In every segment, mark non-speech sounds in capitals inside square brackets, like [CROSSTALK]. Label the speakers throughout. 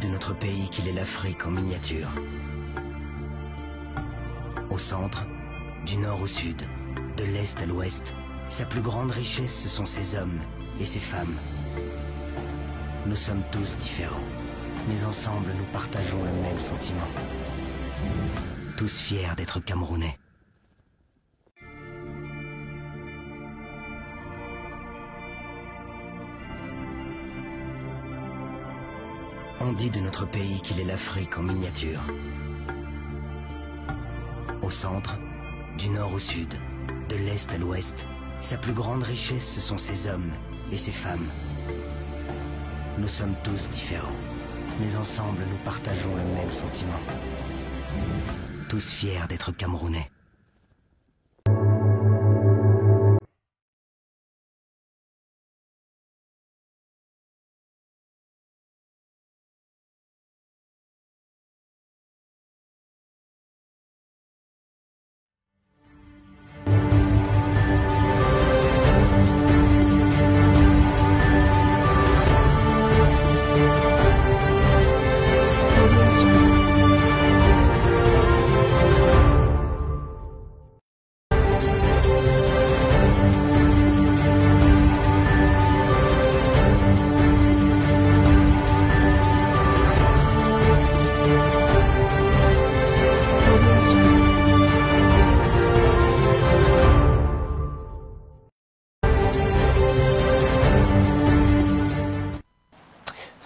Speaker 1: De notre pays qu'il est l'Afrique en miniature. Au centre, du nord au sud, de l'est à l'ouest, sa plus grande richesse, ce sont ses hommes et ses femmes. Nous sommes tous différents, mais ensemble nous partageons le même sentiment. Tous fiers d'être Camerounais. On dit de notre pays qu'il est l'Afrique en miniature. Au centre, du nord au sud, de l'est à l'ouest, sa plus grande richesse, ce sont ses hommes et ses femmes. Nous sommes tous différents, mais ensemble nous partageons le même sentiment. Tous fiers d'être Camerounais.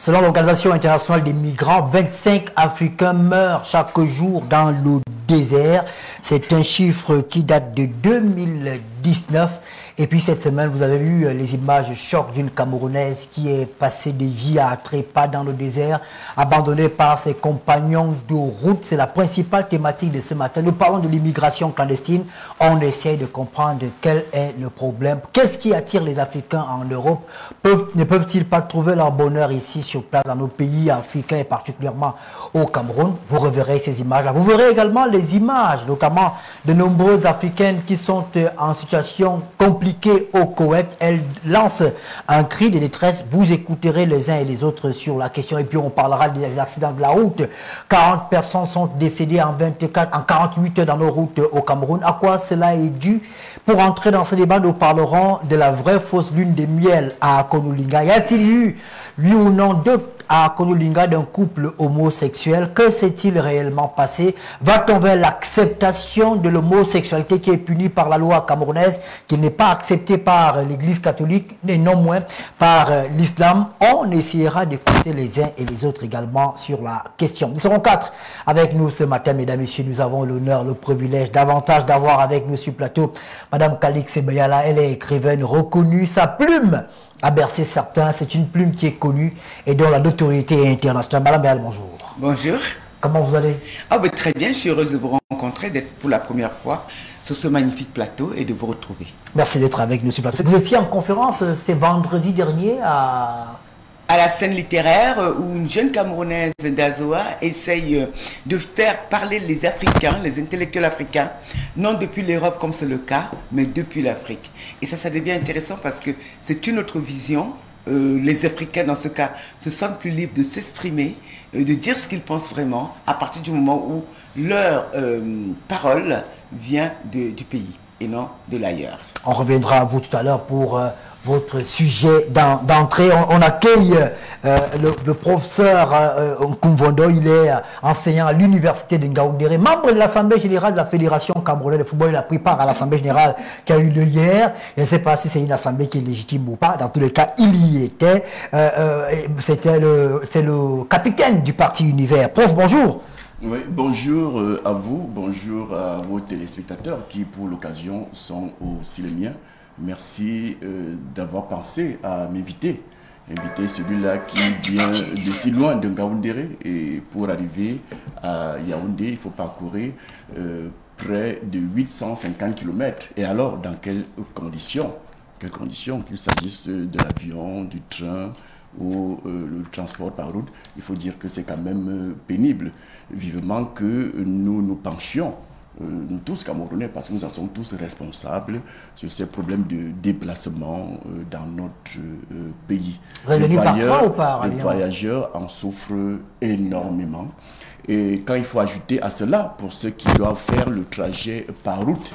Speaker 2: Selon l'Organisation internationale des migrants, 25 Africains meurent chaque jour dans le désert. C'est un chiffre qui date de 2019 et puis cette semaine, vous avez vu euh, les images choc d'une Camerounaise qui est passée des vies à trépas dans le désert, abandonnée par ses compagnons de route. C'est la principale thématique de ce matin. Nous parlons de l'immigration clandestine. On essaye de comprendre quel est le problème. Qu'est-ce qui attire les Africains en Europe? Ne peuvent-ils pas trouver leur bonheur ici sur place dans nos pays africains et particulièrement au Cameroun? Vous reverrez ces images-là. Vous verrez également les images, notamment de nombreuses Africaines qui sont euh, en situation compliquée au Koweït. Elle lance un cri de détresse. Vous écouterez les uns et les autres sur la question. Et puis on parlera des accidents de la route. 40 personnes sont décédées en 24, en 48 heures dans nos routes au Cameroun. À quoi cela est dû? Pour entrer dans ce débat, nous parlerons de la vraie fausse lune de miel à Konulinga. Y a-t-il eu, oui ou non, deux à Konulinga d'un couple homosexuel. Que s'est-il réellement passé? Va-t-on vers l'acceptation de l'homosexualité qui est punie par la loi camerounaise, qui n'est pas acceptée par l'Église catholique, et non moins par euh, l'islam? On essaiera d'écouter les uns et les autres également sur la question. Nous serons quatre avec nous ce matin, mesdames et messieurs. Nous avons l'honneur, le privilège, davantage d'avoir avec nous sur plateau Madame Kalix Sebayala. Elle est écrivaine reconnue. Sa plume a bercé certains. C'est une plume qui est connue et dont la notoriété est internationale. Madame Béal, bonjour.
Speaker 3: Bonjour.
Speaker 2: Comment vous allez?
Speaker 3: Ah ben très bien, je suis heureuse de vous rencontrer, d'être pour la première fois sur ce magnifique plateau et de vous retrouver.
Speaker 2: Merci d'être avec nous sur le plateau. Vous étiez en conférence, euh, c'est vendredi dernier à
Speaker 3: à la scène littéraire euh, où une jeune Camerounaise d'Azoa essaye euh, de faire parler les Africains, les intellectuels africains, non depuis l'Europe comme c'est le cas, mais depuis l'Afrique. Et ça, ça devient intéressant parce que c'est une autre vision. Euh, les Africains, dans ce cas, se sentent plus libres de s'exprimer, de dire ce qu'ils pensent vraiment, à partir du moment où leur parole vient du pays et non de l'ailleurs.
Speaker 2: On reviendra à vous tout à l'heure pour votre sujet d'entrée. On, accueille euh, le, professeur euh, il est euh, enseignant à l'université de Ngaoundéré, membre de l'Assemblée générale de la Fédération camerounaise de football. Il a pris part à l'Assemblée générale qui a eu lieu hier. Je ne sais pas si c'est une assemblée qui est légitime ou pas. Dans tous les cas, il y était. C'était le, c'est le capitaine du parti Univers. Prof, bonjour.
Speaker 4: Oui, bonjour à vous, bonjour à vos téléspectateurs qui, pour l'occasion, sont aussi les miens. Merci euh, d'avoir pensé à m'inviter. Inviter celui-là qui vient de si loin de Ngaoundéré. Et pour arriver à Yaoundé, il faut parcourir euh, près de 850 km. Et alors, dans quelles conditions? Quelles conditions? Qu'il s'agisse de l'avion, du train ou euh, le transport par route, il faut dire que c'est quand même pénible. Vivement que nous nous penchions nous tous Camerounais, parce que nous en sommes tous responsables sur ces problèmes de déplacement dans notre pays.
Speaker 2: Les voyageurs,
Speaker 4: les voyageurs en souffrent énormément. Et quand il faut ajouter à cela, pour ceux qui doivent faire le trajet par route,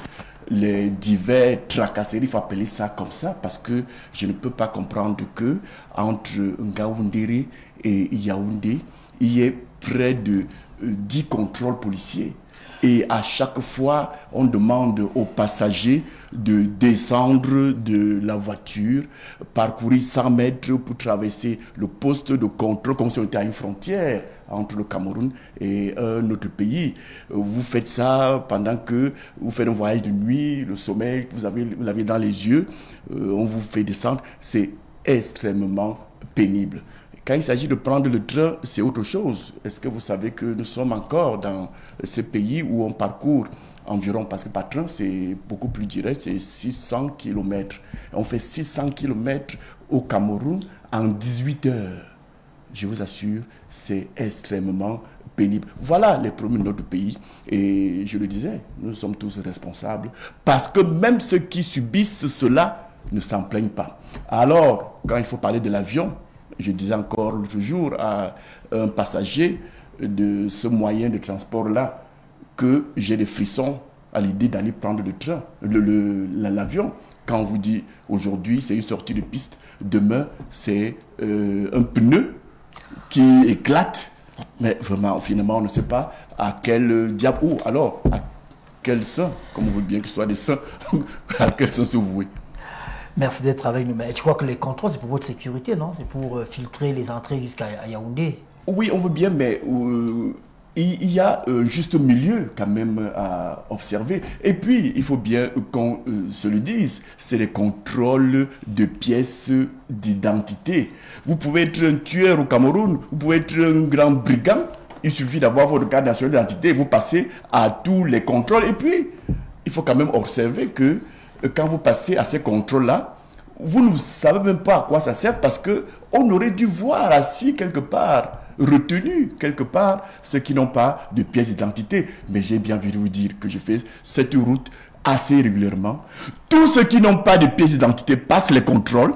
Speaker 4: les divers tracasseries, il faut appeler ça comme ça, parce que je ne peux pas comprendre que entre Ngaoundéré et Yaoundé, il y ait près de 10 euh, contrôles policiers. Et à chaque fois, on demande aux passagers de descendre de la voiture, parcourir 100 mètres pour traverser le poste de contrôle comme si on était à une frontière entre le Cameroun et un autre pays. Vous faites ça pendant que vous faites un voyage de nuit, le sommeil, vous avez vous l'avez dans les yeux, euh, on vous fait descendre, c'est extrêmement pénible. Quand il s'agit de prendre le train, c'est autre chose. Est-ce que vous savez que nous sommes encore dans ce pays où on parcourt environ, parce que par train, c'est beaucoup plus direct, c'est 600 km. On fait 600 km au Cameroun en 18 heures je vous assure, c'est extrêmement pénible. Voilà les problèmes de notre pays. Et je le disais, nous sommes tous responsables parce que même ceux qui subissent cela ne s'en plaignent pas. Alors, quand il faut parler de l'avion, je disais encore jour à un passager de ce moyen de transport-là que j'ai des frissons à l'idée d'aller prendre le train, l'avion. Quand on vous dit aujourd'hui c'est une sortie de piste, demain c'est euh, un pneu qui éclate. Mais vraiment, finalement, on ne sait pas à quel diable, ou alors à quel saint, comme on veut bien qu'il soit des saints, [LAUGHS] à quel saint se vouer.
Speaker 2: Merci d'être avec nous. Mais tu crois que les contrôles, c'est pour votre sécurité, non? C'est pour euh, filtrer les entrées jusqu'à Yaoundé
Speaker 4: Oui, on veut bien, mais euh, il y a un juste milieu quand même à observer. Et puis, il faut bien qu'on euh, se le dise, c'est les contrôles de pièces d'identité. Vous pouvez être un tueur au Cameroun, vous pouvez être un grand brigand, il suffit d'avoir votre carte nationale d'identité, vous passez à tous les contrôles. Et puis, il faut quand même observer que euh, quand vous passez à ces contrôles-là, vous ne savez même pas à quoi ça sert parce que on aurait dû voir assis quelque part retenu quelque part ceux qui n'ont pas de pièce d'identité. Mais j'ai bien vu vous dire que je fais cette route assez régulièrement. Tous ceux qui n'ont pas de pièce d'identité passent les contrôles.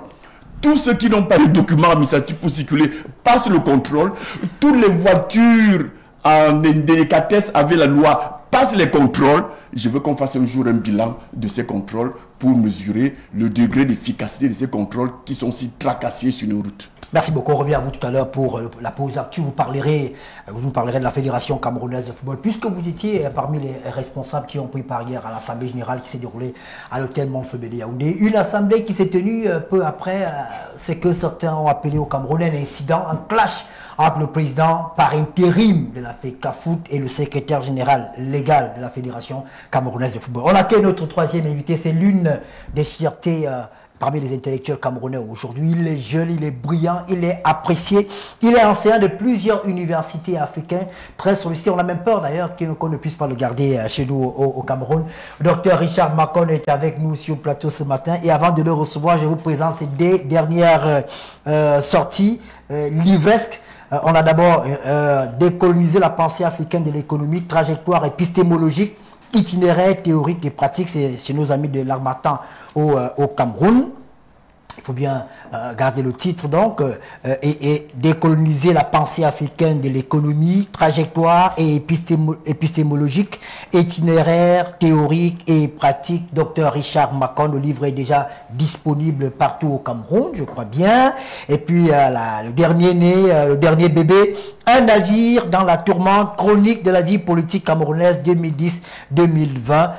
Speaker 4: Tous ceux qui n'ont pas de documents administratifs pour circuler passent le contrôle. Toutes les voitures en délicatesse avec la loi passent les contrôles. Je veux qu'on fasse un jour un bilan de ces contrôles pour mesurer le degré d'efficacité de ces contrôles qui sont si tracassés sur nos routes.
Speaker 2: Merci beaucoup. On revient à vous tout à l'heure pour euh, la pause actuelle. Vous parlerez, euh, vous nous parlerez de la Fédération camerounaise de football, puisque vous étiez euh, parmi les responsables qui ont pris part hier à l'Assemblée générale qui s'est déroulée à l'hôtel Montfeu Yaoundé. Une assemblée qui s'est tenue peu après ce que certains ont appelé au Cameroun un incident, un clash entre le président par intérim de la FECAFOOT et le secrétaire général légal de la Fédération camerounaise de football. On accueille notre troisième invité. C'est l'une des fiertés parmi les intellectuels camerounais aujourd'hui. Il est jeune, il est brillant, il est apprécié. Il est enseignant de plusieurs universités africaines, très sollicité. On a même peur d'ailleurs qu'on ne puisse pas le garder euh, chez nous au, Cameroun. Docteur Richard Macon est avec nous sur le plateau ce matin. Et avant de le recevoir, je vous présente ses dernières euh, euh, sorties livresques. on a d'abord décolonisé la pensée africaine de l'économie, trajectoire épistémologique itinéraire théorique et pratique, c'est chez nos amis de l'Armatan au, euh, Cameroun il faut bien euh, garder le titre donc, euh, et, décoloniser la pensée africaine de l'économie, trajectoire et épistémologique, itinéraire, théorique et pratique. Docteur Richard Macon, le livre est déjà disponible partout au Cameroun, je crois bien. Et puis le dernier né, le dernier bébé, un navire dans la tourmente chronique de la vie politique camerounaise 2010-2020.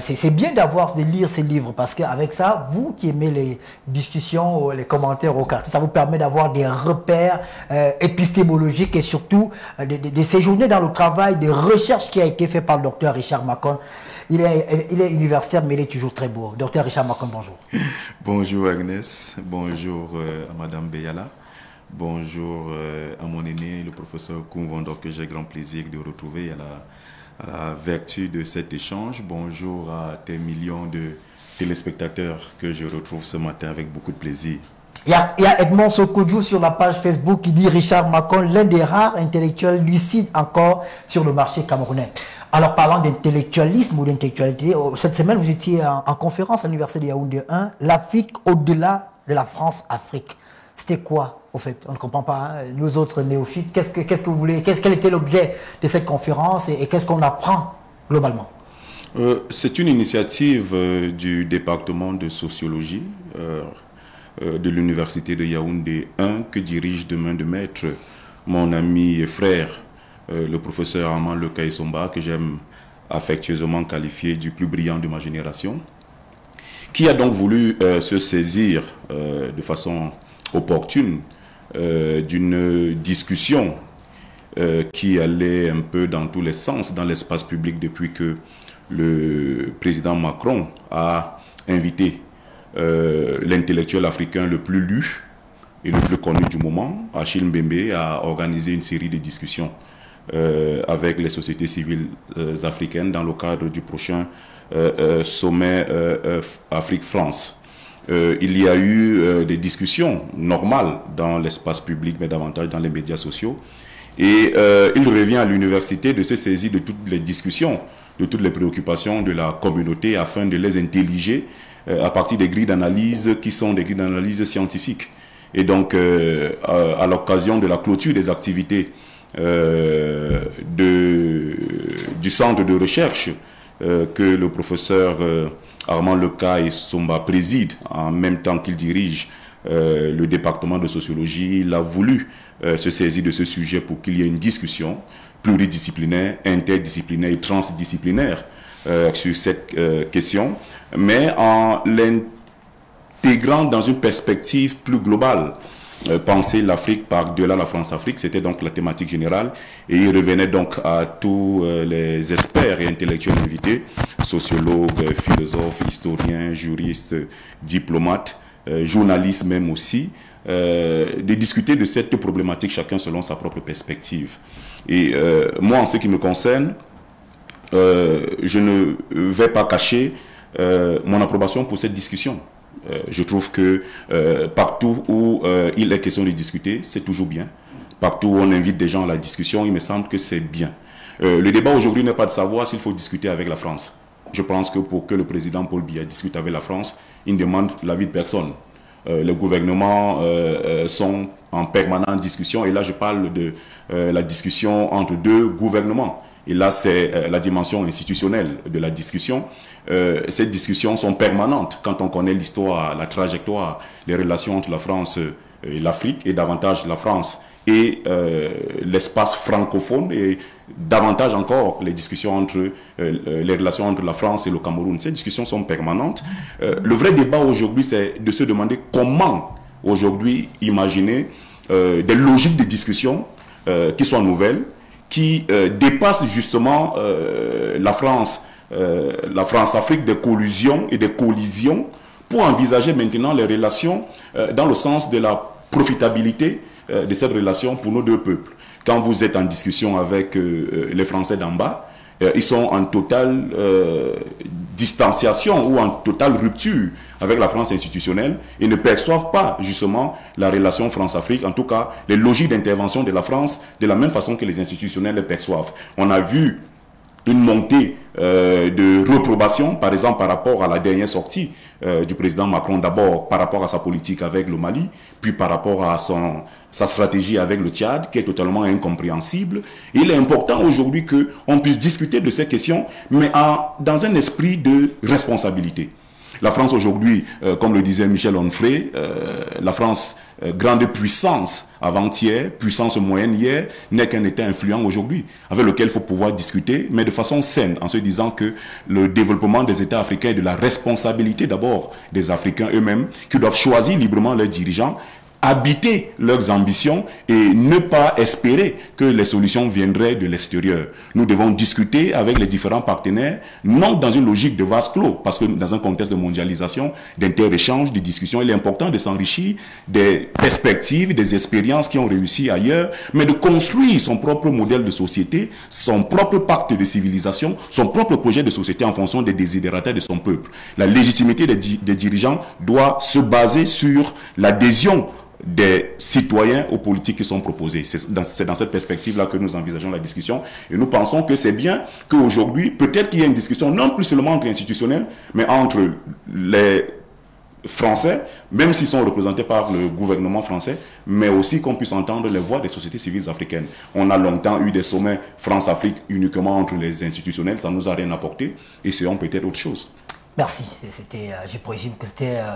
Speaker 2: C'est bien d'avoir de lire ces livres parce qu'avec ça, vous qui aimez les discussions les commentaires au quartier. Ça vous permet d'avoir des repères euh, épistémologiques et surtout euh, de, séjourner dans le travail de recherche qui a été fait par le docteur Richard Macon. Il est, universitaire, mais il est toujours très beau. Docteur Richard Macon, bonjour. [LAUGHS]
Speaker 5: Bonjour Agnès, bonjour euh, à Madame Beyala, bonjour à mon aîné, le professeur Koumvondo, que j'ai grand plaisir de retrouver à la, la vertu de cet échange. Bonjour à tes millions de téléspectateurs que je retrouve ce matin avec beaucoup de plaisir.
Speaker 2: Il y a, Edmond Sokodjou sur la page Facebook qui dit Richard Macron, l'un des rares intellectuels lucides encore sur le marché camerounais. Alors, parlant d'intellectualisme ou d'intellectualité, oh, cette semaine, vous étiez en, conférence à l'Université de Yaoundé 1, l'Afrique au-delà de la France-Afrique. C'était quoi, On ne comprend pas, hein, nous autres néophytes. Qu'est-ce que, qu'est-ce vous voulez Quel était l'objet de cette conférence et, qu'est-ce qu'on apprend globalement?
Speaker 5: Euh, C'est une initiative euh, du département de sociologie euh, de l'Université de Yaoundé 1 que dirige demain de maître mon ami et frère, le professeur Armand Lecaïsomba, que j'aime affectueusement qualifier du plus brillant de ma génération, qui a donc voulu se saisir de façon opportune euh, d'une discussion euh, qui allait un peu dans tous les sens dans l'espace public depuis que le président Macron a invité euh, l'intellectuel africain le plus lu et le plus connu du moment, Achille Mbembe, à organiser une série de discussions avec les sociétés civiles africaines dans le cadre du prochain sommet Afrique-France. Euh, il y a eu euh, des discussions normales dans l'espace public, mais davantage dans les médias sociaux. Et euh, il revient à l'université de se saisir de toutes les discussions, de toutes les préoccupations de la communauté afin de les intelliger à partir des grilles d'analyse qui sont des grilles d'analyse scientifiques. Et donc, à, l'occasion de la clôture des activités du centre de recherche que le professeur Armand Leca et Somba préside en même temps qu'il dirige euh, le département de sociologie. Il a voulu euh, se saisir de ce sujet pour qu'il y ait une discussion pluridisciplinaire, interdisciplinaire et transdisciplinaire euh, sur cette question, mais en l'intégrant dans une perspective plus globale. Euh, penser l'Afrique par-delà la France-Afrique. C'était donc la thématique générale. Et il revenait donc à tous euh, les experts et intellectuels invités, sociologues, philosophes, historiens, juristes, diplomates, euh, journalistes même aussi, de discuter de cette problématique, chacun selon sa propre perspective. Et moi, en ce qui me concerne, je ne vais pas cacher mon approbation pour cette discussion. Euh, je trouve que euh, partout où euh, il est question de discuter, c'est toujours bien. Partout où on invite des gens à la discussion, il me semble que c'est bien. le débat aujourd'hui n'est pas de savoir s'il faut discuter avec la France. Je pense que pour que le président Paul Biya discute avec la France, il ne demande l'avis de personne. les gouvernements sont en permanente discussion et là je parle de la discussion entre deux gouvernements. Et là, c'est euh, la dimension institutionnelle de la discussion. Euh, ces discussions sont permanentes quand on connaît l'histoire, la trajectoire des relations entre la France et l'Afrique, et davantage la France et euh, l'espace francophone, et davantage encore les discussions entre les relations entre la France et le Cameroun. Ces discussions sont permanentes. le vrai débat aujourd'hui, c'est de se demander comment aujourd'hui imaginer des logiques de discussion qui soient nouvelles, qui euh, dépasse justement euh, la France, euh, la France-Afrique des collusions et des collisions pour envisager maintenant les relations dans le sens de la profitabilité de cette relation pour nos deux peuples. Quand vous êtes en discussion avec les Français d'en bas, ils sont en totale distanciation ou en totale rupture avec la France institutionnelle et ne perçoivent pas justement la relation France-Afrique, en tout cas les logiques d'intervention de la France de la même façon que les institutionnels les perçoivent. On a vu une montée euh, de reprobation, par exemple par rapport à la dernière sortie euh, du président Macron, d'abord par rapport à sa politique avec le Mali, puis par rapport à son, sa stratégie avec le Tchad, qui est totalement incompréhensible. il est important aujourd'hui qu'on puisse discuter de ces questions, mais dans un esprit de responsabilité. La France aujourd'hui, euh, comme le disait Michel Onfray, la France euh, grande puissance avant-hier, puissance moyenne hier, n'est qu'un État influent aujourd'hui, avec lequel il faut pouvoir discuter, mais de façon saine, en se disant que le développement des États africains est de la responsabilité d'abord des Africains eux-mêmes, qui doivent choisir librement leurs dirigeants, habiter leurs ambitions et ne pas espérer que les solutions viendraient de l'extérieur. Nous devons discuter avec les différents partenaires, non dans une logique de vase clos, parce que dans un contexte de mondialisation, d'inter-échange, de discussion, il est important de s'enrichir des perspectives, des expériences qui ont réussi ailleurs, mais de construire son propre modèle de société, son propre pacte de civilisation, son propre projet de société en fonction des désidératés de son peuple. La légitimité des, des dirigeants doit se baser sur l'adhésion des citoyens aux politiques qui sont proposées. C'est dans, cette perspective-là que nous envisageons la discussion. Et nous pensons que c'est bien qu'aujourd'hui, peut-être qu'il y ait une discussion non plus seulement entre institutionnels, mais entre les français, même s'ils sont représentés par le gouvernement français, mais aussi qu'on puisse entendre les voix des sociétés civiles africaines. On a longtemps eu des sommets France-Afrique uniquement entre les institutionnels, ça ne nous a rien apporté, c'est peut-être autre chose.
Speaker 2: Merci. C'était, euh, je présume que c'était euh,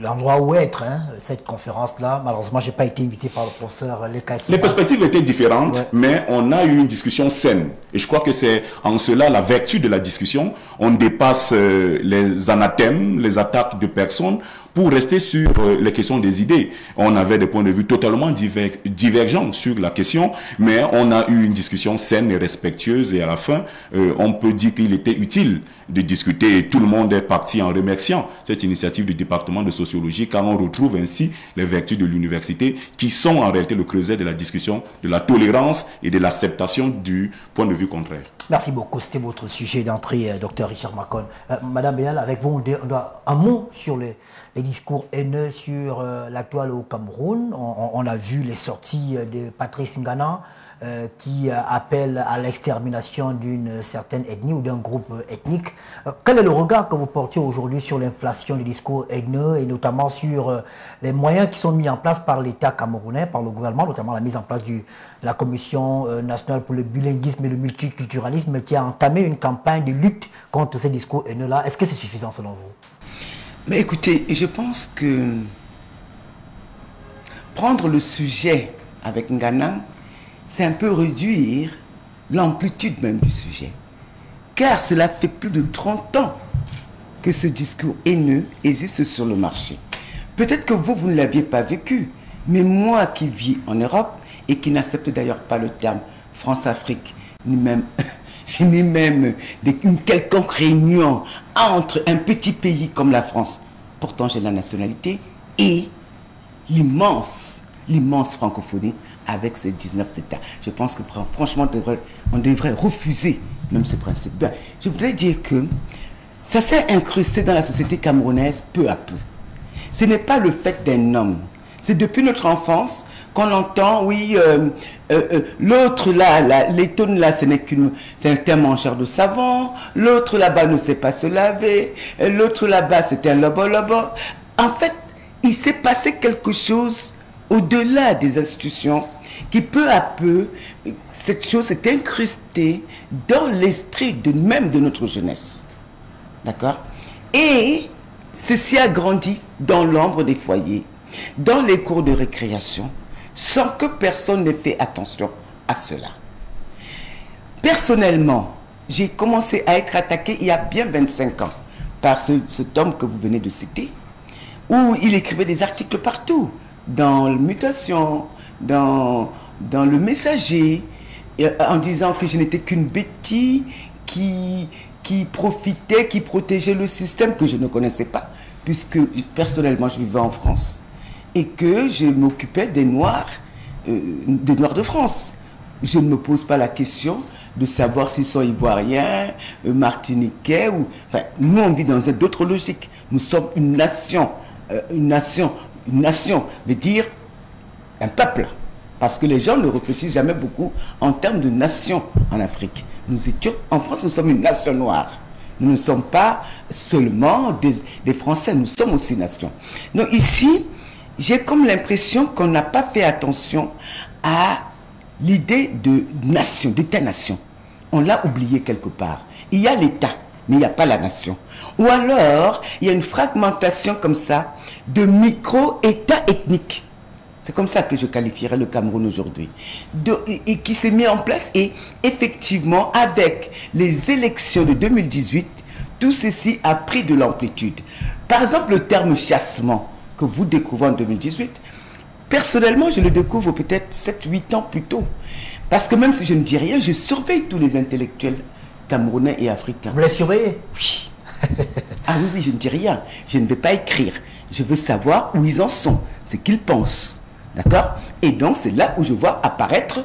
Speaker 2: l'endroit où être, hein, cette conférence-là. Malheureusement, je n'ai pas été invité par le professeur Lekassi.
Speaker 5: Les perspectives étaient différentes, ouais. mais on a eu une discussion saine. Et je crois que c'est en cela la vertu de la discussion. On dépasse euh, les anathèmes, les attaques de personnes pour rester sur euh, les questions des idées. On avait des points de vue totalement diver divergents sur la question, mais on a eu une discussion saine et respectueuse et à la fin, euh, on peut dire qu'il était utile de discuter et tout le monde est parti en remerciant cette initiative du département de sociologie car on retrouve ainsi les vertus de l'université qui sont en réalité le creuset de la discussion, de la tolérance et de l'acceptation du point de vue contraire.
Speaker 2: Merci beaucoup. C'était votre sujet d'entrée, euh, docteur Richard Macon. Madame Béal, avec vous, on doit un mot sur les, les discours haineux sur euh, l'actuel au Cameroun. On, a vu les sorties de Patrice Ngana euh, qui appelle à l'extermination d'une certaine ethnie ou d'un groupe ethnique. Euh, quel est le regard que vous portez aujourd'hui sur l'inflation des discours haineux et notamment sur euh, les moyens qui sont mis en place par l'État camerounais, par le gouvernement, notamment la mise en place de la Commission nationale pour le bilinguisme et le multiculturalisme qui a entamé une campagne de lutte contre ces discours haineux-là? Est-ce que c'est suffisant selon vous?
Speaker 3: Mais écoutez, je pense que prendre le sujet avec Ngana, c'est un peu réduire l'amplitude même du sujet. Car cela fait plus de 30 ans que ce discours haineux existe sur le marché. Peut-être que vous, vous ne l'aviez pas vécu, mais moi qui vis en Europe et qui n'accepte d'ailleurs pas le terme France-Afrique, ni même, ni même une quelconque réunion entre un petit pays comme la France, pourtant j'ai la nationalité, et l'immense, l'immense francophonie avec ces 19 États. Je pense que franchement, on devrait, on devrait refuser même ce principe. Ben, je voudrais dire que ça s'est incrusté dans la société camerounaise peu à peu. Ce n'est pas le fait d'un homme. C'est depuis notre enfance qu'on entend, oui, euh, euh, euh, l'autre là, là ce n'est qu'une, c'est un mangeur de savon. L'autre là-bas ne sait pas se laver. L'autre là-bas, c'est un lobo-lobo. En fait, il s'est passé quelque chose au-delà des institutions qui peu à peu, cette chose s'est incrustée dans l'esprit même de notre jeunesse. D'accord? Et ceci a grandi dans l'ombre des foyers, dans les cours de récréation, sans que personne n'ait fait attention à cela. Personnellement, j'ai commencé à être attaqué il y a bien 25 ans par ce, cet homme que vous venez de citer, où il écrivait des articles partout, dans Mutation, dans, dans le messager, en disant que je n'étais qu'une bêtise qui, qui profitait, qui protégeait le système que je ne connaissais pas, puisque personnellement je vivais en France et que je m'occupais des Noirs, euh, des Noirs de France. Je ne me pose pas la question de savoir s'ils sont ivoiriens, euh, martiniquais. Enfin, nous on vit dans d'autres logiques. Nous sommes une nation, euh, une nation, une nation veut dire un peuple. Parce que les gens ne réfléchissent jamais beaucoup en termes de nation en Afrique. Nous étions, en France, nous sommes une nation noire. Nous ne sommes pas seulement des, des Français, nous sommes aussi une nation. Donc ici, j'ai comme l'impression qu'on n'a pas fait attention à l'idée de nation, d'État-nation. On l'a oublié quelque part. Il y a l'État, mais il n'y a pas la nation. Ou alors, il y a une fragmentation comme ça de micro-États ethniques. C'est comme ça que je qualifierais le Cameroun aujourd'hui. Et qui s'est mis en place et effectivement, avec les élections de 2018, tout ceci a pris de l'amplitude. Par exemple, le terme chassement que vous découvrez en 2018, personnellement, je le découvre peut-être 7-8 ans plus tôt. Parce que même si je ne dis rien, je surveille tous les intellectuels camerounais et africains.
Speaker 2: Vous les surveillez?
Speaker 3: Oui. ah oui, oui, je ne dis rien. Je ne vais pas écrire. Je veux savoir où ils en sont, ce qu'ils pensent. D'accord? Et donc, c'est là où je vois apparaître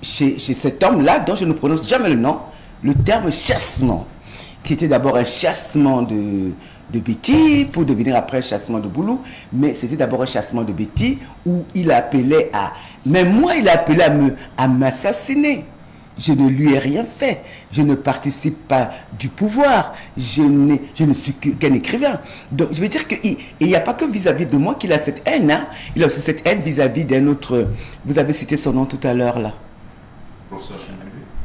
Speaker 3: chez, chez cet homme-là, dont je ne prononce jamais le nom, le terme chassement, qui était d'abord un chassement de, de Betty pour devenir après un chassement de Boulou. Mais c'était d'abord un chassement de Betty où il appelait à... Même moi, il a appelé à me à m'assassiner. Je ne lui ai rien fait. Je ne participe pas du pouvoir. Je, n'ai- je ne suis qu'un écrivain. Donc, je veux dire qu'il n'y a pas que vis-à-vis de moi qu'il a cette haine. hein. Il a aussi cette haine vis-à-vis d'un autre. Vous avez cité son nom tout à l'heure, là.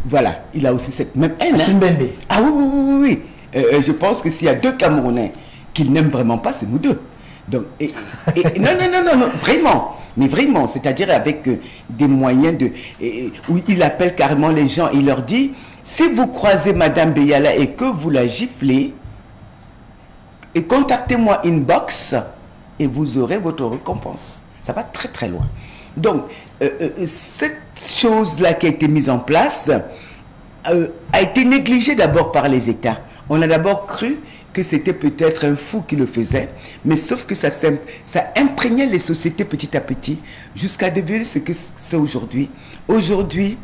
Speaker 3: Voilà. Il a aussi cette même haine. hein. Ah oui, oui, oui, oui. Euh, euh, je pense que s'il y a deux Camerounais qu'il n'aime vraiment pas, c'est nous deux. Donc, et- et- non, non, non, non, non, vraiment. Mais vraiment, c'est-à-dire avec euh, des moyens de... où il appelle carrément les gens et il leur dit, si vous croisez Madame Beyala et que vous la giflez, contactez-moi inbox et vous aurez votre récompense. Ça va très très loin. Donc, cette chose-là qui a été mise en place a été négligée d'abord par les États. On a d'abord cru que c'était peut-être un fou qui le faisait, mais sauf que ça, ça imprégnait les sociétés petit à petit jusqu'à devenir ce que c'est aujourd'hui. Aujourd'hui,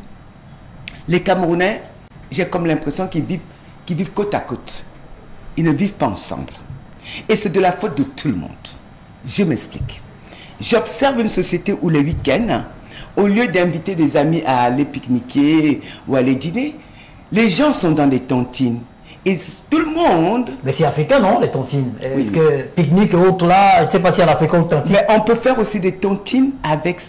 Speaker 3: les Camerounais, j'ai comme l'impression qu'ils vivent, vivent côte à côte. Ils ne vivent pas ensemble. Et c'est de la faute de tout le monde. Je m'explique. J'observe une société où les week-ends, au lieu d'inviter des amis à aller pique-niquer ou aller dîner, les gens sont dans des tontines. Et tout le monde
Speaker 2: Mais c'est africain, non, les tontines?
Speaker 3: Oui.
Speaker 2: Est-ce que pique-nique et autres là, je ne sais pas si en Afrique on tontine.
Speaker 3: Mais on peut faire aussi des tontines avec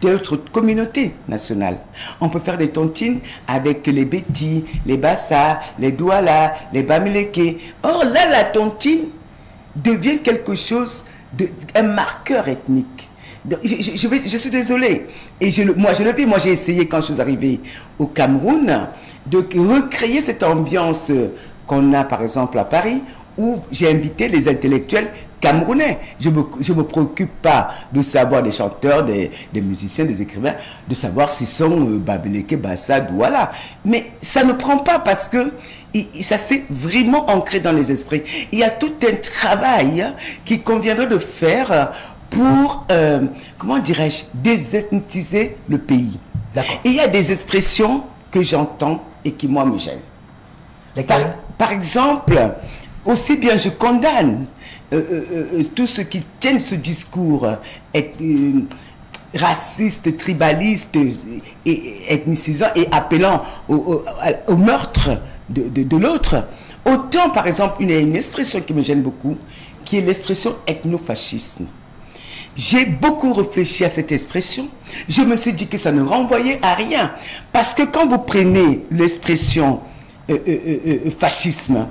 Speaker 3: d'autres communautés nationales. On peut faire des tontines avec les Bétis, les Bassa, les Douala, les Bamileke. Or là, la tontine devient quelque chose, de, un marqueur ethnique. Donc, Je, je- je vais- je suis désolé. Et je, le- moi, je le vis. Moi, j'ai essayé quand je suis arrivé au Cameroun de recréer cette ambiance qu'on a, par exemple, à Paris, où j'ai invité les intellectuels camerounais. Je ne me, je me préoccupe pas de savoir des chanteurs, des, des musiciens, des écrivains, de savoir s'ils sont euh, Babeleke, Bassa, Douala. Mais ça ne prend pas parce que il- ça s'est vraiment ancré dans les esprits. Il y a tout un travail hein, qui conviendrait de faire pour, euh, comment dirais-je, désethniser le pays. Il y a des expressions que j'entends et qui, moi, me gênent. Par, exemple, aussi bien je condamne euh, euh, euh, tous ceux qui tiennent ce discours euh, euh, raciste, tribaliste euh, et, et ethnicisant et appelant au, au- à- au meurtre de, de- de l'autre. Autant, par exemple, une, une expression qui me gêne beaucoup, qui est l'expression ethnofascisme. J'ai beaucoup réfléchi à cette expression. Je me suis dit que ça ne renvoyait à rien. Parce que quand vous prenez l'expression euh, euh, euh, fascisme,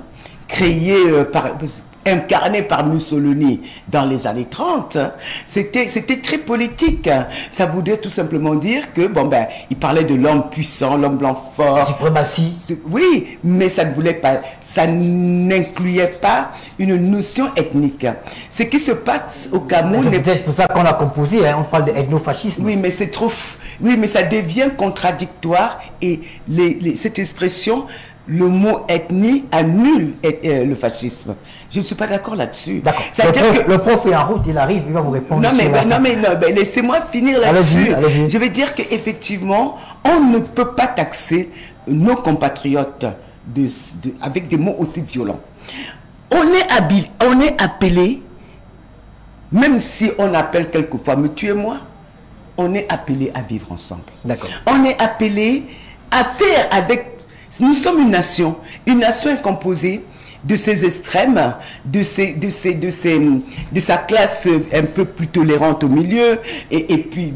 Speaker 3: créée par incarné par Mussolini dans les années 30, c'était c'était très politique. Ça voulait tout simplement dire que bon ben il parlait de l'homme puissant, l'homme blanc fort,
Speaker 2: Suprématie.
Speaker 3: c'est- Oui, mais ça ne voulait pas, ça n'incluait pas une notion ethnique. Ce qui se passe au Cameroun
Speaker 2: C'est peut-être pour ça qu'on a composé, hein, on parle d'ethnofascisme.
Speaker 3: oui, mais c'est trop. Oui, mais ça devient contradictoire et les- les- cette expression, le mot ethnie annule euh, le fascisme. Je ne suis pas d'accord là-dessus.
Speaker 2: D'accord. Le,
Speaker 3: que
Speaker 2: le prof est en route, il arrive, il va vous répondre.
Speaker 3: non mais,
Speaker 2: sur la-
Speaker 3: non mais, non, mais laissez-moi finir là-dessus. Je vais dire qu'effectivement, on ne peut pas taxer nos compatriotes de, de- avec des mots aussi violents. On est, habil, on est appelé, même si on appelle quelquefois me tuer moi, on est appelé à vivre ensemble.
Speaker 2: D'accord.
Speaker 3: On est appelé à faire avec... Nous sommes une nation. Une nation est composée de ces extrêmes, de, de, de, de sa classe un peu plus tolérante au milieu. Et, et puis,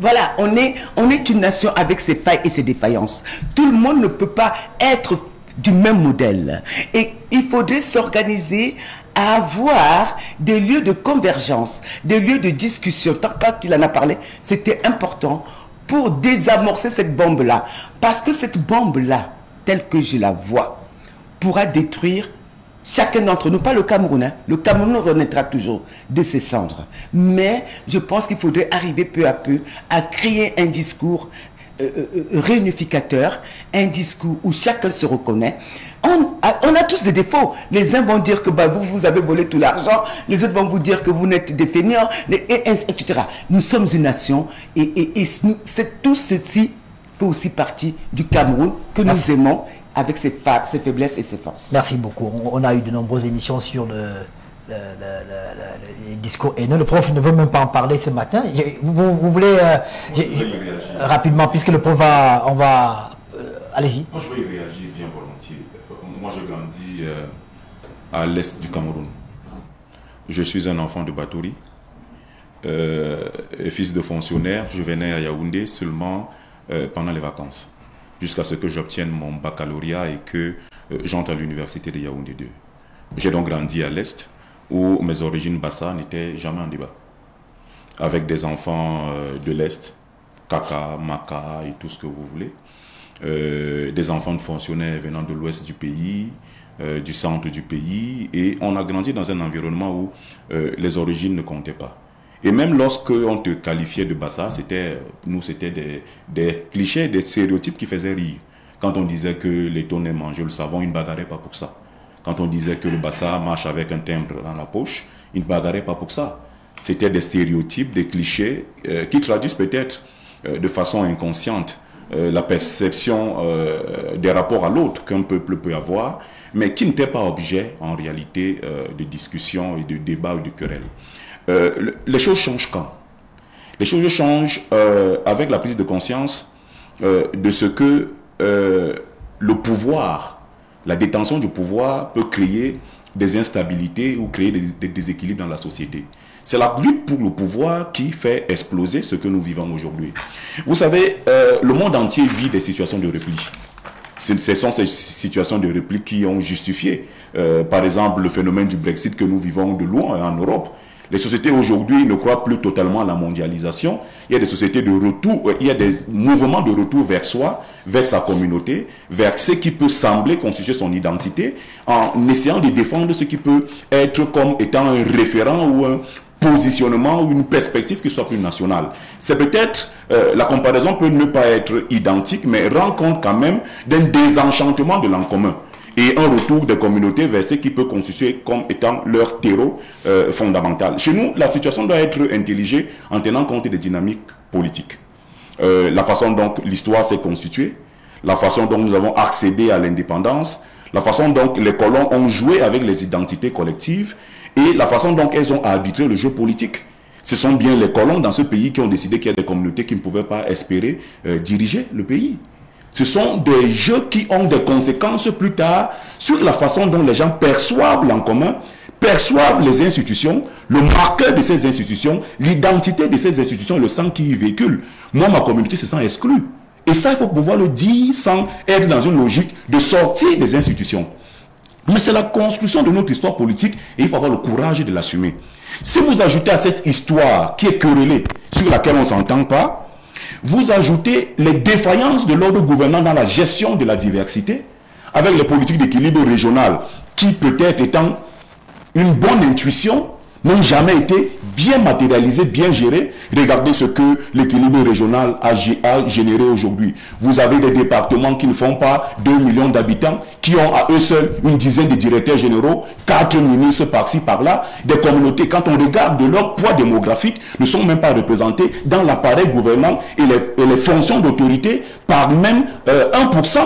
Speaker 3: voilà, on est, on est une nation avec ses failles et ses défaillances. Tout le monde ne peut pas être du même modèle. Et il faudrait s'organiser à avoir des lieux de convergence, des lieux de discussion. Tant quand il en a parlé, c'était important pour désamorcer cette bombe-là. Parce que cette bombe-là, telle que je la vois, pourra détruire chacun d'entre nous, pas le Cameroun. hein. Le Cameroun renaîtra toujours de ses cendres. Mais je pense qu'il faudrait arriver peu à peu à créer un discours euh, euh, euh, réunificateur, un discours où chacun se reconnaît. On a, on a tous des défauts. Les uns vont dire que bah, vous, vous avez volé tout l'argent, les autres vont vous dire que vous n'êtes des fainéants, etc. Nous sommes une nation et, et, et nous- c'est- tout ceci fait aussi partie du Cameroun que nous aimons avec ses, ses faiblesses et ses forces.
Speaker 2: Merci beaucoup. On, a eu de nombreuses émissions sur le, les discours et non, le prof ne veut même pas en parler ce matin. Vous, voulez euh, rapidement, puisque le prof va, on va, euh, allez-y.
Speaker 5: Moi, je vais y réagir bien volontiers. Moi, je grandis euh, à l'est du Cameroun. Je suis un enfant de Batouri, fils de fonctionnaire. Je venais à Yaoundé seulement pendant les vacances jusqu'à ce que j'obtienne mon baccalauréat et que euh, j'entre à l'université de Yaoundé 2. J'ai donc grandi à l'Est, où mes origines bassa n'étaient jamais en débat. Avec des enfants euh, de l'Est, Kaka, Maka et tout ce que vous voulez. Euh, des enfants de fonctionnaires venant de l'ouest du pays, du centre du pays. Et on a grandi dans un environnement où les origines ne comptaient pas. Et même lorsque on te qualifiait de Bassa, c'était, nous, c'était des, des, clichés, des stéréotypes qui faisaient rire. Quand on disait que les tonnes mangeaient le savon, ils ne bagarraient pas pour ça. Quand on disait que le Bassa marche avec un timbre dans la poche, ils ne bagarraient pas pour ça. C'était des stéréotypes, des clichés euh, qui traduisent peut-être euh, de façon inconsciente euh, la perception des rapports à l'autre qu'un peuple peut avoir, mais qui n'étaient pas objet en réalité de discussion et de débat ou de querelle. Euh, les choses changent quand? Les choses changent euh, avec la prise de conscience euh, de ce que le pouvoir, la détention du pouvoir peut créer des instabilités ou créer des, déséquilibres dans la société. C'est la lutte pour le pouvoir qui fait exploser ce que nous vivons aujourd'hui. Vous savez, le monde entier vit des situations de repli. Ce sont ces situations de repli qui ont justifié, par exemple, le phénomène du Brexit que nous vivons de loin en Europe. Les sociétés aujourd'hui ne croient plus totalement à la mondialisation. Il y a des sociétés de retour, euh, il y a des mouvements de retour vers soi, vers sa communauté, vers ce qui peut sembler constituer son identité, en essayant de défendre ce qui peut être comme étant un référent ou un positionnement ou une perspective qui soit plus nationale. C'est peut-être, euh, la comparaison peut ne pas être identique, mais rend compte quand même d'un désenchantement de l'en commun et un retour des communautés vers ce qui peut constituer comme étant leur terreau euh, fondamental. Chez nous, la situation doit être intelligée en tenant compte des dynamiques politiques. Euh, la façon dont l'histoire s'est constituée, la façon dont nous avons accédé à l'indépendance, la façon dont les colons ont joué avec les identités collectives et la façon dont elles ont arbitré le jeu politique. Ce sont bien les colons dans ce pays qui ont décidé qu'il y a des communautés qui ne pouvaient pas espérer euh, diriger le pays. Ce sont des jeux qui ont des conséquences plus tard sur la façon dont les gens perçoivent l'en commun, perçoivent les institutions, le marqueur de ces institutions, l'identité de ces institutions, le sang qui y véhicule. Moi, ma communauté se sent exclue. Et ça, il faut pouvoir le dire sans être dans une logique de sortir des institutions. Mais c'est la construction de notre histoire politique et il faut avoir le courage de l'assumer. Si vous ajoutez à cette histoire qui est querellée, sur laquelle on ne s'entend pas, vous ajoutez les défaillances de l'ordre gouvernant dans la gestion de la diversité, avec les politiques d'équilibre régional, qui peut-être étant une bonne intuition, n'ont jamais été bien matérialisé, bien géré. Regardez ce que l'équilibre régional a, généré aujourd'hui. Vous avez des départements qui ne font pas 2 millions d'habitants, qui ont à eux seuls une dizaine de directeurs généraux, 4 ministres par-ci, par-là, des communautés, quand on regarde de leur poids démographique, ne sont même pas représentés dans l'appareil gouvernant et les, fonctions d'autorité par même 1%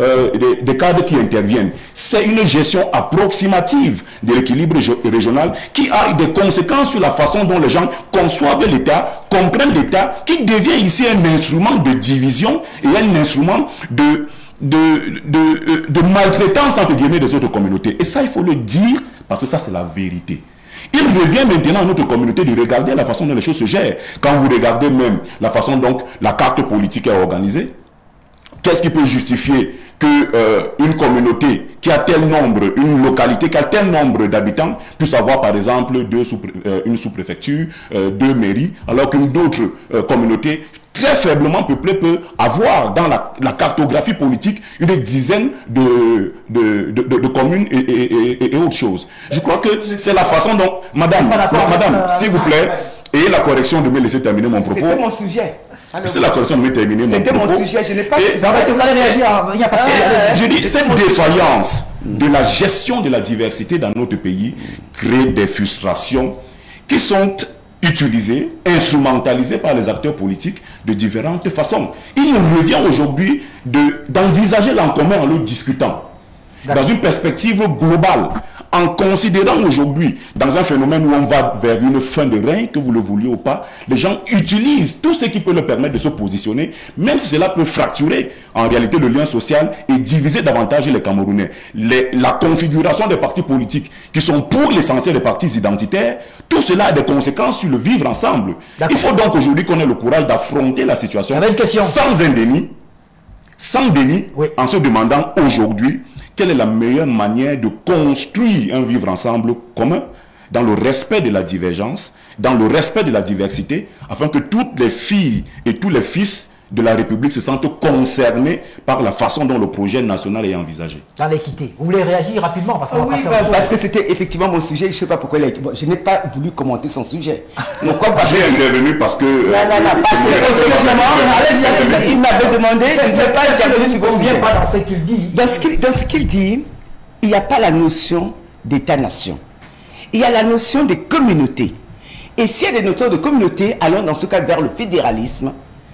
Speaker 5: euh, des, cadres qui interviennent. C'est une gestion approximative de l'équilibre régional qui a des conséquences sur la façon dont les gens conçoivent l'État, comprennent l'État, qui devient ici un instrument de division et un instrument de, de, de, de maltraitance entre guillemets des autres communautés. Et ça, il faut le dire parce que ça, c'est la vérité. Il revient maintenant à notre communauté de regarder la façon dont les choses se gèrent. Quand vous regardez même la façon dont la carte politique est organisée, qu'est-ce qui peut justifier qu'une euh, communauté qui a tel nombre, une localité qui a tel nombre d'habitants puisse avoir par exemple deux sous, euh, une sous-préfecture, euh, deux mairies, alors qu'une autre communauté très faiblement peuplée peut avoir dans la, cartographie politique une dizaine de, de, communes et, et, autres choses. Je crois que c'est la façon dont... Madame, madame, s'il vous plaît, ayez la correction de me laisser terminer mon propos.
Speaker 3: C'était mon sujet.
Speaker 5: C'est la correction de me terminer mon
Speaker 3: C'était mon sujet, je n'ai pas... Et,
Speaker 2: réagir, il n'y a pas
Speaker 5: Je dis, cette défaillance de la gestion de la diversité dans notre pays crée des frustrations qui sont
Speaker 4: utilisé, instrumentalisé par les acteurs politiques de différentes façons. Il revient aujourd'hui d'envisager l'en commun en le discutant. Dans une perspective globale, en considérant aujourd'hui, dans un phénomène où on va vers une fin de règne, que vous le vouliez ou pas, les gens utilisent tout ce qui peut leur permettre de se positionner, même si cela peut fracturer en réalité le lien social et diviser davantage les Camerounais. la configuration des partis politiques, qui sont pour l'essentiel des partis identitaires, tout cela a des conséquences sur le vivre ensemble. Il faut donc aujourd'hui qu'on ait le courage d'affronter la situation sans indéni, sans déni, en se demandant aujourd'hui quelle est la meilleure manière de construire un vivre ensemble commun dans le respect de la divergence, dans le respect de la diversité, afin que toutes les filles et tous les fils de la République se sentent concernés par la façon dont le projet national est envisagé.
Speaker 2: Dans l'équité. Vous voulez réagir rapidement
Speaker 3: parce, oui, bah, parce que c'était effectivement mon sujet. Je ne sais pas pourquoi il a été... je n'ai pas voulu commenter son sujet. [LAUGHS]
Speaker 4: Donc, J'ai intervenu parce que...
Speaker 3: Non, non, non, parce que... Il m'avait demandé... Je ne pas intervenir sur
Speaker 2: vos sujets. pas dans ce qu'il dit.
Speaker 3: Dans ce qu'il dit, il n'y a pas la notion d'État-nation. Il y a la notion de communauté. Et s'il y a des notions de communauté, allons dans ce cas vers le fédéralisme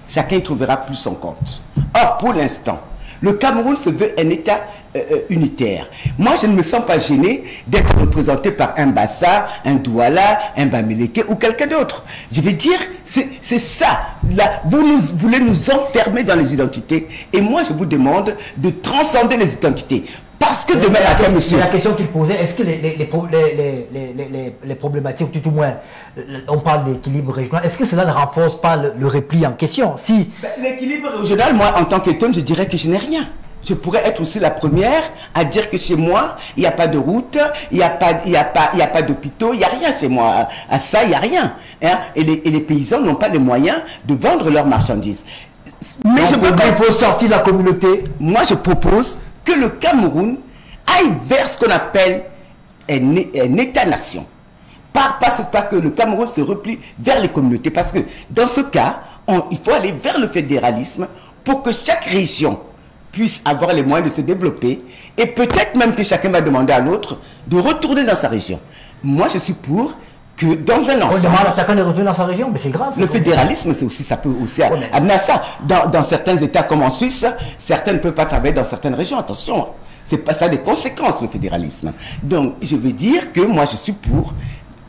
Speaker 3: chacun trouvera plus son compte. Or, pour l'instant, le Cameroun se veut un État euh, euh, unitaire. Moi, je ne me sens pas gêné d'être représenté par un Bassa, un Douala, un Bamileke ou quelqu'un d'autre. Je vais dire, c'est ça. Là, vous voulez nous enfermer dans les identités. Et moi, je vous demande de transcender les identités. Parce que demain
Speaker 2: la,
Speaker 3: monsieur...
Speaker 2: La question qu'il posait, est-ce que les, les, les, les, problématiques, tout au moins, on parle d'équilibre régional, est-ce que cela ne renforce pas le, repli en question si...
Speaker 3: Ben, l'équilibre régional, moi, en tant qu'étonne, je dirais que je n'ai rien. Je pourrais être aussi la première à dire que chez moi, il n'y a pas de route, il n'y a pas, il a pas, il a pas d'hôpitaux, il n'y a rien chez moi. À ça, il n'y a rien. Hein. Et, les, et les paysans n'ont pas les moyens de vendre leurs marchandises.
Speaker 2: Mais je peux il faut sortir de la communauté.
Speaker 3: Moi, je propose le Cameroun aille vers ce qu'on appelle un, État-nation. Pas, pas, que le Cameroun se replie vers les communautés, parce que dans ce cas, il faut aller vers le fédéralisme pour que chaque région puisse avoir les moyens de se développer et peut-être même que chacun va demander à l'autre de retourner dans sa région. Moi, je suis pour que dans un ensemble... On
Speaker 2: demande à chacun de retourner dans sa région, mais c'est grave.
Speaker 3: Le fédéralisme, c'est aussi, ça peut aussi amener à ça. Dans, certains États comme en Suisse, certains ne peuvent pas travailler dans certaines régions. Attention, c'est pas ça des conséquences, le fédéralisme. Donc, je veux dire que moi, je suis pour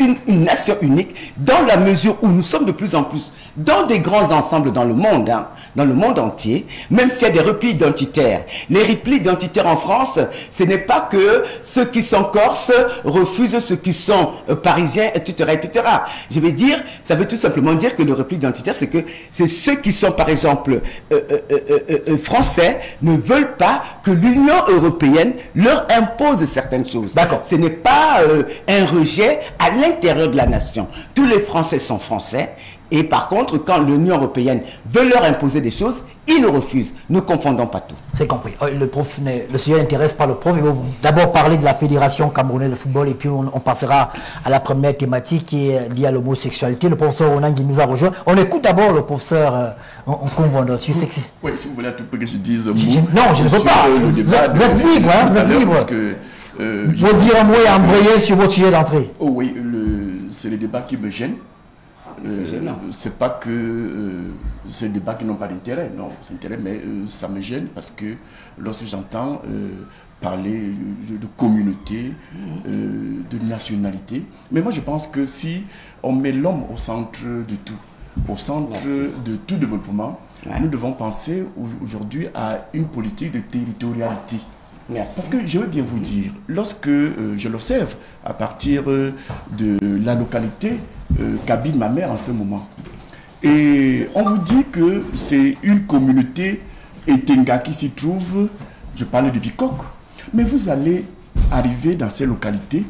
Speaker 3: une, nation unique dans la mesure où nous sommes de plus en plus dans des grands ensembles dans le monde, hein, dans le monde entier, même s'il y a des replis identitaires. Les replis identitaires en France, ce n'est pas que ceux qui sont corses refusent ceux qui sont euh, parisiens, etc., etc. Je vais dire, ça veut tout simplement dire que le repli identitaire, c'est que c'est ceux qui sont, par exemple, euh, euh, français, ne veulent pas que l'Union européenne leur impose certaines choses.
Speaker 2: D'accord.
Speaker 3: Ce n'est pas un rejet à l'intérieur l'intérieur de la nation. Tous les Français sont Français. Et par contre, quand l'Union européenne veut leur imposer des choses, ils le refusent. Ne confondons pas tout.
Speaker 2: C'est compris. Euh, le, prof, le sujet n'intéresse pas le prof. Il va d'abord parler de la Fédération camerounaise de football et puis on, passera à la première thématique qui est liée à l'homosexualité. Le professeur Ronan qui nous a rejoint. On écoute d'abord le professeur euh, en, convendant.
Speaker 4: Oui, si vous voulez un tout peu que je dise.
Speaker 2: non, je ne veux pas. Vous, êtes libre, hein, vous êtes libre. Vous dire un mot et embrayer sur votre sujet d'entrée.
Speaker 4: Oh oui, c'est le débat qui me gêne. Euh, c'est pas que euh, c'est des débats qui n'ont pas d'intérêt, non, c'est intérêt, mais euh, ça me gêne parce que lorsque j'entends parler de, communauté, de nationalité, mais moi je pense que si on met l'homme au centre de tout, au centre de tout développement, nous devons penser aujourd'hui à une politique de territorialité. Parce que je veux bien vous dire, lorsque euh, je l'observe à partir euh, de la localité euh, qu'habite ma mère en ce moment, et on vous dit que c'est une communauté Etenga qui s'y trouve, je parle de Bicoque, mais vous allez arriver dans ces localités,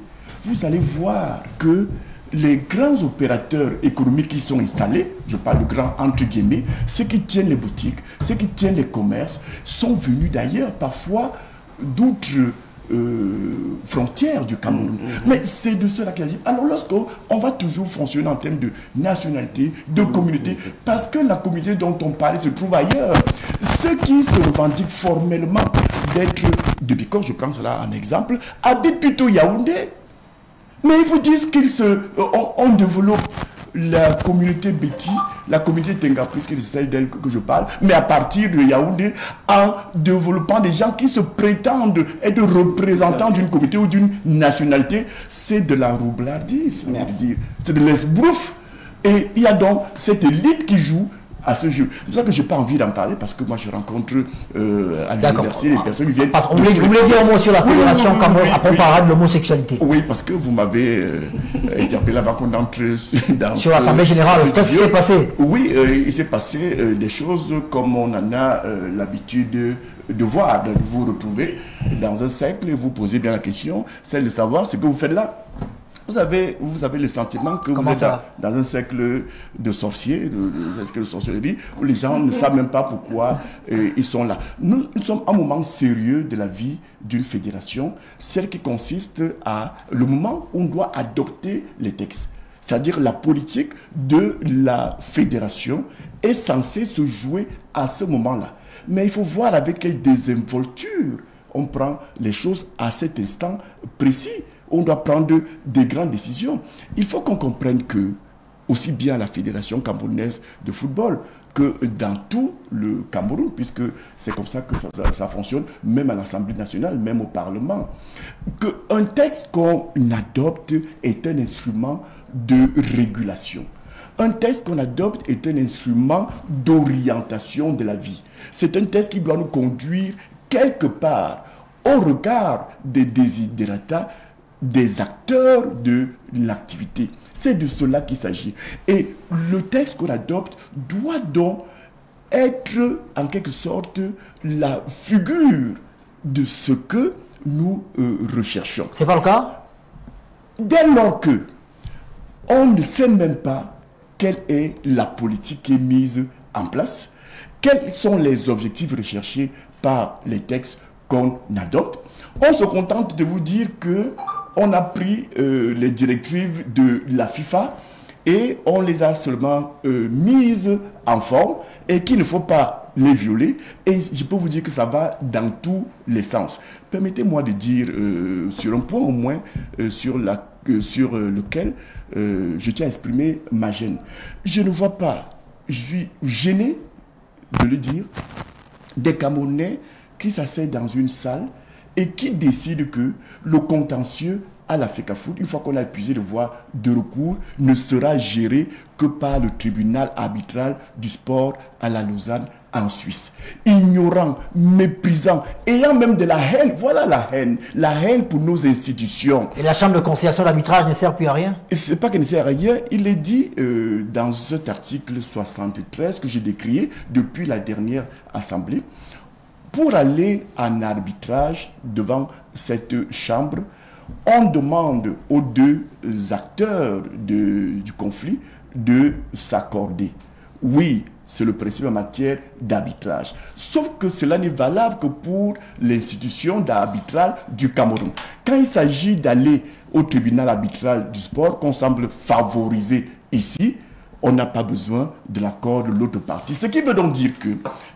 Speaker 4: vous allez voir que les grands opérateurs économiques qui sont installés, je parle de grands entre guillemets, ceux qui tiennent les boutiques, ceux qui tiennent les commerces, sont venus d'ailleurs parfois d'autres euh, frontières du Cameroun. Mm, mm, mm. Mais c'est de cela qu'il s'agit. Alors lorsqu'on va toujours fonctionner en termes de nationalité, de communauté, parce que la communauté dont on parle se trouve ailleurs. Ceux qui se revendiquent formellement d'être de Bicor, je prends cela en exemple, habitent plutôt Yaoundé. Mais ils vous disent qu'ils se, euh, on, développe la communauté Betty, la communauté Tenga, puisque c'est celle d'elle que je parle, mais à partir de Yaoundé, en développant des gens qui se prétendent être représentants d'une communauté ou d'une nationalité, c'est de la roublardise, c'est de l'esbrouf. Et il y a donc cette élite qui joue à ce jeu. C'est pour ça que je n'ai pas envie d'en parler parce que moi je rencontre euh, à l'université les personnes qui viennent.
Speaker 2: Parce qu'on voulait, voulez dire un mot sur la fédération oui, oui, oui, à de l'homosexualité?
Speaker 4: Oui, parce que vous m'avez euh, interpellé avant qu'on entre [LAUGHS]
Speaker 2: dans. Sur l'Assemblée Générale, qu'est-ce qui s'est passé?
Speaker 4: Oui, euh, il s'est passé euh, des choses comme on en a l'habitude de voir, de vous retrouver dans un cercle et vous posez bien la question, celle de savoir ce que vous faites là. Vous avez, vous avez le sentiment que vous êtes dans, un cercle de sorciers, de, de, de sorcellerie, où les gens ne savent même pas pourquoi euh, ils sont là. Nous, nous sommes à un moment sérieux de la vie d'une fédération, celle qui consiste à le moment où on doit adopter les textes. C'est-à-dire la politique de la fédération est censée se jouer à ce moment-là. Mais il faut voir avec quelle désinvolture on prend les choses à cet instant précis on doit prendre des grandes décisions. Il faut qu'on comprenne que, aussi bien la Fédération camerounaise de football que dans tout le Cameroun, puisque c'est comme ça que ça, fonctionne, même à l'Assemblée nationale, même au Parlement, qu'un texte qu'on adopte est un instrument de régulation. Un texte qu'on adopte est un instrument d'orientation de la vie. C'est un texte qui doit nous conduire quelque part au regard des désiderata des acteurs de l'activité. C'est de cela qu'il s'agit. Et le texte qu'on adopte doit donc être en quelque sorte la figure de ce que nous euh, recherchons.
Speaker 2: C'est pas le cas?
Speaker 4: Dès lors que on ne sait même pas quelle est la politique qui est mise en place, quels sont les objectifs recherchés par les textes qu'on adopte, on se contente de vous dire que on a pris euh, les directives de la FIFA et on les a seulement euh, mises en forme et qu'il ne faut pas les violer. Et je peux vous dire que ça va dans tous les sens. Permettez-moi de dire euh, sur un point au moins sur, sur lequel je tiens à exprimer ma gêne. Je ne vois pas, je suis gêné de le dire, des Camerounais qui s'asseyent dans une salle et qui décide que le contentieux à la FECAFOOT, une fois qu'on a épuisé le voie de recours, ne sera géré que par le tribunal arbitral du sport à la Lausanne en Suisse. Ignorant, méprisant, ayant même de la haine. Voilà la haine. La haine pour nos institutions.
Speaker 2: Et la chambre de conciliation d'arbitrage ne sert plus à rien?
Speaker 4: C'est pas qu'elle ne sert à rien. Il est dit euh, dans cet article 73 que j'ai décrié depuis la dernière assemblée pour aller en arbitrage devant cette chambre, on demande aux deux acteurs du conflit de s'accorder. Oui, c'est le principe en matière d'arbitrage. Sauf que cela n'est valable que pour l'institution d'arbitrage du Cameroun. Quand il s'agit d'aller au tribunal arbitral du sport, qu'on semble favoriser ici, on n'a pas besoin de l'accord de l'autre partie. Ce qui veut donc dire que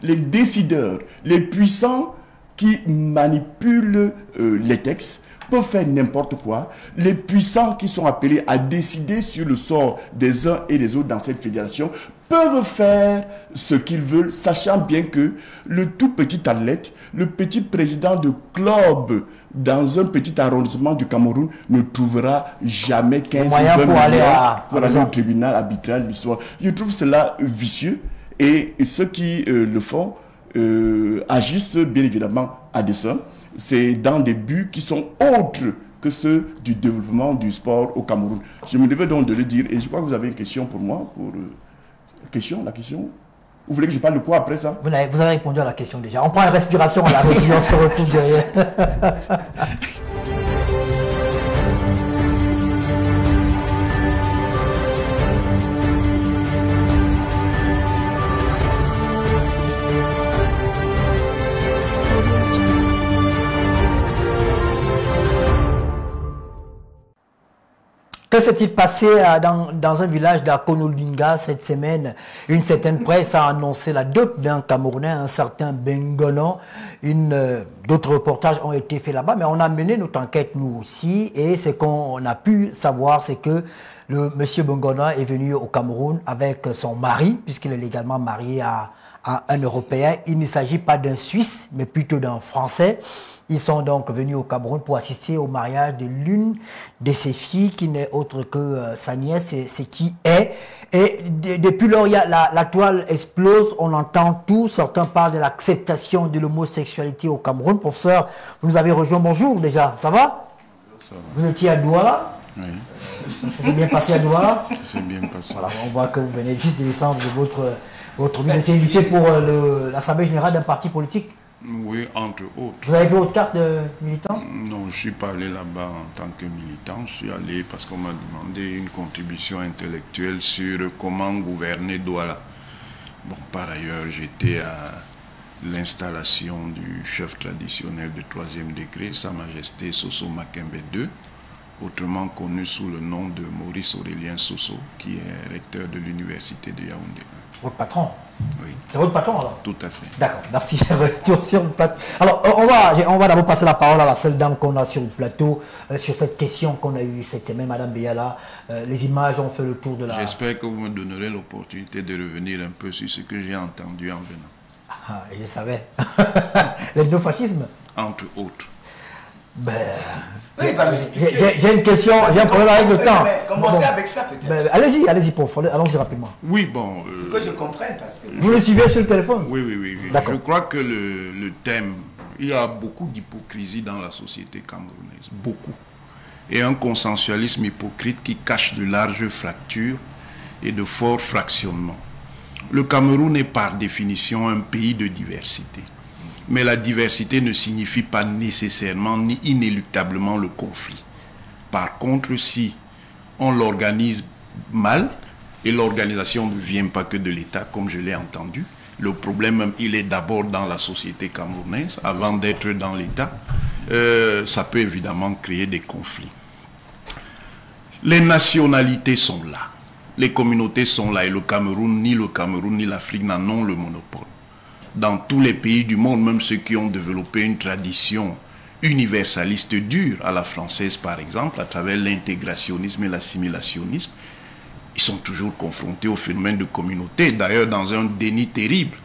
Speaker 4: les décideurs, les puissants qui manipulent euh, les textes, peuvent faire n'importe quoi. Les puissants qui sont appelés à décider sur le sort des uns et des autres dans cette fédération peuvent faire ce qu'ils veulent, sachant bien que le tout petit athlète, le petit président de club dans un petit arrondissement du Cameroun ne trouvera jamais 15 ou 20
Speaker 2: pour aller, à,
Speaker 4: pour aller au tribunal arbitral du soir. Je trouve cela vicieux et, ceux qui euh, le font euh, agissent bien évidemment à dessein. C'est dans des buts qui sont autres que ceux du développement du sport au Cameroun. Je me devais donc de le dire et je crois que vous avez une question pour moi. Pour, euh, la question vous voulez que je parle de quoi après ça?
Speaker 2: Vous avez, vous avez répondu à la question déjà. On prend une respiration, la on se retrouve derrière. [LAUGHS] Que s'est-il passé euh, dans, un village d'Akonolinga cette semaine? Une certaine presse a annoncé la dot d'un Camerounais, un certain Bengono. Euh, d'autres reportages ont été faits là-bas, mais on a mené notre enquête nous aussi. Et ce qu'on a pu savoir, c'est que Le monsieur Bongona est venu au Cameroun avec son mari, puisqu'il est légalement marié à un Européen. Il ne s'agit pas d'un Suisse, mais plutôt d'un Français. Ils sont donc venus au Cameroun pour assister au mariage de l'une de ses filles, qui n'est autre que euh, sa nièce, c'est qui est. Et de- depuis lors, il y a- la, la toile explose, on entend tout. Certains parlent de l'acceptation de l'homosexualité au Cameroun. Professeur, vous nous avez rejoint, bonjour déjà, ça va? Vous étiez à Douala,
Speaker 6: Oui,
Speaker 2: ça s'est bien passé à Douala?
Speaker 6: C'est bien passé.
Speaker 2: Voilà, on voit que vous venez juste de descendre de votre... votre vous pour euh, l'Assemblée générale d'un parti politique.
Speaker 6: Oui, entre autres.
Speaker 2: Vous avez votre carte de militant
Speaker 6: Non, je ne suis pas allé là-bas en tant que militant. Je suis allé parce qu'on m'a demandé une contribution intellectuelle sur comment gouverner Douala. Bon, par ailleurs, j'étais à l'installation du chef traditionnel de troisième degré, Sa Majesté Soso Makembe II, autrement connu sous le nom de Maurice Aurélien Soso, qui est recteur de l'université de Yaoundé.
Speaker 2: Votre patron.
Speaker 6: Oui,
Speaker 2: C'est votre patron alors
Speaker 6: tout à fait.
Speaker 2: D'accord, merci. [LAUGHS] Retour sur le plateau. Alors, euh, on va, on va d'abord passer la parole à la seule dame qu'on a sur le plateau, euh, sur cette question qu'on a eue cette semaine, Madame Béala. Euh, les images ont fait le tour de la...
Speaker 6: J'espère que vous me donnerez l'opportunité de revenir un peu sur ce que j'ai entendu en venant,
Speaker 2: Ah, je savais. [LAUGHS] L'ethnofascisme
Speaker 6: entre autres.
Speaker 2: Ben,
Speaker 3: Oui,
Speaker 2: j'ai- une question, j'ai un problème avec le
Speaker 3: Oui,
Speaker 2: temps.
Speaker 3: mais Commencez
Speaker 2: Bon.
Speaker 3: avec ça peut-être.
Speaker 2: Ben, allez-y, allez-y, prof. Allons-y rapidement.
Speaker 6: Oui, bon, euh,
Speaker 3: Que je comprenne parce que.
Speaker 2: Vous le suivez sur le téléphone
Speaker 6: oui, oui, oui. oui.
Speaker 2: D'accord.
Speaker 6: Je crois que le, le thème, il y a beaucoup d'hypocrisie dans la société camerounaise, beaucoup. Et un consensualisme hypocrite qui cache de larges fractures et de forts fractionnements. Le Cameroun est par définition un pays de diversité. Mais la diversité ne signifie pas nécessairement ni inéluctablement le conflit. Par contre, si on l'organise mal, et l'organisation ne vient pas que de l'État, comme je l'ai entendu, le problème, il est d'abord dans la société camerounaise, avant d'être dans l'État, euh, ça peut évidemment créer des conflits. Les nationalités sont là, les communautés sont là, et le Cameroun, ni le Cameroun, ni l'Afrique n'en ont le monopole dans tous les pays du monde, même ceux qui ont développé une tradition universaliste dure à la française par exemple, à travers l'intégrationnisme et l'assimilationnisme, ils sont toujours confrontés au phénomène de communauté, d'ailleurs dans un déni terrible.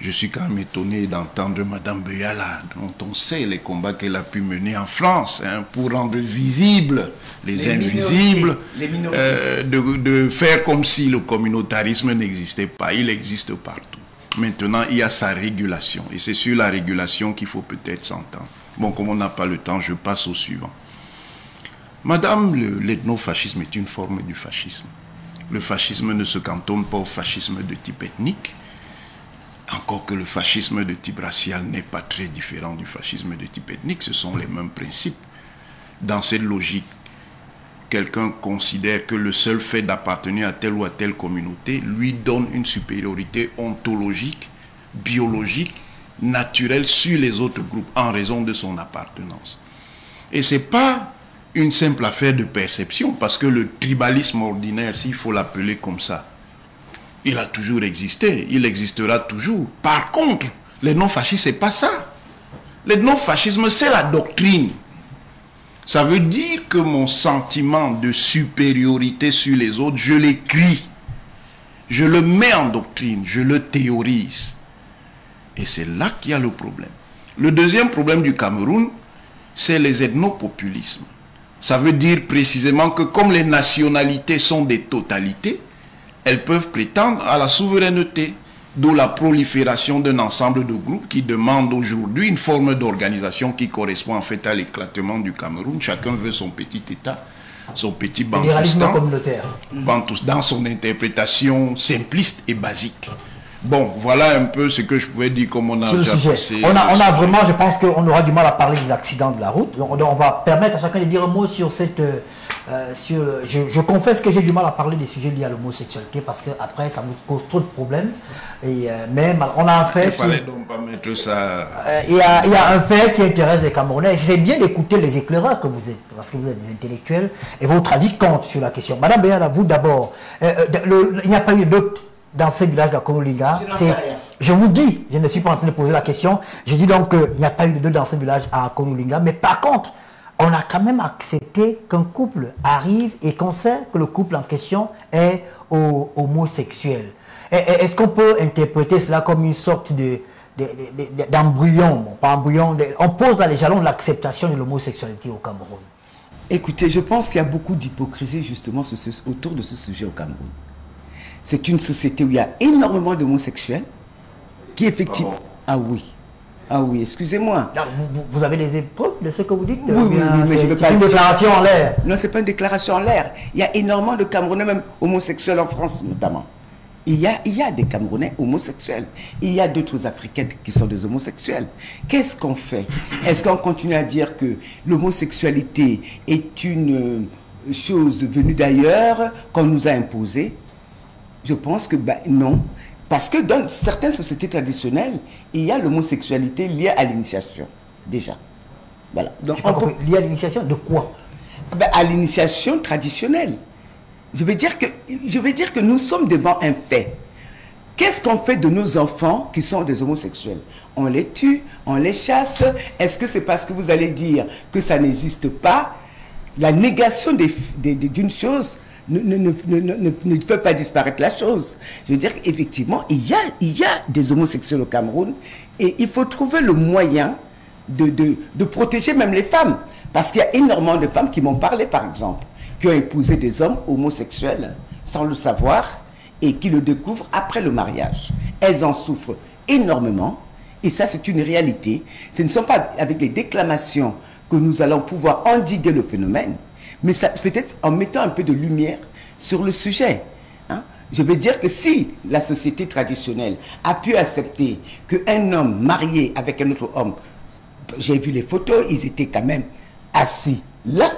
Speaker 6: Je suis quand même étonné d'entendre Madame Beyala, dont on sait les combats qu'elle a pu mener en France hein, pour rendre visibles les,
Speaker 3: Les
Speaker 6: invisibles,
Speaker 3: minorités, les minorités.
Speaker 6: euh, de, de faire comme si le communautarisme n'existait pas. Il existe partout. Maintenant, il y a sa régulation. Et c'est sur la régulation qu'il faut peut-être s'entendre. Bon, comme on n'a pas le temps, je passe au suivant. Madame, le- l'ethnofascisme est une forme du fascisme. Le fascisme ne se cantonne pas au fascisme de type ethnique, encore que le fascisme de type racial n'est pas très différent du fascisme de type ethnique, ce sont les mêmes principes. Dans cette logique, quelqu'un considère que le seul fait d'appartenir à telle ou à telle communauté lui donne une supériorité ontologique, biologique, naturelle sur les autres groupes en raison de son appartenance. Et ce n'est pas une simple affaire de perception, parce que le tribalisme ordinaire, s'il faut l'appeler comme ça, il a toujours existé, il existera toujours. Par contre, les non-fascistes, ce n'est pas ça. Les non-fascisme, c'est la doctrine. Ça veut dire que mon sentiment de supériorité sur les autres, je l'écris. Je le mets en doctrine, je le théorise. Et c'est là qu'il y a le problème. Le deuxième problème du Cameroun, c'est les ethnopopulismes. Ça veut dire précisément que comme les nationalités sont des totalités, elles peuvent prétendre à la souveraineté, d'où la prolifération d'un ensemble de groupes qui demandent aujourd'hui une forme d'organisation qui correspond en fait à l'éclatement du Cameroun. Chacun veut son petit État, son petit bantoustan. dans son interprétation simpliste et basique. Bon, voilà un peu ce que je pouvais dire comme on a déjà passé.
Speaker 2: On a, on a vraiment, je pense qu'on aura du mal à parler des accidents de la route. Donc, on va permettre à chacun de dire un mot sur cette. euh, euh, sur le- je, je confesse que j'ai du mal à parler des sujets liés à l'homosexualité parce que après ça vous cause trop de problèmes. Et euh, même on a un fait.
Speaker 6: Il fallait donc pas mettre ça.
Speaker 2: euh, Il y, a, il y a un fait qui intéresse les Camerounais. Et C'est bien d'écouter les éclaireurs que vous êtes, parce que vous êtes des intellectuels, et votre avis compte sur la question. Madame Béala, vous d'abord, il n'y a pas eu d'autres dans ce village de Konolinga.
Speaker 3: Je
Speaker 2: vous dis, je ne suis pas en train de poser la question, je dis donc qu'il n'y a pas eu de deux dans ce village à Konolinga, mais par contre, on a quand même accepté qu'un couple arrive et qu'on sait que le couple en question est homosexuel. Est-ce qu'on peut interpréter cela comme une sorte de, d'embryon, pas embryon, on pose dans les jalons l'acceptation de l'homosexualité au Cameroun
Speaker 3: Écoutez, je pense qu'il y a beaucoup d'hypocrisie justement autour de ce sujet au Cameroun. C'est une société où il y a énormément d'homosexuels qui effectivement... Ah oui. Ah oui, excusez-moi.
Speaker 2: Vous, avez les épreuves de ce que vous dites
Speaker 3: Oui, oui, oui mais je
Speaker 2: veux pas... une déclaration en l'air.
Speaker 3: Non, c'est pas une déclaration en l'air. Il y a énormément de Camerounais, même homosexuels en France notamment. Il y, a, il y a des Camerounais homosexuels. Il y a d'autres Africains qui sont des homosexuels. Qu'est-ce qu'on fait? Est-ce qu'on continue à dire que l'homosexualité est une euh, chose venue d'ailleurs, qu'on nous a imposée? Je pense que ben, non. Parce que dans certaines sociétés traditionnelles, il y a l'homosexualité liée à l'initiation, déjà.
Speaker 2: Voilà. Donc, Liée à l'initiation de quoi?
Speaker 3: Ben, À l'initiation traditionnelle. Je veux dire que, je veux dire que nous sommes devant un fait. Qu'est-ce qu'on fait de nos enfants qui sont des homosexuels? On les tue, on les chasse. Est-ce que c'est parce que vous allez dire que ça n'existe pas? La négation d'une chose ne, ne, pas disparaître la chose. Je veux dire qu'effectivement, il y, a, il des homosexuels au Cameroun et il faut trouver le moyen de, de protéger même les femmes. Parce qu'il y a énormément de femmes qui m'ont parlé, par exemple qui ont épousé des hommes homosexuels sans le savoir et qui le découvrent après le mariage. Elles en souffrent énormément et ça c'est une réalité. Ce ne sont pas avec les déclamations que nous allons pouvoir endiguer le phénomène, mais peut-être en mettant un peu de lumière sur le sujet. Hein. Je veux dire que si la société traditionnelle a pu accepter qu'un homme marié avec un autre homme, j'ai vu les photos, ils étaient quand même assis là,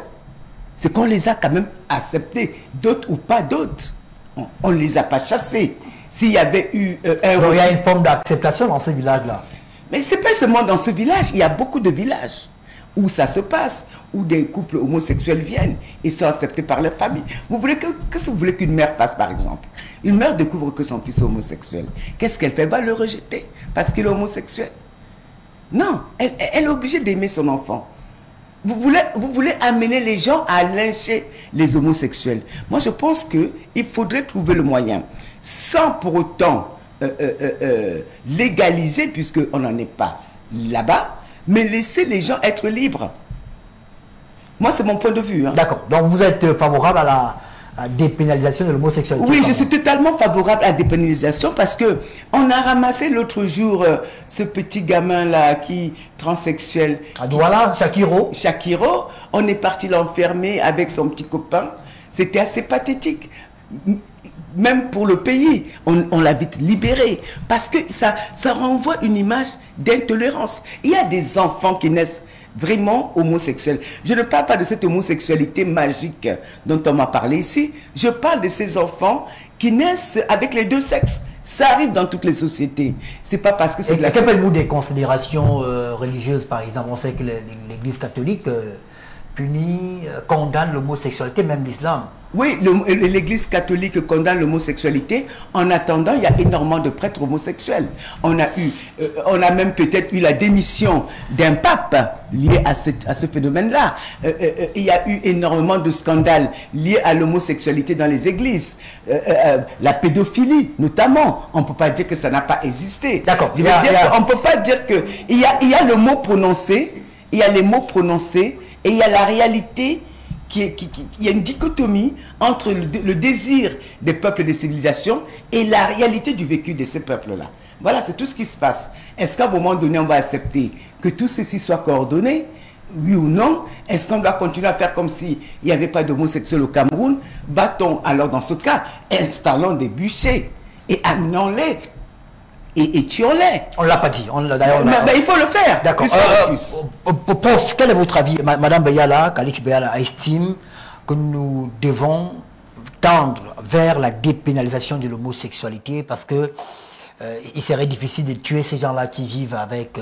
Speaker 3: c'est qu'on les a quand même acceptés, d'autres ou pas d'autres. On ne les a pas chassés. S'il y avait eu
Speaker 2: euh, un... il y a une forme d'acceptation dans ce village-là.
Speaker 3: Mais ce n'est pas seulement dans ce village, il y a beaucoup de villages où ça se passe, où des couples homosexuels viennent et sont acceptés par leur famille. Vous voulez que, qu'est-ce que vous voulez qu'une mère fasse, par exemple Une mère découvre que son fils est homosexuel. Qu'est-ce qu'elle fait? Elle va le rejeter parce qu'il est homosexuel. Non, elle est obligée d'aimer son enfant. Vous voulez, vous voulez amener les gens à lyncher les homosexuels. Moi, je pense qu'il faudrait trouver le moyen, sans pour autant euh, euh, euh, légaliser, puisqu'on n'en est pas là-bas, mais laisser les gens être libres. Moi, c'est mon point de vue. Hein.
Speaker 2: D'accord. Donc, vous êtes favorable à la, dépénalisation de l'homosexualité.
Speaker 3: Oui, je suis totalement favorable à la dépénalisation parce que on a ramassé l'autre jour euh, ce petit gamin là qui transsexuel.
Speaker 2: Ah, voilà, Shakiro.
Speaker 3: Shakiro, on est parti l'enfermer avec son petit copain. C'était assez pathétique. Même pour le pays, on, on l'a vite libéré parce que ça, ça renvoie une image d'intolérance. Il y a des enfants qui naissent vraiment homosexuel. Je ne parle pas de cette homosexualité magique dont on m'a parlé ici. Je parle de ces enfants qui naissent avec les deux sexes. Ça arrive dans toutes les sociétés. C'est pas parce que c'est de la...
Speaker 2: Qu'appelez-vous des considérations euh, religieuses, par exemple? On sait que l'Église catholique euh, punit, euh, condamne l'homosexualité, même l'islam.
Speaker 3: Oui, l'Église catholique condamne l'homosexualité. En attendant, il y a énormément de prêtres homosexuels. On a eu, euh, on a même peut-être eu la démission d'un pape lié à ce, à ce phénomène-là. Euh, euh, il y a eu énormément de scandales liés à l'homosexualité dans les églises. la pédophilie, notamment. On ne peut pas dire que ça n'a pas existé.
Speaker 2: D'accord.
Speaker 3: Qu'on ne peut pas dire que... Il y, a, il y a le mot prononcé, il y a les mots prononcés, et il y a la réalité il y a une dichotomie entre le, désir des peuples et des civilisations et la réalité du vécu de ces peuples-là. Voilà, c'est tout ce qui se passe. Est-ce qu'à un moment donné, on va accepter que tout ceci soit coordonné? Oui ou non? Est-ce qu'on doit continuer à faire comme s'il n'y avait pas d'homosexuels au Cameroun? Battons alors dans ce cas, installons des bûchers et amenons-les et, et tuons-les.
Speaker 2: On ne l'a pas dit. On
Speaker 3: mais, il faut le faire.
Speaker 2: D'accord. Euh, euh, euh, prof, quel est votre avis Madame Beyala, Calix Beyala estime que nous devons tendre vers la dépénalisation de l'homosexualité parce que il serait difficile de tuer ces gens-là qui vivent avec,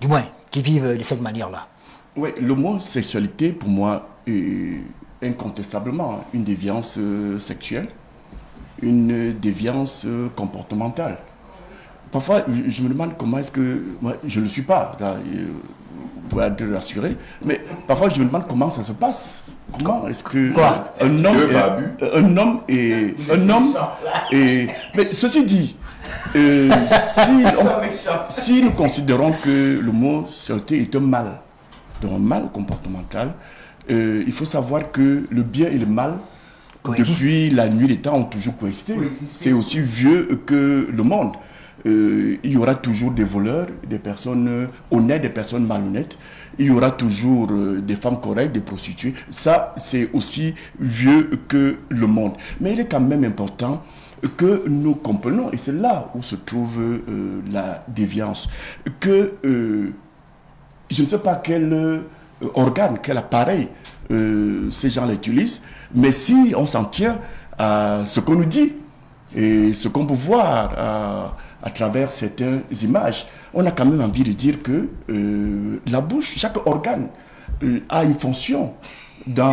Speaker 2: du moins, qui vivent de cette manière-là.
Speaker 4: Oui, l'homosexualité, pour moi, est incontestablement une déviance sexuelle, une déviance comportementale. Parfois, je me demande comment est-ce que... Moi, je ne le suis pas. Euh, pour être rassuré. Mais parfois, je me demande comment ça se passe. Comment est-ce que
Speaker 2: Quoi?
Speaker 4: un homme, est, un homme est, un homme est, mais ceci dit, euh, [LAUGHS] si, on- si nous considérons que le mot saleté est un mal, donc un mal comportemental, euh, il faut savoir que le bien et le mal, depuis la nuit des temps, ont toujours coexisté. C'est aussi vieux que le monde. Euh, il y aura toujours des voleurs, des personnes euh, honnêtes, des personnes malhonnêtes. Il y aura toujours euh, des femmes correctes, des prostituées. Ça, c'est aussi vieux que le monde. Mais il est quand même important que nous comprenons, et c'est là où se trouve la déviance, que je ne sais pas quel organe, quel appareil ces gens utilisent, mais si on s'en tient à ce qu'on nous dit et ce qu'on peut voir à travers certaines images, on a quand même envie de dire que euh, la bouche, chaque organe euh, a une fonction dans,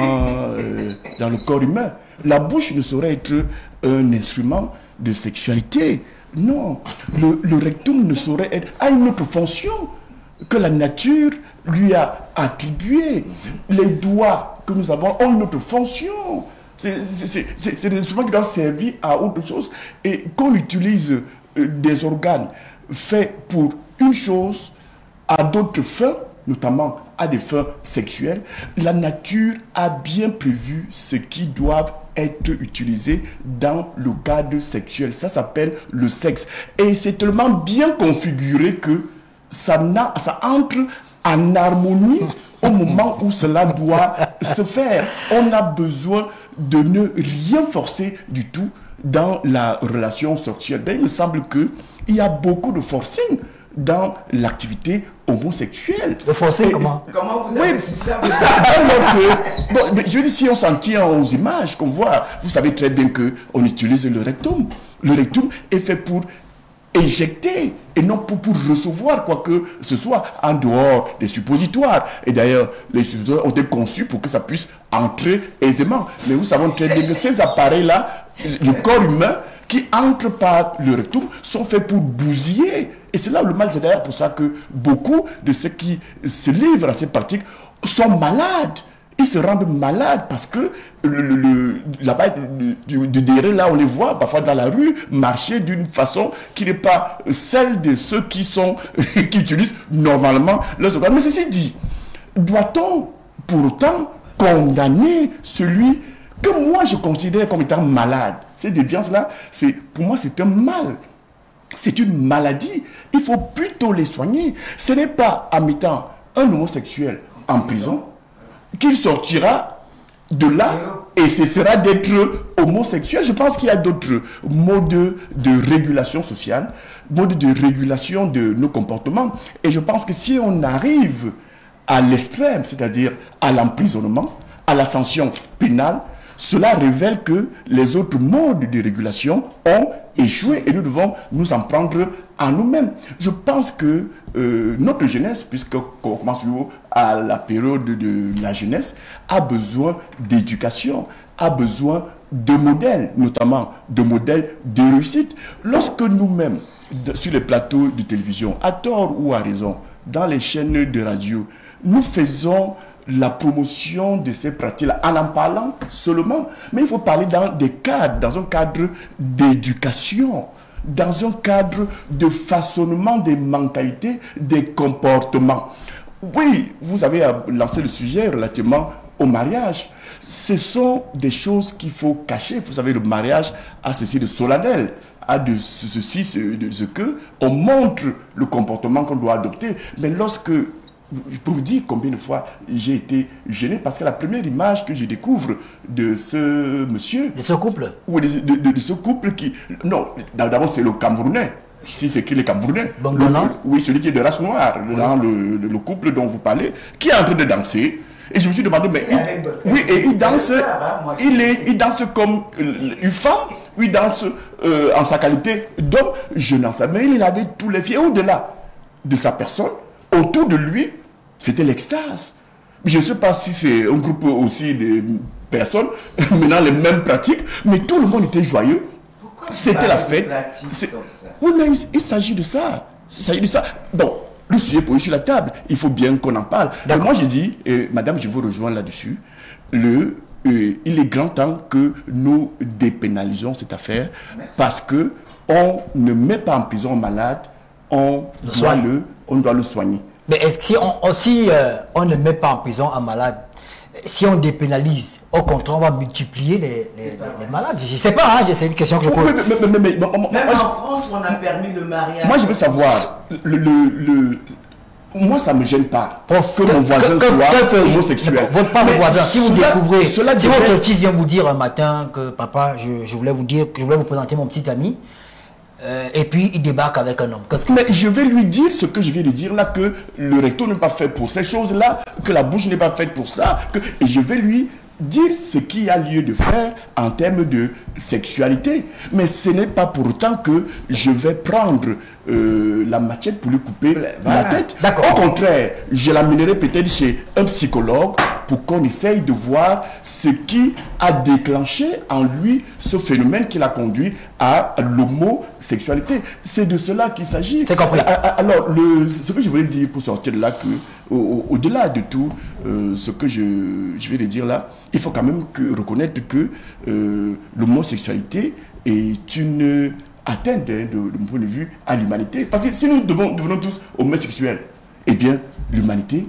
Speaker 4: euh, dans le corps humain. La bouche ne saurait être un instrument de sexualité. Non, le, le rectum ne saurait être a une autre fonction que la nature lui a attribué. Les doigts que nous avons ont une autre fonction. C'est des instruments qui doivent servir à autre chose. Et qu'on utilise des organes faits pour une chose à d'autres fins, notamment à des fins sexuelles, la nature a bien prévu ce qui doivent être utilisé dans le cadre sexuel. Ça s'appelle le sexe. Et c'est tellement bien configuré que ça, ça entre en harmonie au moment où cela doit se faire. On a besoin de ne rien forcer du tout dans la relation sexuelle. Ben, il me semble que il y a beaucoup de forcing dans l'activité homosexuelle.
Speaker 2: Le forcing,
Speaker 4: Et-
Speaker 2: comment
Speaker 3: Comment vous
Speaker 4: Oui.
Speaker 3: avez su ça [LAUGHS]
Speaker 4: alors que, bon, je veux dire, si on s'en tient aux images qu'on voit, vous savez très bien qu'on utilise le rectum. Le rectum est fait pour éjecter et non pour, pour recevoir quoi que ce soit en dehors des suppositoires. Et d'ailleurs, les suppositoires ont été conçus pour que ça puisse entrer aisément. Mais vous savez très bien que ces appareils-là, le corps humain qui entre par le rectum sont faits pour bousiller. Et c'est là le mal. C'est d'ailleurs pour ça que beaucoup de ceux qui se livrent à ces pratiques sont malades. Ils se rendent malades parce que le, le- là-bas, du, du- du derrière, là, on les voit parfois dans la rue marcher d'une façon qui n'est pas celle de ceux qui sont [LAUGHS] qui utilisent normalement leurs organes. Mais ceci dit, doit-on pour autant condamner celui que moi je considère comme étant malade Ces déviances-là, c'est pour moi c'est un mal. C'est une maladie. Il faut plutôt les soigner. Ce n'est pas en mettant un homosexuel en prison qu'il sortira de là et cessera d'être homosexuel. Je pense qu'il y a d'autres modes de régulation sociale, modes de régulation de nos comportements. Et je pense que si on arrive à l'extrême, c'est-à-dire à l'emprisonnement, à la sanction pénale, cela révèle que les autres modes de régulation ont échoué et nous devons nous en prendre à nous-mêmes. Je pense que euh, notre jeunesse, puisque on commence à la période de la jeunesse, a besoin d'éducation, a besoin de modèles, notamment de modèles de réussite. Lorsque nous-mêmes, sur les plateaux de télévision, à tort ou à raison, dans les chaînes de radio, nous faisons la promotion de ces pratiques en en parlant seulement. Mais il faut parler dans des cadres, dans un cadre d'éducation, dans un cadre de façonnement des mentalités, des comportements. Oui, vous avez euh, lancé le sujet relativement au mariage. Ce sont des choses qu'il faut cacher. Vous savez, le mariage a ceci de solennel, a de ce- ceci, ce- de ce que. On montre le comportement qu'on doit adopter. Mais lorsque je peux vous dire combien de fois j'ai été gêné parce que la première image que je découvre de ce monsieur,
Speaker 2: De ce couple?
Speaker 4: Ou de, de- de- de ce couple qui. Non, d'abord c'est le Camerounais. Ici, c'est qui les Camerounais Le- Oui, celui qui est de race noire, dans le, le- le couple dont vous parlez, qui est en train de danser. Et je me suis demandé, mais. il- oui, et il danse. Il, est, il danse comme euh, une femme, ou il danse euh, en sa qualité d'homme. Je n'en sais Mais il avait tous les filles. Et au-delà de sa personne, autour de lui, c'était l'extase. Je ne sais pas si c'est un groupe aussi de personnes [LAUGHS] menant les mêmes pratiques, mais tout le monde était joyeux. C'était la fête. Oui, mais il, il s'agit de ça. Il s'agit de ça. Bon, le sujet est sur la table. Il faut bien qu'on en parle. Et moi, je dis, euh, madame, je vous rejoins là-dessus. Le, euh, il est grand temps que nous dépénalisons cette affaire parce que on ne met pas en prison un malade, on, doit le, on doit le soigner.
Speaker 2: Mais est-ce que si on, si, euh, on ne met pas en prison un malade, si on dépénalise, au contraire, on va multiplier les, les, malades? Je ne sais pas, hein, c'est une question que je pose.
Speaker 3: Même en France, on a permis le mariage.
Speaker 4: Moi, je veux savoir, le, le, moi, ça ne me gêne pas que, mon voisin soit homosexuel.
Speaker 2: Votre pas voisin. Si vous découvrez, si votre fils vient vous dire un matin que papa, je, je, voulais vous dire, je voulais vous présenter mon petit ami, euh, et puis il débarque avec un homme.
Speaker 4: Mais je vais lui dire ce que je viens de dire là, que le recto n'est pas fait pour ces choses-là, que la bouche n'est pas faite pour ça, et je vais lui dire ce qu'il y a lieu de faire en termes de sexualité. Mais ce n'est pas pour autant que je vais prendre euh, la machette pour lui couper la tête. Au contraire, je l'amènerai peut-être chez un psychologue pour qu'on essaye de voir ce qui a déclenché en lui ce phénomène qui l'a conduit à l'homosexualité. C'est de cela qu'il s'agit.
Speaker 2: C'est compris.
Speaker 4: Alors, le, ce que je voulais dire pour sortir de là, que au-delà de tout euh, ce que je, je vais le dire là, il faut quand même que, reconnaître que euh, l'homosexualité est une atteinte hein, de, mon point de vue à l'humanité. Parce que si nous devons, devenons tous homosexuels, eh bien, l'humanité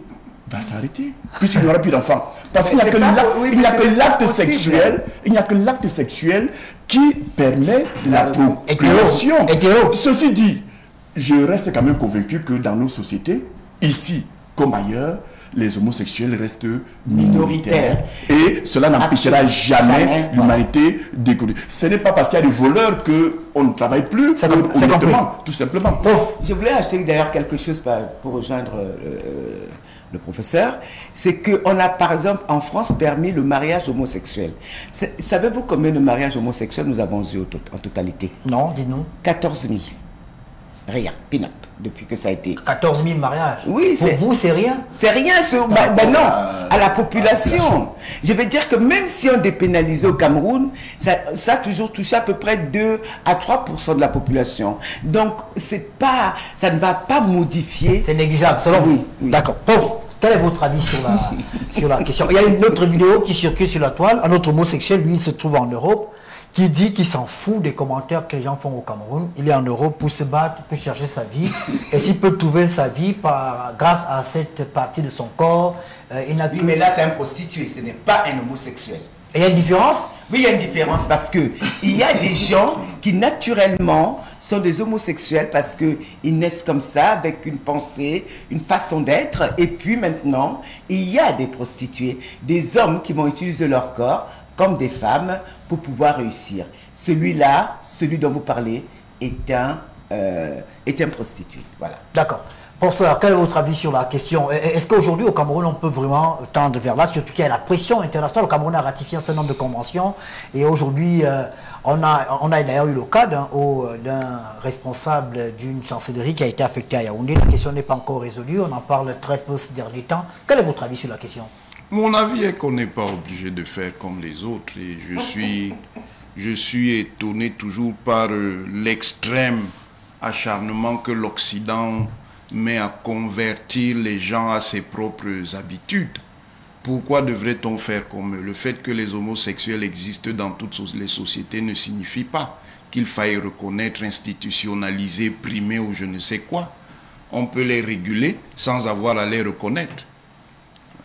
Speaker 4: va s'arrêter, puisqu'il n'y aura plus d'enfants. Parce qu'il n'y a que l'acte sexuel, il n'y a que l'acte sexuel qui permet la procréation. Ceci dit, je reste quand même convaincu que dans nos sociétés, ici comme ailleurs, les homosexuels restent minoritaires. Et cela n'empêchera jamais l'humanité d'écouler. Ce n'est pas parce qu'il y a des voleurs qu'on ne travaille plus, honnêtement, tout simplement.
Speaker 3: Je voulais acheter d'ailleurs quelque chose pour rejoindre euh, le professeur. C'est qu'on a par exemple en France permis le mariage homosexuel. Savez-vous combien de mariages homosexuels nous avons eu en totalité?
Speaker 2: Non, dis-nous.
Speaker 3: 14 000. Rien, pin-up depuis que ça a été.
Speaker 2: 14 000 mariages.
Speaker 3: Oui,
Speaker 2: c'est. Pour vous, c'est rien
Speaker 3: C'est rien sur. Bah, bah non, à la population. Je veux dire que même si on dépénalisait au Cameroun, ça, ça a toujours touché à peu près 2 à 3% de la population. Donc, c'est pas, ça ne va pas modifier.
Speaker 2: C'est négligeable, selon vous. D'accord. Pauvre. Quel est votre avis sur la, sur la question? Il y a une autre vidéo qui circule sur la toile. Un autre homosexuel, lui, il se trouve en Europe qui dit qu'il s'en fout des commentaires que les gens font au Cameroun. Il est en Europe pour se battre, pour chercher sa vie. [LAUGHS] Et s'il peut trouver sa vie par, grâce à cette partie de son corps,
Speaker 3: euh, il n'a oui, mais là, c'est un prostitué, ce n'est pas un homosexuel.
Speaker 2: Et il y a une différence?
Speaker 3: Oui, il y a une différence parce que il y a des gens qui naturellement sont des homosexuels parce qu'ils naissent comme ça, avec une pensée, une façon d'être. Et puis maintenant, il y a des prostituées, des hommes qui vont utiliser leur corps comme des femmes pour pouvoir réussir. Celui-là, celui dont vous parlez, est un, euh, est un prostitué. Voilà.
Speaker 2: D'accord. Professeur, quel est votre avis sur la question? Est-ce qu'aujourd'hui au Cameroun on peut vraiment tendre vers là, surtout qu'il y a la pression internationale? Le Cameroun a ratifié un certain nombre de conventions et aujourd'hui euh, on a, on a d'ailleurs eu le cas d'un responsable d'une chancellerie qui a été affecté à Yaoundé. La question n'est pas encore résolue, on en parle très peu ces derniers temps. Quel est votre avis sur la question?
Speaker 6: Mon avis est qu'on n'est pas obligé de faire comme les autres et je [LAUGHS] suis, je suis étonné toujours par euh, l'extrême acharnement que l'Occident met à convertir les gens à ses propres habitudes. Pourquoi devrait-on faire comme eux? Le fait que les homosexuels existent dans toutes les sociétés ne signifie pas qu'il faille reconnaître, institutionnaliser, primer ou je ne sais quoi. On peut les réguler sans avoir à les reconnaître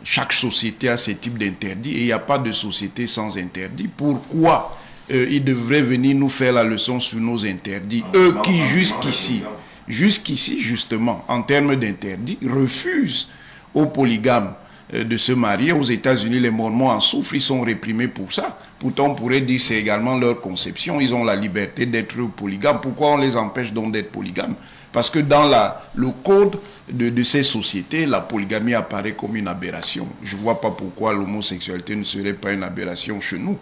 Speaker 6: chaque société a ce type d'interdit et il n'y a pas de société sans interdit. Pourquoi euh, ils devraient venir nous faire la leçon sur nos interdits? Eux qui jusqu'ici, jusqu'ici justement, en termes d'interdit, refusent aux polygames euh, de se marier. Aux États-Unis, les Mormons en souffrent, ils sont réprimés pour ça. Pourtant, on pourrait dire que c'est également leur conception. Ils ont la liberté d'être polygames. Pourquoi on les empêche donc d'être polygames? Parce que dans le code de, ces sociétés, la polygamie apparaît comme une aberration. Je ne vois pas pourquoi l'homosexualité ne serait pas une aberration chez nous.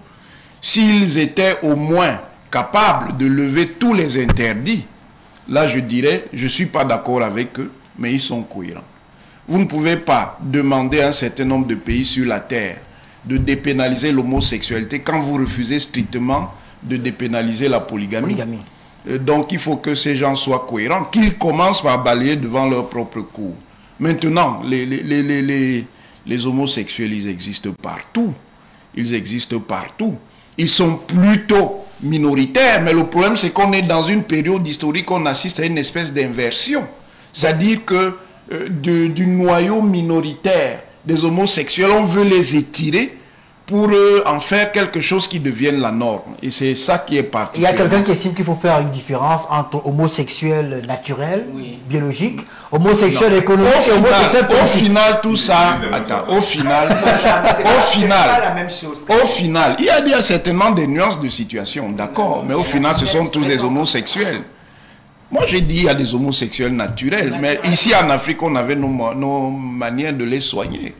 Speaker 6: S'ils étaient au moins capables de lever tous les interdits, là je dirais, je ne suis pas d'accord avec eux, mais ils sont cohérents. Vous ne pouvez pas demander à un certain nombre de pays sur la Terre de dépénaliser l'homosexualité quand vous refusez strictement de dépénaliser la polygamie. Donc il faut que ces gens soient cohérents, qu'ils commencent par balayer devant leur propre cour. Maintenant, les, les, les, les, les homosexuels, ils existent partout. Ils existent partout. Ils sont plutôt minoritaires, mais le problème c'est qu'on est dans une période historique on assiste à une espèce d'inversion. C'est-à-dire que euh, du noyau minoritaire des homosexuels, on veut les étirer pour euh, en faire quelque chose qui devienne la norme. Et c'est ça qui est parti.
Speaker 2: Il y a quelqu'un qui estime qu'il faut faire une différence entre homosexuel naturel, biologique, homosexuel économique
Speaker 6: au
Speaker 2: et homosexuel
Speaker 6: final, Au final, tout ça, attends, au final, [LAUGHS] au final, au final, il y, a, il y a certainement des nuances de situation, d'accord, mais au final, ce sont tous des homosexuels. Moi, j'ai dit il y a des homosexuels naturels, mais ici en Afrique, on avait nos, nos manières de les soigner.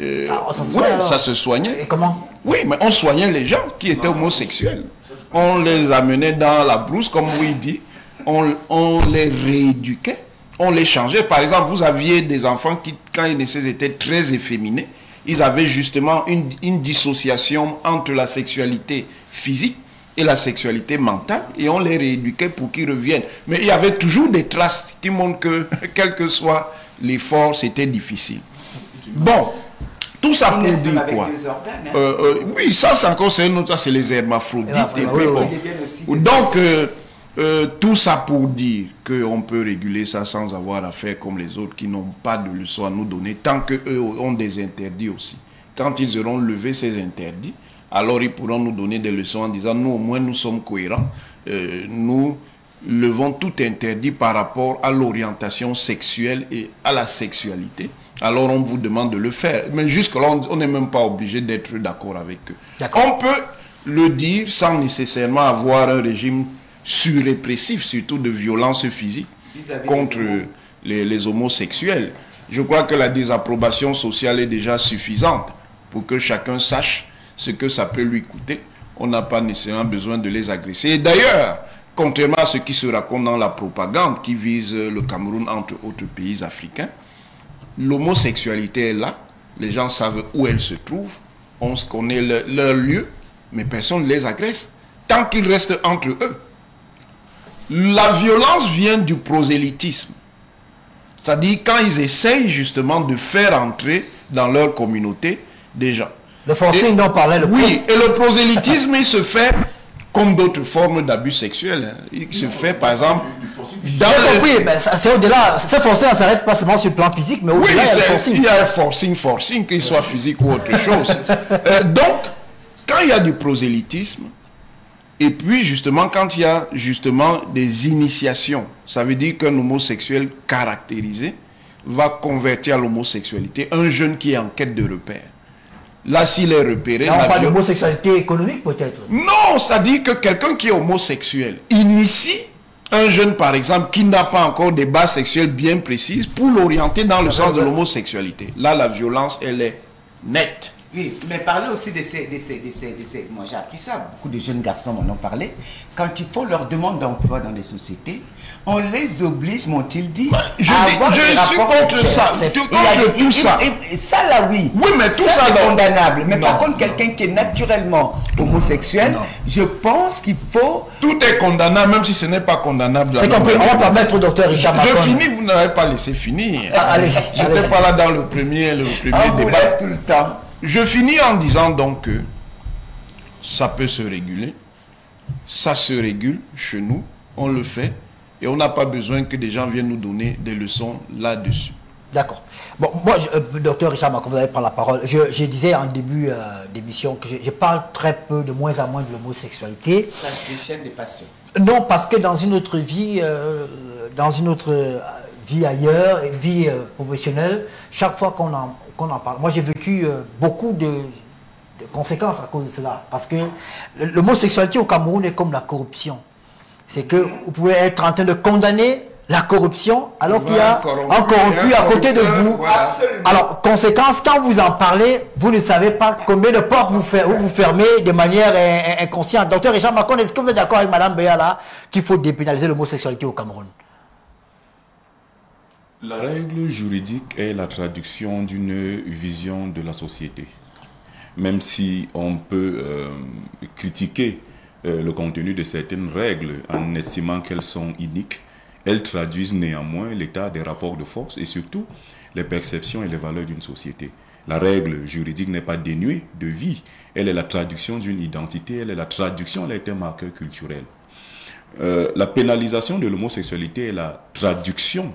Speaker 2: Euh, ah, ça, se
Speaker 6: oui, ça se soignait.
Speaker 2: Et comment
Speaker 6: Oui, mais on soignait les gens qui étaient homosexuels. On les amenait dans la brousse, comme oui dit. On, on, les rééduquait. On les changeait. Par exemple, vous aviez des enfants qui, quand ils naissaient, étaient très efféminés. Ils avaient justement une, une dissociation entre la sexualité physique et la sexualité mentale et on les rééduquait pour qu'ils reviennent. Mais il y avait toujours des traces qui montrent que, [LAUGHS] quel que soit l'effort, c'était difficile. Bon, tout ça pour dire quoi
Speaker 3: hein.
Speaker 6: euh, euh, Oui, ça c'est encore c'est les hermaphrodites. Et puis, bon. Donc, euh, tout ça pour dire qu'on peut réguler ça sans avoir à faire comme les autres qui n'ont pas de leçons à nous donner, tant qu'eux ont des interdits aussi. Quand ils auront levé ces interdits, alors ils pourront nous donner des leçons en disant, nous au moins nous sommes cohérents, nous levons tout interdit par rapport à l'orientation sexuelle et à la sexualité alors on vous demande de le faire. Mais jusque-là, on n'est même pas obligé d'être d'accord avec eux. On peut le dire sans nécessairement avoir un régime surrépressif, surtout de violence physique contre les, homosexuels. Je crois que la désapprobation sociale est déjà suffisante pour que chacun sache ce que ça peut lui coûter. On n'a pas nécessairement besoin de les agresser. Et d'ailleurs, contrairement à ce qui se raconte dans la propagande qui vise le Cameroun entre autres pays africains, l'homosexualité est là, les gens savent où elle se trouve, on connaît leur lieu, mais personne ne les agresse, tant qu'ils restent entre eux. La violence vient du prosélytisme. C'est-à-dire quand ils essayent justement de faire entrer dans leur communauté des gens.
Speaker 2: Le forcing dont parlait le
Speaker 6: Oui, et le prosélytisme, il se fait comme d'autres formes d'abus sexuels. Hein. Il se fait, par exemple,
Speaker 2: dans le... mais c'est au-delà. Ce forcing, ça s'arrête pas seulement sur le plan physique, mais au-delà,
Speaker 6: oui, il y a forcing. Il y a un forcing, forcing, qu'il soit physique ou autre chose. [LAUGHS] Euh, donc, quand il y a du prosélytisme, et puis justement, quand il y a justement des initiations, ça veut dire qu'un homosexuel caractérisé va convertir à l'homosexualité un jeune qui est en quête de repère. Là, s'il est repéré...
Speaker 2: Là, on parle d'homosexualité économique peut-être
Speaker 6: Non, ça dit que quelqu'un qui est homosexuel initie un jeune, par exemple, qui n'a pas encore des bases sexuelles bien précises pour l'orienter dans le sens de l'homosexualité. Là, la violence, elle est nette.
Speaker 3: Oui, mais parlez aussi de ces, de ces, de ces, de ces moi j'ai appris ça, beaucoup de jeunes garçons m'en ont parlé, quand il faut leur demander d'emploi dans des sociétés, on les oblige, m'ont-ils dit,
Speaker 6: je, à avoir je suis contre ça, contre tout ça.
Speaker 3: ça là oui,
Speaker 6: oui mais tout ça,
Speaker 3: c'est condamnable. Mais par contre, quelqu'un qui est naturellement homosexuel, je pense qu'il faut...
Speaker 6: Tout est condamnable, même si ce n'est pas condamnable.
Speaker 2: C'est compris, on va permettre au docteur Richard
Speaker 6: Je finis, vous n'avez pas laissé finir. Ah, allez Je n'étais pas là dans le premier, le premier
Speaker 3: on
Speaker 6: débat.
Speaker 3: Vous tout le temps.
Speaker 6: Je finis en disant donc que ça peut se réguler, ça se régule chez nous, on le fait, et on n'a pas besoin que des gens viennent nous donner des leçons là-dessus.
Speaker 2: D'accord. Bon, moi, euh, docteur Richard Macron, vous allez prendre la parole. Je, disais en début euh, d'émission que je, parle très peu, de moins en moins de l'homosexualité.
Speaker 3: Ça déchaîne des passions.
Speaker 2: Non, parce que dans une autre vie, euh, dans une autre vie ailleurs, une vie professionnelle, chaque fois qu'on en, qu'on en parle. Moi, j'ai vécu euh, beaucoup de, conséquences à cause de cela. Parce que l'homosexualité au Cameroun est comme la corruption. C'est que vous pouvez être en train de condamner la corruption alors qu'il y a un corrompu à côté de vous. Alors, conséquence, quand vous en parlez, vous ne savez pas combien de portes vous, vous fermez de manière inconsciente. Docteur Richard Macron, est-ce que vous êtes d'accord avec Mme Béala qu'il faut dépénaliser l'homosexualité au Cameroun?
Speaker 5: La règle juridique est la traduction d'une vision de la société. Même si on peut euh, critiquer euh, le contenu de certaines règles en estimant qu'elles sont iniques, elles traduisent néanmoins l'état des rapports de force et surtout les perceptions et les valeurs d'une société. La règle juridique n'est pas dénuée de vie. Elle est la traduction d'une identité, elle est la traduction, elle est un marqueur culturel. Euh, la pénalisation de l'homosexualité est la traduction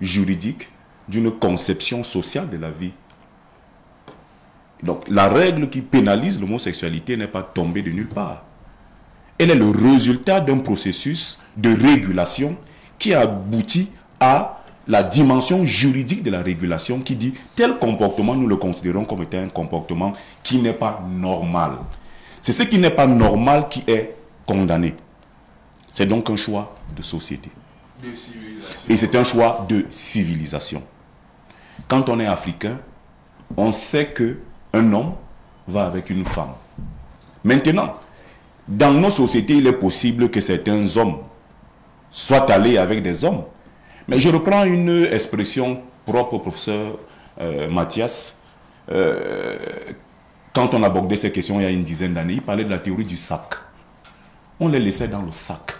Speaker 5: juridique d'une conception sociale de la vie. Donc la règle qui pénalise l'homosexualité n'est pas tombée de nulle part. Elle est le résultat d'un processus de régulation qui aboutit à la dimension juridique de la régulation qui dit tel comportement, nous le considérons comme étant un comportement qui n'est pas normal. C'est ce qui n'est pas normal qui est condamné. C'est donc un choix de société. Et c'est un choix de civilisation. Quand on est africain, on sait que un homme va avec une femme. Maintenant, dans nos sociétés, il est possible que certains hommes soient allés avec des hommes mais je reprends une expression propre au professeur euh, Mathias. Euh, quand on abordait ces questions il y a une dizaine d'années, il parlait de la théorie du sac. On les laissait dans le sac.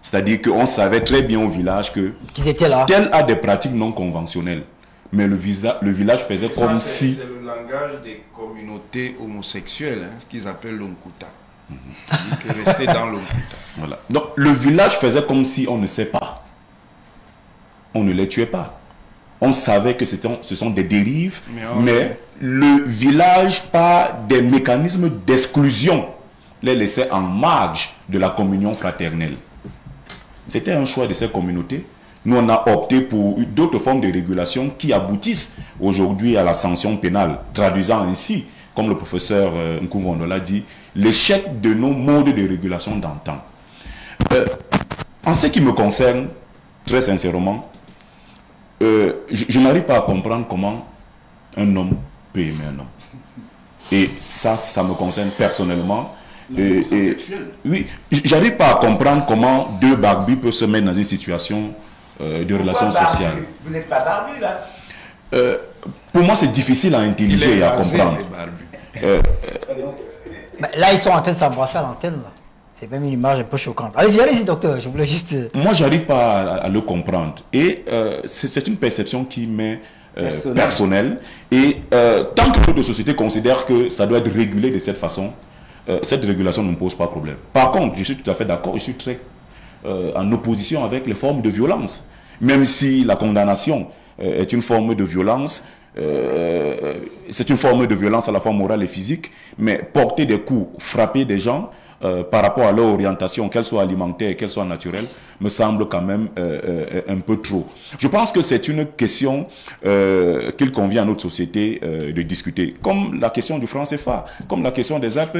Speaker 5: C'est-à-dire qu'on savait très bien au village que
Speaker 2: étaient là.
Speaker 5: tel a des pratiques non conventionnelles. Mais le, le village faisait comme si...
Speaker 6: C'est le langage des communautés homosexuelles, hein, ce qu'ils appellent l'onkuta. Rester dans l'onkuta.
Speaker 5: Voilà. Donc le village faisait comme si on ne sait pas on ne les tuait pas. On savait que ce sont des dérives, mais, le village, par des mécanismes d'exclusion, les laissait en marge de la communion fraternelle. C'était un choix de ces communautés. Nous, on a opté pour d'autres formes de régulation qui aboutissent aujourd'hui à la sanction pénale, traduisant ainsi, comme le professeur euh, l'a dit, l'échec de nos modes de régulation d'antan. Euh, en ce qui me concerne, très sincèrement, euh, je, n'arrive pas à comprendre comment un homme peut aimer un homme. Et ça, ça me concerne personnellement. Et, oui, j'arrive pas à comprendre comment deux barbus peuvent se mettre dans une situation euh, de relation sociale.
Speaker 3: Vous n'êtes pas barbu là
Speaker 5: euh, Pour moi, c'est difficile à intelliger et à comprendre.
Speaker 2: Là, ils sont en train de s'embrasser à l'antenne. C'est même une image un peu choquante. Allez-y, allez-y, docteur. Je voulais juste. Euh,
Speaker 5: Moi, j'arrive pas à, le comprendre. Et euh, c'est une perception qui m'est euh, personnelle. Et tant que notre société considère que ça doit être régulé de cette façon, cette régulation ne me pose pas problème. Par contre, je suis tout à fait d'accord. Je suis très en opposition avec les formes de violence. Même si la condamnation est une forme de violence, c'est une forme de violence à la fois morale et physique, mais porter des coups, frapper des gens, euh, par rapport à leur orientation, qu'elle soit alimentaire, qu'elle soit naturelle, me semble quand même euh, euh, un peu trop. Je pense que c'est une question qu'il convient à notre société de discuter, comme la question du franc CFA, comme la question des APE,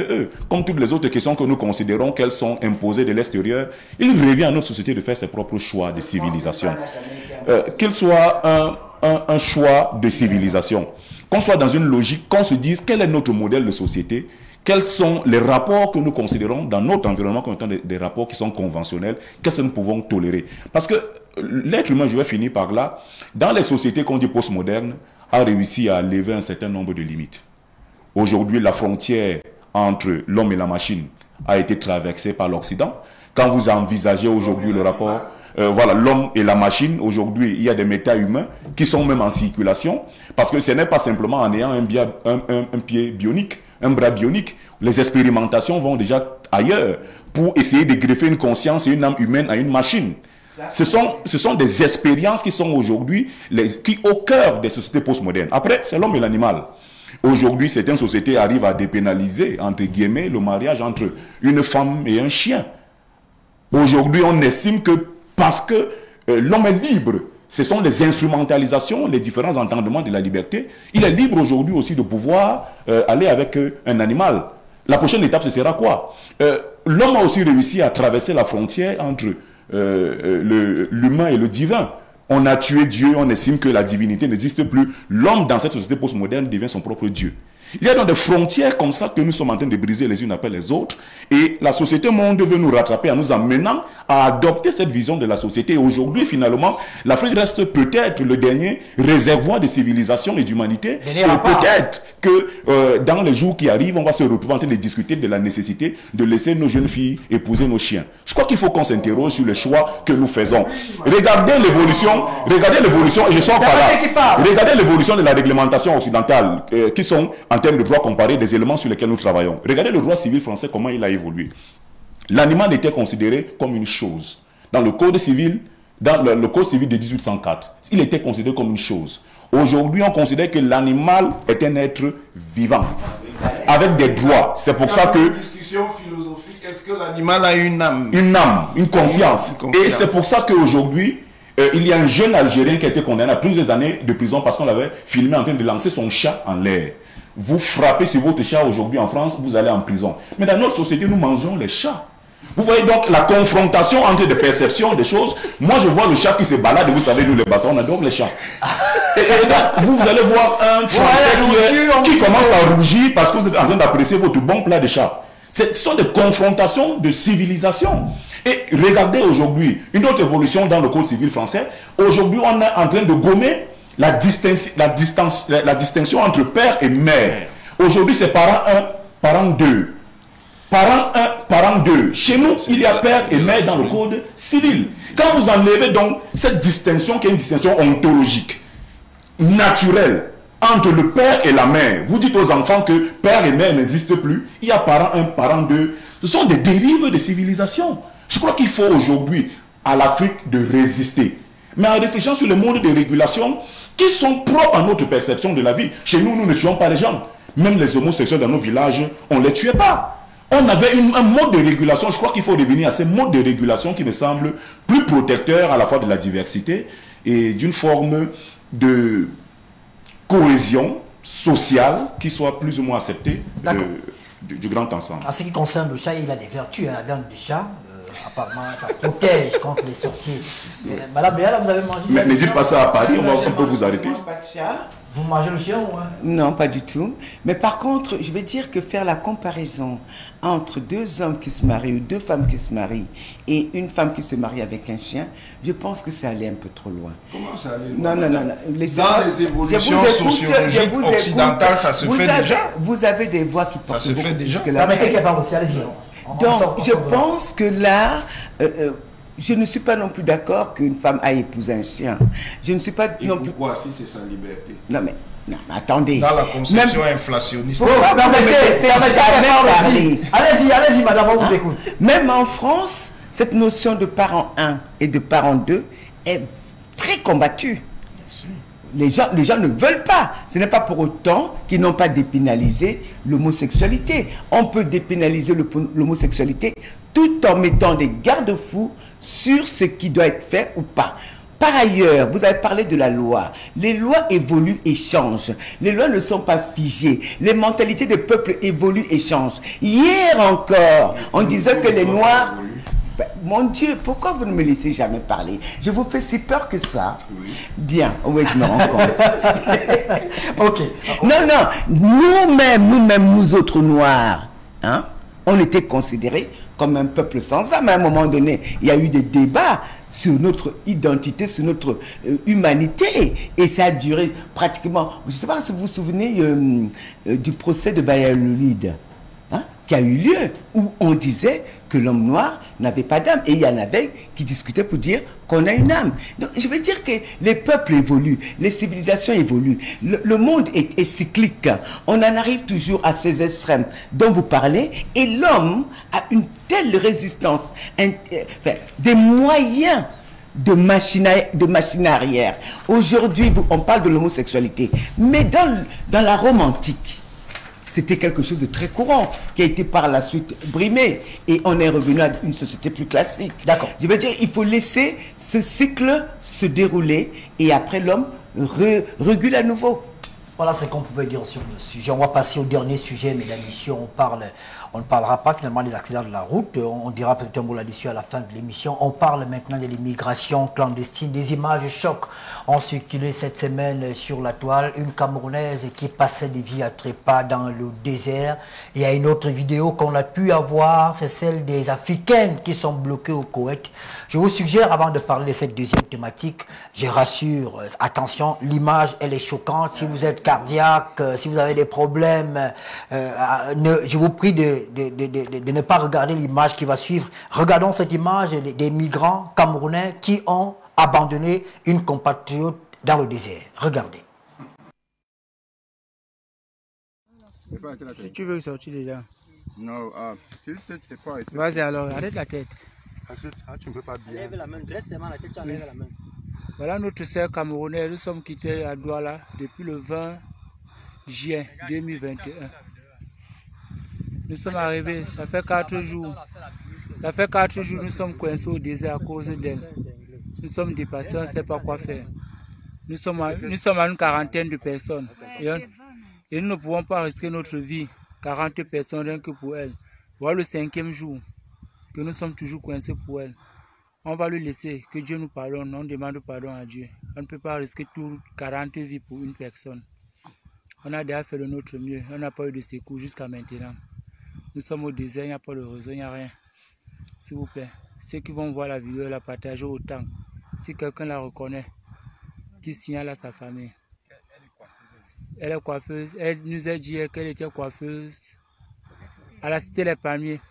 Speaker 5: comme toutes les autres questions que nous considérons qu'elles sont imposées de l'extérieur. Il revient à notre société de faire ses propres choix de civilisation. Qu'il soit un, un, choix de civilisation, qu'on soit dans une logique, qu'on se dise quel est notre modèle de société, quels sont les rapports que nous considérons dans notre environnement comme étant des, rapports qui sont conventionnels, qu'est-ce que nous pouvons tolérer Parce que l'être humain, je vais finir par là, dans les sociétés qu'on dit postmodernes, a réussi à lever un certain nombre de limites. Aujourd'hui, la frontière entre l'homme et la machine a été traversée par l'Occident. Quand vous envisagez aujourd'hui le rapport, euh, voilà, l'homme et la machine, aujourd'hui, il y a des méta humains qui sont même en circulation, parce que ce n'est pas simplement en ayant un, un pied bionique, un bras bionique. Les expérimentations vont déjà ailleurs pour essayer de greffer une conscience et une âme humaine à une machine. Ce sont, ce sont des expériences qui sont aujourd'hui qui au cœur des sociétés postmodernes. Après, c'est l'homme et l'animal. Aujourd'hui, certaines sociétés arrivent à dépénaliser, entre guillemets, le mariage entre une femme et un chien. Aujourd'hui, on estime que parce que euh, l'homme est libre, ce sont les instrumentalisations, les différents entendements de la liberté. Il est libre aujourd'hui aussi de pouvoir euh, aller avec euh, un animal. La prochaine étape, ce sera quoi? L'homme a aussi réussi à traverser la frontière entre l'humain et le divin. On a tué Dieu, on estime que la divinité n'existe plus. L'homme, dans cette société postmoderne, devient son propre Dieu. Il y a dans des frontières comme ça que nous sommes en train de briser les unes après les autres. Et la société monde veut nous rattraper en nous amenant à adopter cette vision de la société. Aujourd'hui, finalement, l'Afrique reste peut-être le dernier réservoir de civilisation et d'humanité. Et peut-être que euh, dans les jours qui arrivent, on va se retrouver en train de discuter de la nécessité de laisser nos jeunes filles épouser nos chiens. Je crois qu'il faut qu'on s'interroge sur les choix que nous faisons. Regardez l'évolution, regardez l'évolution, et je sors par là. Regardez l'évolution de la réglementation occidentale, euh, qui sont en termes de droit comparé des éléments sur lesquels nous travaillons. Regardez le droit civil français, comment il a évolué. L'animal était considéré comme une chose. Dans le code civil, dans le, code civil de 1804, il était considéré comme une chose. Aujourd'hui, on considère que l'animal est un être vivant, avec des droits. C'est pour ça que...
Speaker 6: discussion philosophique, est-ce que l'animal a une âme?
Speaker 5: Une âme, une conscience. Et c'est pour ça qu'aujourd'hui, euh, il y a un jeune Algérien qui a été condamné à plusieurs années de prison parce qu'on l'avait filmé en train de lancer son chat en l'air. Vous frappez sur votre chat aujourd'hui en France, vous allez en prison. Mais dans notre société, nous mangeons les chats. Vous voyez donc la confrontation entre des perceptions, des choses. Moi, je vois le chat qui se balade, vous savez, nous les bassins, on adore les chats. Et, donc, vous, allez voir un Français qui, commence à rougir parce que vous êtes en train d'apprécier votre bon plat de chat. Ce sont des confrontations de civilisation. Et regardez aujourd'hui une autre évolution dans le Code civil français. Aujourd'hui, on est en train de gommer la, la, distance, la, distinction entre père et mère. Aujourd'hui, c'est parent 1, parent 2. Parent 1, parent 2. Chez nous, il y a père et mère dans le code civil. Quand vous enlevez donc cette distinction qui est une distinction ontologique, naturelle, entre le père et la mère, vous dites aux enfants que père et mère n'existent plus, il y a parent 1, parent 2. Ce sont des dérives de civilisation. Je crois qu'il faut aujourd'hui à l'Afrique de résister. Mais en réfléchissant sur le monde de régulation qui sont propres à notre perception de la vie. Chez nous, nous ne tuons pas les gens. Même les homosexuels dans nos villages, on ne les tuait pas. On avait un mode de régulation, je crois qu'il faut revenir à ce mode de régulation qui me semble plus protecteur à la fois de la diversité et d'une forme de cohésion sociale qui soit plus ou moins acceptée du, grand ensemble.
Speaker 2: En ce qui concerne le chat, il a des vertus, hein, la viande du chat apparemment, ça protège contre les sorciers. Madame Béala, vous avez mangé
Speaker 5: Mais ne dites pas ça à Paris, on, va, on peut vous arrêter.
Speaker 2: Vous mangez le chien ou
Speaker 3: Non, pas du tout. Mais par contre, je vais dire que faire la comparaison entre deux hommes qui se marient ou deux femmes qui se marient et une femme qui se marie avec un chien, je pense que ça allait un peu trop loin.
Speaker 6: Comment ça allait
Speaker 3: loin? Non, non, non.
Speaker 6: Les Dans les évolutions sociologiques occidentales, ça se fait déjà?
Speaker 3: Vous avez des voix qui portent
Speaker 6: Ça se fait déjà?
Speaker 2: Permettez qu'elle parle aussi, allez-y.
Speaker 3: Donc, je pense que là, euh, euh, je ne suis pas non plus d'accord qu'une femme aille épouser un chien. Je ne suis pas
Speaker 6: Et
Speaker 3: non
Speaker 6: pourquoi, si c'est sa liberté?
Speaker 3: Non, mais non, mais attendez.
Speaker 6: Dans la conception inflationniste.
Speaker 2: Allez-y, allez-y, madame, on vous écoute.
Speaker 3: Même en France, cette notion de parent 1 et de parent 2 est très combattue les gens, ne veulent pas. Ce n'est pas pour autant qu'ils n'ont pas dépénalisé l'homosexualité. On peut dépénaliser l'homosexualité tout en mettant des garde-fous sur ce qui doit être fait ou pas. Par ailleurs, vous avez parlé de la loi. Les lois évoluent et changent. Les lois ne sont pas figées. Les mentalités des peuples évoluent et changent. Hier encore, on disait que les Noirs ben, mon Dieu, pourquoi vous ne me laissez jamais parler? Je vous fais si peur que ça. Bien, oui, je me rends compte. [LAUGHS]
Speaker 2: ok.
Speaker 3: Non, non, nous-mêmes, nous-mêmes, nous autres Noirs, hein, on était considérés comme un peuple sans âme. À un moment donné, il y a eu des débats sur notre identité, sur notre euh, humanité. Et ça a duré pratiquement... Je ne sais pas si vous vous souvenez euh, euh, du procès de Valladolid qui a eu lieu, où on disait que l'homme noir n'avait pas d'âme. Et il y en avait qui discutaient pour dire qu'on a une âme. Donc, je veux dire que les peuples évoluent, les civilisations évoluent, le, monde est, cyclique. On en arrive toujours à ces extrêmes dont vous parlez, et l'homme a une telle résistance, euh, des moyens de machine, arrière. Aujourd'hui, on parle de l'homosexualité, mais dans la Rome antique, c'était quelque chose de très courant qui a été par la suite brimé et on est revenu à une société plus classique.
Speaker 2: D'accord.
Speaker 3: Je veux dire, il faut laisser ce cycle se dérouler et après l'homme régule à nouveau.
Speaker 2: Voilà ce qu'on pouvait dire sur le sujet. On va passer au dernier sujet, mais la mission, on parle on ne parlera pas finalement des accidents de la route. On dira peut-être un mot là-dessus à la fin de l'émission. On parle maintenant de l'immigration clandestine. Des images chocs ont circulé cette semaine sur la toile. Une Camerounaise qui passait des vies à trépas dans le désert. Il y a une autre vidéo qu'on a pu avoir, c'est celle des Africaines qui sont bloquées au Koweït. Je vous suggère, avant de parler de cette deuxième thématique, je rassure, euh, attention, l'image, elle est choquante. Si vous êtes cardiaque, euh, si vous avez des problèmes, euh, je vous prie de de, ne pas regarder l'image qui va suivre. Regardons cette image des, migrants camerounais qui ont abandonné une compatriote dans le désert. Regardez.
Speaker 7: Si tu veux sortir déjà.
Speaker 8: Non, ah, si tu pas.
Speaker 7: Vas-y alors, arrête la tête.
Speaker 8: Ah, tu ne peux pas bien. Lève la main, dresse la tête, tu
Speaker 7: enlèves la main. Voilà notre sœur camerounaise. Nous sommes quittés à Douala depuis le 20 juin 2021. Nous sommes arrivés, ça fait quatre jours. Ça fait quatre jours, nous sommes coincés au désert à cause d'elle. Nous sommes dépassés, on ne sait pas quoi faire. Nous sommes, à, nous sommes une quarantaine de personnes. Et, nous ne pouvons pas risquer notre vie. 40 personnes rien que pour elle. Voilà le cinquième jour que nous sommes toujours coincés pour elle. On va lui laisser, que Dieu nous pardonne, on demande pardon à Dieu. On ne peut pas risquer tout 40 vies pour une personne. On a déjà fait de notre mieux, on n'a pas eu de secours jusqu'à maintenant. Nous sommes au désert, il n'y a pas de réseau, il n'y a rien. S'il vous plaît, ceux qui vont voir la vidéo, la partager autant. Si quelqu'un la reconnaît, qui signale à sa famille. Elle est coiffeuse. Elle nous a dit qu'elle était coiffeuse à la cité Les Palmiers.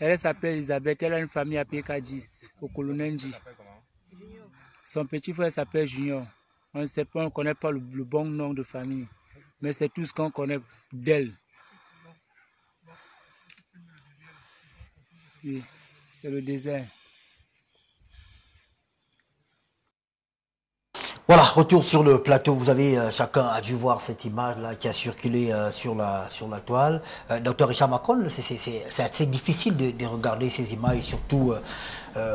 Speaker 7: Elle s'appelle Elisabeth. Elle a une famille à PK10, au Kolonenji. Son petit frère s'appelle Junior. On ne sait pas, on ne connaît pas le bon nom de famille. Mais c'est tout ce qu'on connaît d'elle. C'est le désert.
Speaker 2: Voilà, retour sur le plateau. Vous avez, euh, chacun a dû voir cette image-là qui a circulé euh, sur, la, sur la toile. Euh, docteur Richard Macron, c'est assez difficile de, regarder ces images, surtout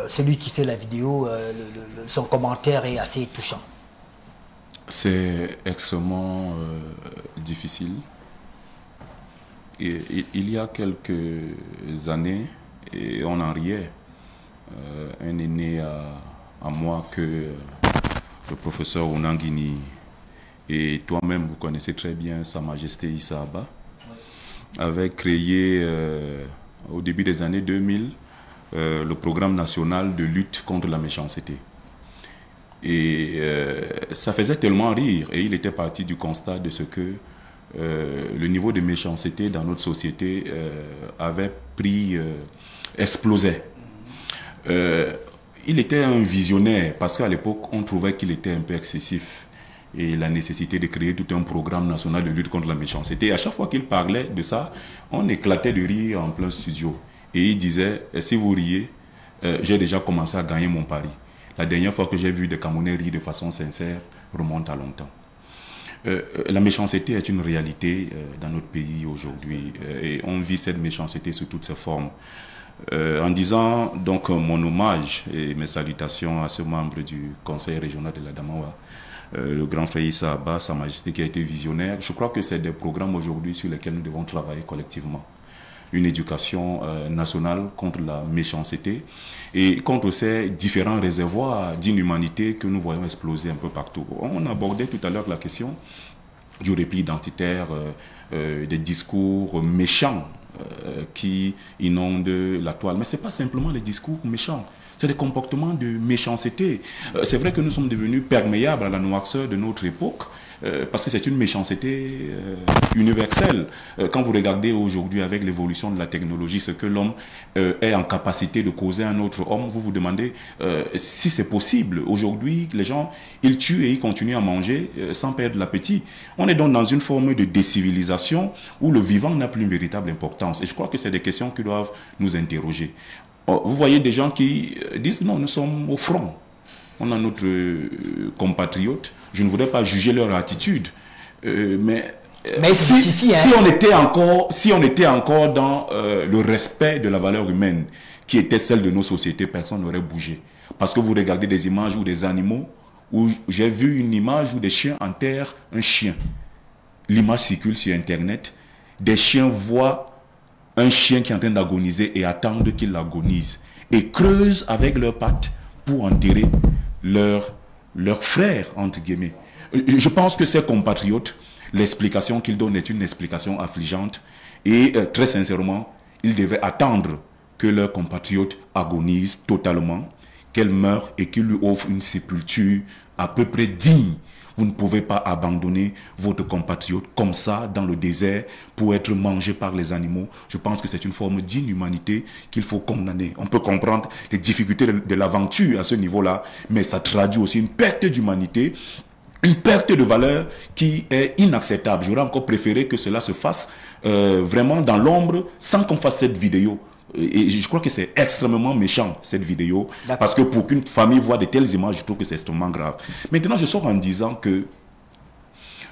Speaker 2: celui qui fait la vidéo, son commentaire est assez touchant.
Speaker 5: C'est extrêmement difficile. Et, il y a quelques années, et on en riait. Euh, un aîné à, moi que euh, le professeur Onangini et toi-même vous connaissez très bien Sa Majesté Issa Abba, avait créé euh, au début des années 2000 le programme national de lutte contre la méchanceté. Et ça faisait tellement rire et il était parti du constat de ce que le niveau de méchanceté dans notre société avait pris explosait. Euh, il était un visionnaire parce qu'à l'époque, on trouvait qu'il était un peu excessif et la nécessité de créer tout un programme national de lutte contre la méchanceté. Et à chaque fois qu'il parlait de ça, on éclatait de rire en plein studio. Et il disait, si vous riez, euh, j'ai déjà commencé à gagner mon pari. La dernière fois que j'ai vu des Camerounais rire de façon sincère remonte à longtemps. Euh, la méchanceté est une réalité dans notre pays aujourd'hui et on vit cette méchanceté sous toutes ses formes. Euh, en disant donc mon hommage et mes salutations à ce membre du conseil régional de la Damawa, euh, le grand frère Issa Abba, Sa Majesté qui a été visionnaire. Je crois que c'est des programmes aujourd'hui sur lesquels nous devons travailler collectivement. Une éducation euh, nationale contre la méchanceté et contre ces différents réservoirs d'inhumanité que nous voyons exploser un peu partout. On abordait tout à l'heure la question du repli identitaire, des discours méchants euh, qui inondent la toile. Mais ce n'est pas simplement les discours méchants, c'est des comportements de méchanceté. Euh, c'est vrai que nous sommes devenus perméables à la noirceur de notre époque, euh, parce que c'est une méchanceté euh, universelle. Euh, quand vous regardez aujourd'hui avec l'évolution de la technologie, ce que l'homme est en capacité de causer à un autre homme, vous vous demandez si c'est possible. Aujourd'hui, les gens, ils tuent et ils continuent à manger sans perdre l'appétit. On est donc dans une forme de décivilisation où le vivant n'a plus une véritable importance. Et je crois que c'est des questions qui doivent nous interroger. Vous voyez des gens qui disent non, nous sommes au front. On a notre compatriote je ne voudrais pas juger leur attitude, euh, mais,
Speaker 2: euh, si,
Speaker 5: hein. si, on était encore, si on était encore dans euh, le respect de la valeur humaine qui était celle de nos sociétés, personne n'aurait bougé. Parce que vous regardez des images où des animaux, où j'ai vu une image où des chiens enterrent un chien. l'image circule sur Internet, des chiens voient un chien qui est en train d'agoniser et attendent qu'il agonise et creusent avec leurs pattes pour enterrer leur, leur frère, entre guillemets. Euh, je pense que ces compatriotes, l'explication qu'ils donnent est une explication affligeante et euh, très sincèrement, ils devaient attendre que leurs compatriotes agonisent totalement, qu'elle meure et qu'ils lui offrent une sépulture à peu près digne vous ne pouvez pas abandonner votre compatriote comme ça dans le désert pour être mangé par les animaux. Je pense que c'est une forme d'inhumanité qu'il faut condamner. On peut comprendre les difficultés de, l'aventure à ce niveau-là, mais ça traduit aussi une perte d'humanité une perte de valeur qui est inacceptable. J'aurais encore préféré que cela se fasse euh, vraiment dans l'ombre sans qu'on fasse cette vidéo. Et je crois que c'est extrêmement méchant, cette vidéo. Parce que pour qu'une famille voit de telles images, je trouve que c'est extrêmement grave. Maintenant, je sors en disant que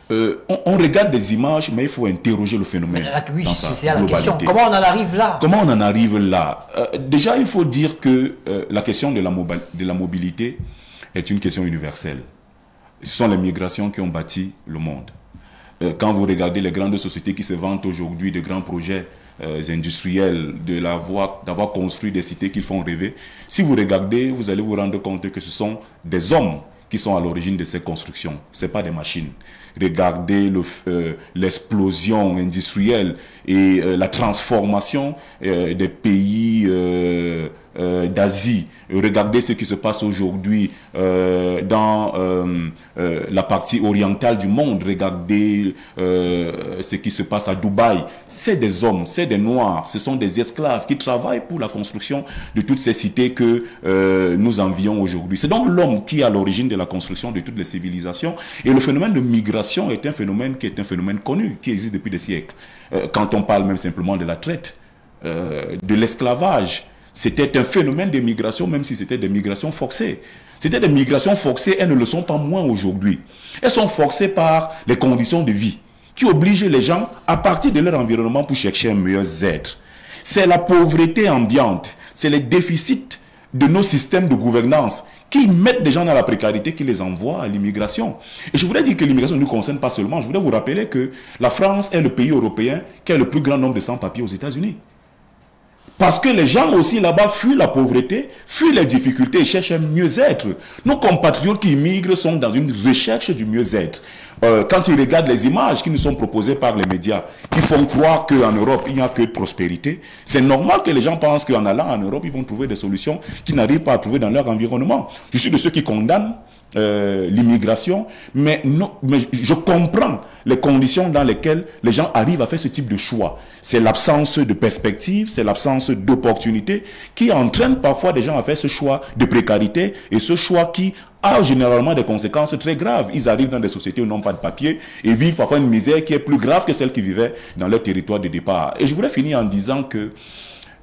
Speaker 5: euh, on, regarde des images, mais il faut interroger le phénomène.
Speaker 2: oui, c'est la question. Comment on en arrive là?
Speaker 5: Comment on en arrive là? Euh, Déjà, il faut dire que euh, la question de la, de la mobilité est une question universelle. Ce sont les migrations qui ont bâti le monde. quand vous regardez les grandes sociétés qui se vantent aujourd'hui de grands projets euh, industriels de d'avoir construit des cités qui font rêver. Si vous regardez, vous allez vous rendre compte que ce sont des hommes qui sont à l'origine de ces constructions. C'est pas des machines. Regardez euh, l'explosion industrielle et euh, la transformation des pays d'Asie Regardez ce qui se passe aujourd'hui euh, dans euh, euh, la partie orientale du monde. Regardez ce qui se passe à Dubaï. C'est des hommes, c'est des noirs, ce sont des esclaves qui travaillent pour la construction de toutes ces cités que nous envions aujourd'hui. C'est donc l'homme qui est à l'origine de la construction de toutes les civilisations. Et le phénomène de migration est un phénomène qui est un phénomène connu, qui existe depuis des siècles. quand on parle même simplement de la traite, de l'esclavage, c'était un phénomène de migration, même si c'était des migrations forcées. C'était des migrations forcées, elles ne le sont pas moins aujourd'hui. Elles sont forcées par les conditions de vie qui obligent les gens à partir de leur environnement pour chercher un meilleur être. C'est la pauvreté ambiante, c'est les déficits de nos systèmes de gouvernance qui mettent des gens dans la précarité, qui les envoient à l'immigration. Et je voudrais dire que l'immigration ne nous concerne pas seulement. Je voudrais vous rappeler que la France est le pays européen qui a le plus grand nombre de sans-papiers aux États-Unis. Parce que les gens aussi là-bas fuient la pauvreté, fuient les difficultés et cherchent un mieux-être. Nos compatriotes qui immigrent sont dans une recherche du mieux-être. Euh, quand ils regardent les images qui nous sont proposées par les médias, qui font croire qu'en Europe, il n'y a que de prospérité, c'est normal que les gens pensent qu'en allant en Europe, ils vont trouver des solutions qu'ils n'arrivent pas à trouver dans leur environnement. Je suis de ceux qui condamnent euh, l'immigration, mais, mais je comprends les conditions dans lesquelles les gens arrivent à faire ce type de choix. C'est l'absence de perspective, c'est l'absence d'opportunité qui entraîne parfois des gens à faire ce choix de précarité et ce choix qui a généralement des conséquences très graves. Ils arrivent dans des sociétés où ils n'ont pas de papier et vivent parfois une misère qui est plus grave que celle qu'ils vivaient dans leur territoire de départ. Et je voudrais finir en disant que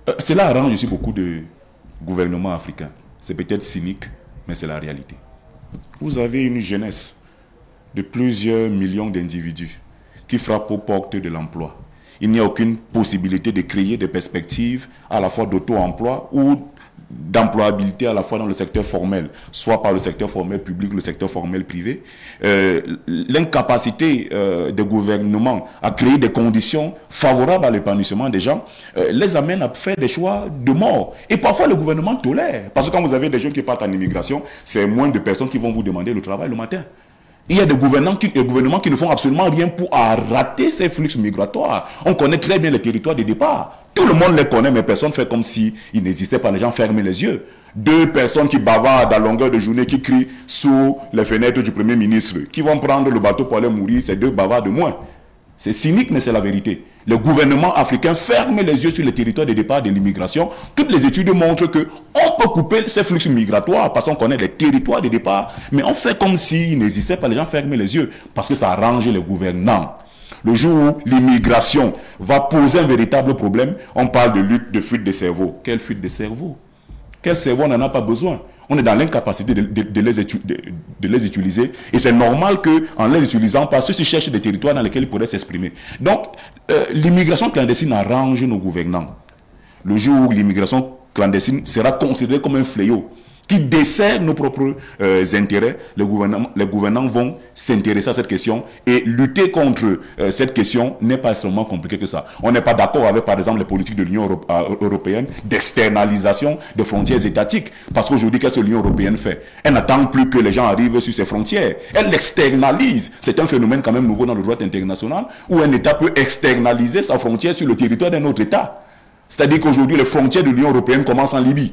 Speaker 5: euh, cela arrange aussi beaucoup de gouvernements africains. C'est peut-être cynique, mais c'est la réalité vous avez une jeunesse de plusieurs millions d'individus qui frappent aux portes de l'emploi. Il n'y a aucune possibilité de créer des perspectives à la fois d'auto-emploi ou d'employabilité à la fois dans le secteur formel, soit par le secteur formel public le secteur formel privé. Euh, l'incapacité euh, des gouvernements à créer des conditions favorables à l'épanouissement des gens euh, les amène à faire des choix de mort. Et parfois le gouvernement tolère. Parce que quand vous avez des gens qui partent en immigration, c'est moins de personnes qui vont vous demander le travail le matin. Il y a des gouvernements, qui, ne font absolument rien pour rater ces flux migratoires. On connaît très bien les territoires de départ. Tout le monde les connaît, mais personne ne fait comme s'ils n'existaient pas. Les gens ferment les yeux. Deux personnes qui bavardent à longueur de journée, qui crient sous les fenêtres du Premier ministre, qui vont prendre le bateau pour aller mourir, c'est deux bavards de moins. C'est cynique, mais c'est la vérité. Le gouvernement africain ferme les yeux sur les territoires de départ de l'immigration. Toutes les études montrent que on peut couper ces flux migratoires parce qu'on connaît les territoires de départ, mais on fait comme s'ils n'existaient pas. Les gens ferment les yeux parce que ça arrange les gouvernants. Le jour où l'immigration va poser un véritable problème, on parle de lutte de fuite de cerveau. Quelle fuite de cerveau? Quel cerveau n'en a pas besoin on est dans l'incapacité de, les utiliser. Et c'est normal qu'en les utilisant pas, ceux-ci cherchent des territoires dans lesquels ils pourraient s'exprimer. Donc, euh, l'immigration clandestine arrange nos gouvernants. Le jour où l'immigration clandestine sera considérée comme un fléau, qui dessert nos propres euh, intérêts, les gouvernants, vont s'intéresser à cette question et lutter contre euh, cette question n'est pas seulement compliqué que ça. On n'est pas d'accord avec, par exemple, les politiques de l'Union euh, européenne d'externalisation des frontières étatiques. Parce qu'aujourd'hui, qu'est-ce que l'Union européenne fait? Elle n'attend plus que les gens arrivent sur ses frontières. Elle l'externalise. C'est un phénomène quand même nouveau dans le droit international où un État peut externaliser sa frontière sur le territoire d'un autre État. C'est-à-dire qu'aujourd'hui, les frontières de l'Union européenne commencent en Libye.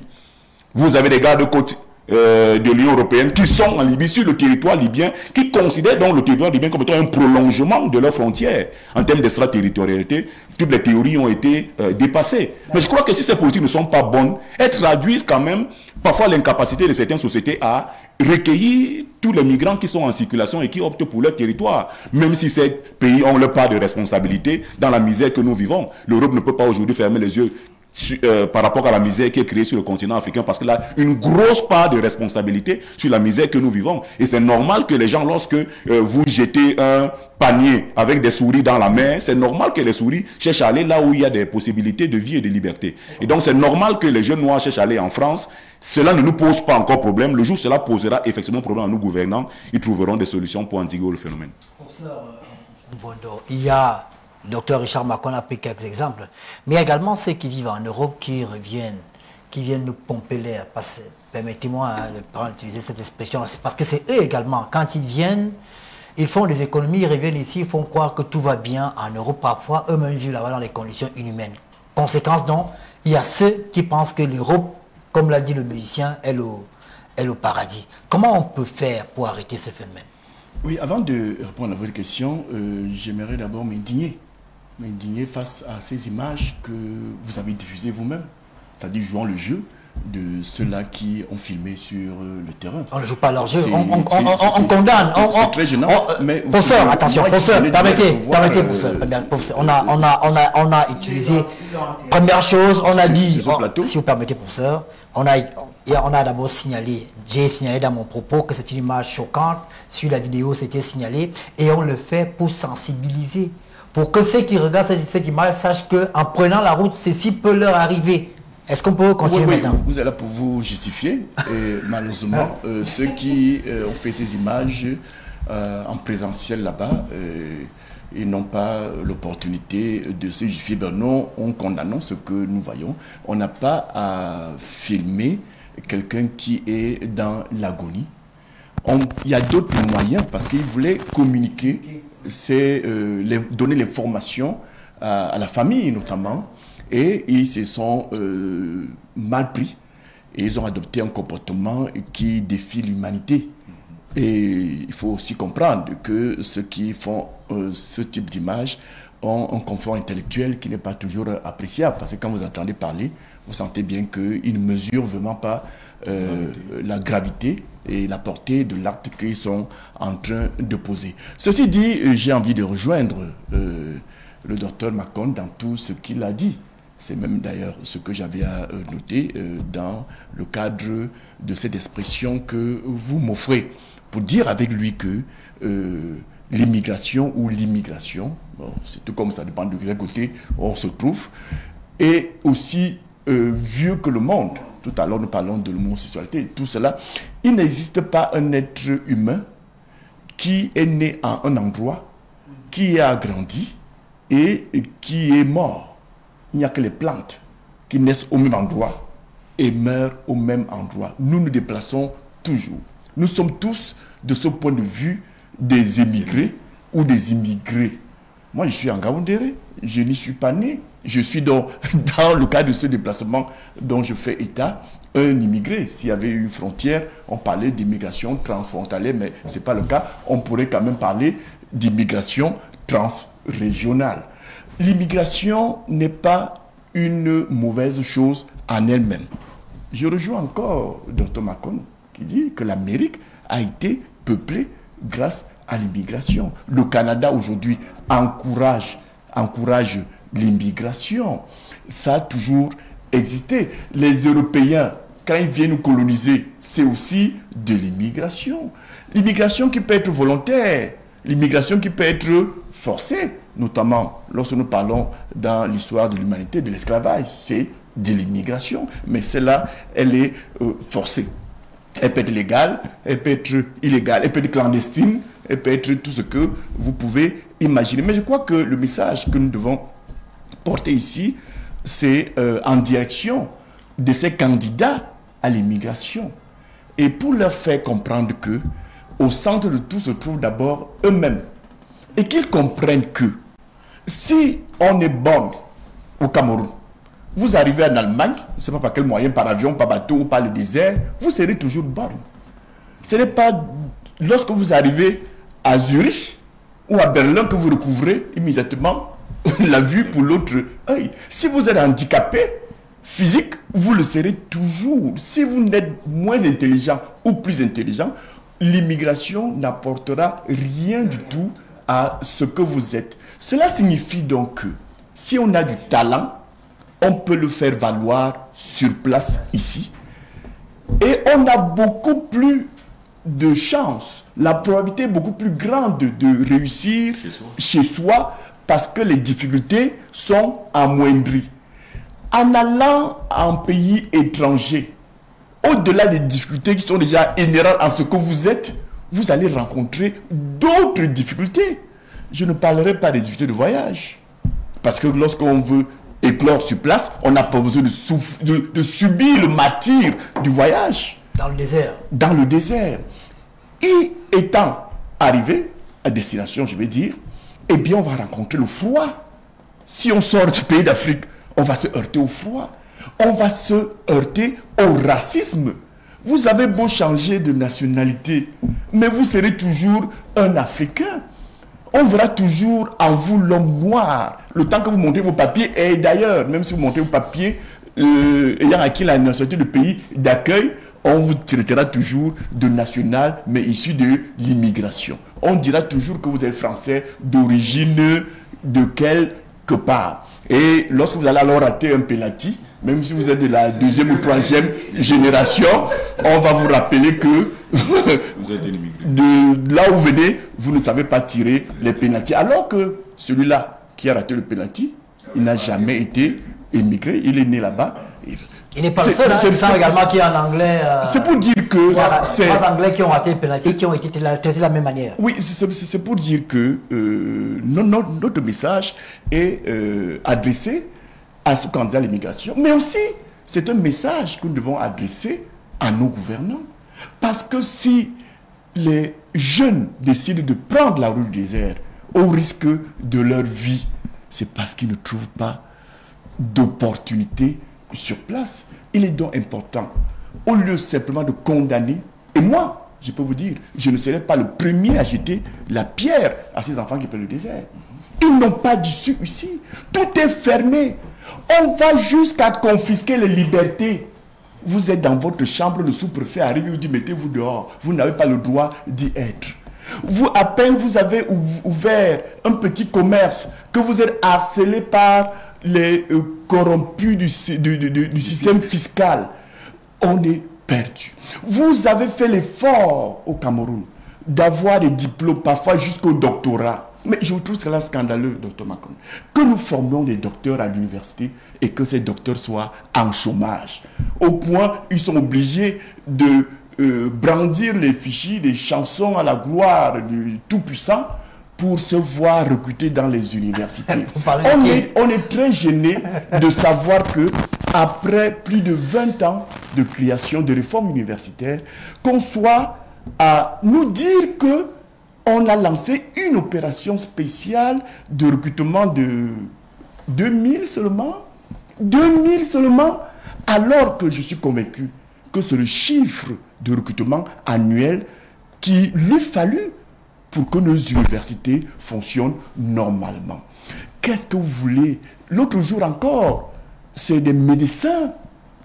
Speaker 5: Vous avez des gardes-côtes euh, de l'Union européenne qui sont en Libye, sur le territoire libyen, qui considèrent donc le territoire libyen comme étant un prolongement de leurs frontières. En termes d'extraterritorialité, toutes les théories ont été euh, dépassées. Mais je crois que si ces politiques ne sont pas bonnes, elles traduisent quand même parfois l'incapacité de certaines sociétés à recueillir tous les migrants qui sont en circulation et qui optent pour leur territoire. Même si ces pays ont leur part de responsabilité dans la misère que nous vivons. L'Europe ne peut pas aujourd'hui fermer les yeux euh, par rapport à la misère qui est créée sur le continent africain parce qu'il a une grosse part de responsabilité sur la misère que nous vivons. Et c'est normal que les gens, lorsque euh, vous jetez un panier avec des souris dans la mer, c'est normal que les souris cherchent à aller là où il y a des possibilités de vie et de liberté. Et donc c'est normal que les jeunes noirs cherchent à aller en France. Cela ne nous pose pas encore problème. Le jour où cela posera effectivement problème à nos gouvernants, ils trouveront des solutions pour endiguer le phénomène.
Speaker 2: Professeur euh, il y a docteur Richard Macron a pris quelques exemples. Mais il y a également ceux qui vivent en Europe qui reviennent, qui viennent nous pomper l'air. Permettez-moi hein, d'utiliser cette expression. parce que c'est eux également. Quand ils viennent, ils font des économies, ils reviennent ici, ils font croire que tout va bien en Europe. Parfois, eux-mêmes vivent là-bas dans les conditions inhumaines. Conséquence donc, il y a ceux qui pensent que l'Europe, comme l'a dit le musicien, est le, est le paradis. Comment on peut faire pour arrêter ce phénomène?
Speaker 4: Oui, avant de répondre à votre question, euh, j'aimerais d'abord m'indigner m'indigner face à ces images que vous avez diffusées vous-même, c'est-à-dire jouant le jeu de ceux-là qui ont filmé sur euh, le terrain.
Speaker 2: On ne joue pas leur jeu, on, on, on, condamne.
Speaker 4: C'est très gênant. mais
Speaker 2: professeur, attention, professeur, permettez, permettez, euh, professeur. On a, on, a, on, a, on a utilisé, première chose, on a dit, si vous permettez, professeur, on a, on a d'abord signalé, j'ai signalé dans mon propos que c'est une image choquante, sur la vidéo c'était signalé, et on le fait pour sensibiliser pour que ceux qui regardent cette, image sachent qu'en prenant la route, ceci peut leur arriver. Est-ce qu'on peut continuer maintenant?
Speaker 4: Vous êtes là pour vous justifier. Et malheureusement, [LAUGHS] euh, ceux qui euh, ont fait ces images euh, en présentiel là-bas, ils n'ont pas l'opportunité de se justifier. Ben non, on condamne ce que nous voyons. On n'a pas à filmer quelqu'un qui est dans l'agonie. Il y a d'autres moyens parce qu'ils voulaient communiquer c'est euh, donner l'information à, à, la famille notamment, et ils se sont euh, mal pris, et ils ont adopté un comportement qui défie l'humanité. Et il faut aussi comprendre que ceux qui font euh, ce type d'image ont un confort intellectuel qui n'est pas toujours appréciable, parce que quand vous entendez parler, vous sentez bien qu'ils ne mesurent vraiment pas la gravité et la portée de l'acte qu'ils sont en train de poser. Ceci dit, euh, j'ai envie de rejoindre euh, le docteur Macron dans tout ce qu'il a dit. C'est même d'ailleurs ce que j'avais à euh, noter dans le cadre de cette expression que vous m'offrez pour dire avec lui que l'immigration ou l'immigration, c'est tout comme ça dépend de quel côté on se trouve, est aussi vieux que le monde tout à l'heure nous parlons de l'homosexualité, tout cela, il n'existe pas un être humain qui est né à un endroit, qui a grandi et qui est mort. Il n'y a que les plantes qui naissent au même endroit et meurent au même endroit. Nous nous déplaçons toujours. Nous sommes tous, de ce point de vue, des émigrés ou des immigrés. Moi, je suis en Gaoundéré, je n'y suis pas né. Je suis dans, [LAUGHS] dans le cadre de ce déplacement dont je fais état, un immigré. S'il y avait une frontière, on parlait d'immigration transfrontalière, mais ce n'est pas le cas. On pourrait quand même parler d'immigration transrégionale. L'immigration n'est pas une mauvaise chose en elle-même. Je rejoins encore Dr Macron qui dit que l'Amérique a été peuplée grâce l'immigration. Le Canada aujourd'hui encourage, encourage l'immigration. Ça a toujours existé. Les Européens, quand ils viennent nous coloniser, c'est aussi de l'immigration. L'immigration qui peut être volontaire, l'immigration qui peut être forcée, notamment lorsque nous parlons dans l'histoire de l'humanité, de l'esclavage, c'est de l'immigration. Mais celle-là, elle est euh, forcée. Elle peut être légale, elle peut être illégale, elle peut être clandestine, elle peut être tout ce que vous pouvez imaginer. Mais je crois que le message que nous devons porter ici, c'est euh, en direction de ces candidats à l'immigration. Et pour leur faire comprendre que au centre de tout se trouvent d'abord eux-mêmes. Et qu'ils comprennent que si on est bon au Cameroun, vous arrivez en Allemagne, je ne sais pas par quel moyen, par avion, par bateau ou par le désert, vous serez toujours bon. Ce n'est pas lorsque vous arrivez à Zurich ou à Berlin que vous recouvrez immédiatement [LAUGHS] la vue pour l'autre œil. Si vous êtes handicapé physique, vous le serez toujours. Si vous n'êtes moins intelligent ou plus intelligent, l'immigration n'apportera rien du tout à ce que vous êtes. Cela signifie donc que si on a du talent, on peut le faire valoir sur place ici. Et on a beaucoup plus de chances, la probabilité est beaucoup plus grande de, réussir chez soi. parce que les difficultés sont amoindries. En allant en pays étranger, au-delà des difficultés qui sont déjà inhérentes à ce que vous êtes, vous allez rencontrer d'autres difficultés. Je ne parlerai pas des difficultés de voyage. Parce que lorsqu'on veut éclore sur place, on n'a pas besoin de, de, subir le matir du voyage.
Speaker 2: Dans le désert.
Speaker 4: Dans le désert. Et étant arrivé à destination, je vais dire, eh bien, on va rencontrer le froid. Si on sort du pays d'Afrique, on va se heurter au froid on va se heurter au racisme. Vous avez beau changer de nationalité, mais vous serez toujours un Africain. On verra toujours en vous l'homme noir. Le temps que vous montrez vos papiers, et d'ailleurs, même si vous montrez vos papiers euh, ayant acquis la nationalité du pays d'accueil, on vous traitera toujours de national, mais issu de l'immigration. On dira toujours que vous êtes français d'origine de quelque part. Et lorsque vous allez alors rater un penalty, même si vous êtes de la deuxième ou troisième génération, on va vous rappeler que de là où vous venez, vous ne savez pas tirer les pénalties. Alors que celui-là qui a raté le penalty, il n'a jamais été émigré, il est né là-bas.
Speaker 2: Il n'est pas le seul, hein, c'est également qui est en anglais. Euh,
Speaker 4: c'est pour dire que.
Speaker 2: c'est trois anglais qui ont raté le penalty, qui ont été traités de la même manière.
Speaker 4: Oui, c'est pour dire que euh, notre, message est euh, adressé à ce candidat à l'immigration, mais aussi c'est un message que nous devons adresser à nos gouvernants. Parce que si les jeunes décident de prendre la rue du désert au risque de leur vie, c'est parce qu'ils ne trouvent pas d'opportunité sur place. Il est donc important, au lieu simplement de condamner, et moi, je peux vous dire, je ne serai pas le premier à jeter la pierre à ces enfants qui prennent le désert. Ils n'ont pas d'issue ici. Tout est fermé. On va jusqu'à confisquer les libertés. Vous êtes dans votre chambre, le sous-préfet arrive et vous dit mettez-vous dehors. Vous n'avez pas le droit d'y être. Vous, à peine vous avez ouvert un petit commerce, que vous êtes harcelé par les euh, corrompus du, du, système fiscal, on est perdu. Vous avez fait l'effort au Cameroun d'avoir des diplômes, parfois jusqu'au doctorat. Mais je trouve cela scandaleux, docteur Macron, que nous formions des docteurs à l'université et que ces docteurs soient en chômage. Au point, ils sont obligés de euh, brandir les fichiers des chansons à la gloire du Tout-Puissant pour se voir recruter dans les universités. [LAUGHS] on, est, on est très gêné de savoir que après plus de 20 ans de création de réformes universitaires, qu'on soit à nous dire que on a lancé une opération spéciale de recrutement de 2000 seulement. 2000 seulement, alors que je suis convaincu que c'est le chiffre de recrutement annuel qui lui fallu pour que nos universités fonctionnent normalement. Qu'est-ce que vous voulez? L'autre jour encore, c'est des médecins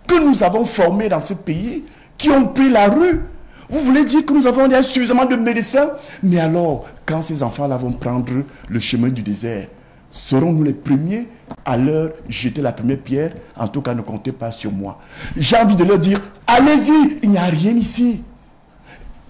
Speaker 4: que nous avons formés dans ce pays qui ont pris la rue vous voulez dire que nous avons suffisamment de médecins? Mais alors, quand ces enfants-là vont prendre le chemin du désert, serons-nous les premiers à leur jeter la première pierre? En tout cas, ne comptez pas sur moi. J'ai envie de leur dire, allez-y, il n'y a rien ici.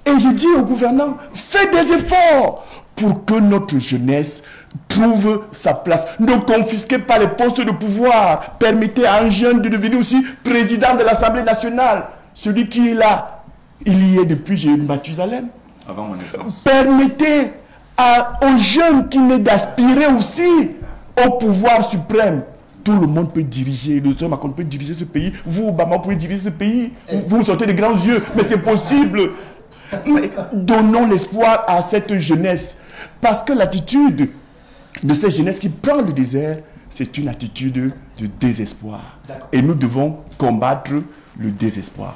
Speaker 4: Et je dis aux gouvernants, faites des efforts pour que notre jeunesse trouve sa place. Ne confisquez pas les postes de pouvoir. Permettez à un jeune de devenir aussi président de l'Assemblée nationale. Celui qui est là il y est depuis Mathusalem.
Speaker 5: Avant mon naissance.
Speaker 4: Permettez à, aux jeunes qui naissent d'aspirer aussi au pouvoir suprême. Tout le monde peut diriger, le docteur Macron peut diriger ce pays, vous, Obama, pouvez diriger ce pays. Vous, vous sortez des grands yeux, mais c'est possible. Mais donnons l'espoir à cette jeunesse. Parce que l'attitude de cette jeunesse qui prend le désert, c'est une attitude de désespoir. Et nous devons combattre le désespoir.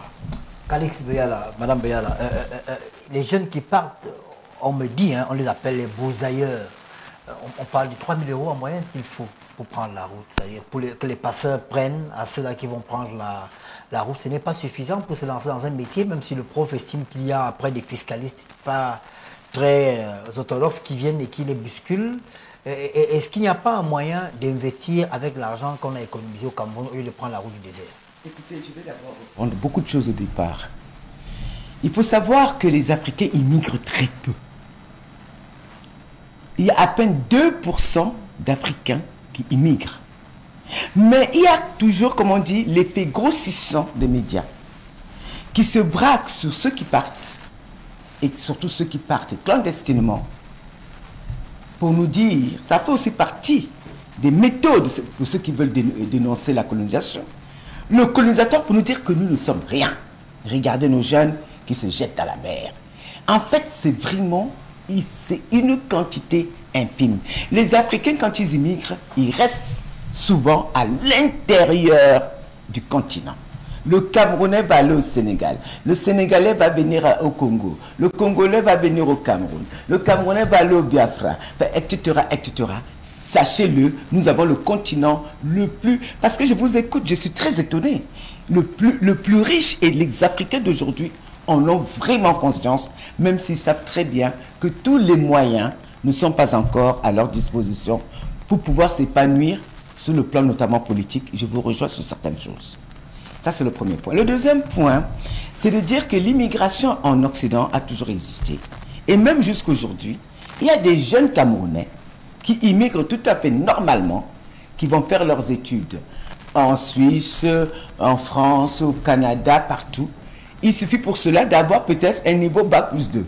Speaker 2: Calix Beyala, Madame Beyala, euh, euh, euh, les jeunes qui partent, on me dit, hein, on les appelle les beaux ailleurs. On, on, parle de 3 000 euros en moyenne qu'il faut pour prendre la route. C'est-à-dire pour les, que les passeurs prennent à ceux-là qui vont prendre la, la route. Ce n'est pas suffisant pour se lancer dans un métier, même si le prof estime qu'il y a après des fiscalistes pas très orthodoxes qui viennent et qui les bousculent. Est-ce qu'il n'y a pas un moyen d'investir avec l'argent qu'on a économisé au Cameroun au lieu de prendre la route du désert?
Speaker 3: Écoutez, je vais d'abord reprendre beaucoup de choses au départ. Il faut savoir que les Africains immigrent très peu. Il y a à peine 2% d'Africains qui immigrent. Mais il y a toujours, comme on dit, l'effet grossissant des médias qui se braquent sur ceux qui partent et surtout ceux qui partent clandestinement pour nous dire, ça fait aussi partie des méthodes pour ceux qui veulent dénoncer la colonisation. Le colonisateur pour nous dire que nous ne sommes rien. Regardez nos jeunes qui se jettent à la mer. En fait, c'est vraiment c'est une quantité infime. Les Africains, quand ils immigrent, ils restent souvent à l'intérieur du continent. Le Camerounais va aller au Sénégal. Le Sénégalais va venir au Congo. Le Congolais va venir au Cameroun. Le Camerounais va aller au Biafra, etc., etc. Sachez-le, nous avons le continent le plus... Parce que je vous écoute, je suis très étonné. Le plus, le plus riche et les Africains d'aujourd'hui en ont vraiment conscience, même s'ils savent très bien que tous les moyens ne sont pas encore à leur disposition pour pouvoir s'épanouir sur le plan notamment politique. Je vous rejoins sur certaines choses. Ça, c'est le premier point. Le deuxième point, c'est de dire que l'immigration en Occident a toujours existé. Et même jusqu'aujourd'hui, il y a des jeunes Camerounais qui immigrent tout à fait normalement, qui vont faire leurs études en Suisse, en France, au Canada, partout. Il suffit pour cela d'avoir peut-être un niveau Bac plus 2.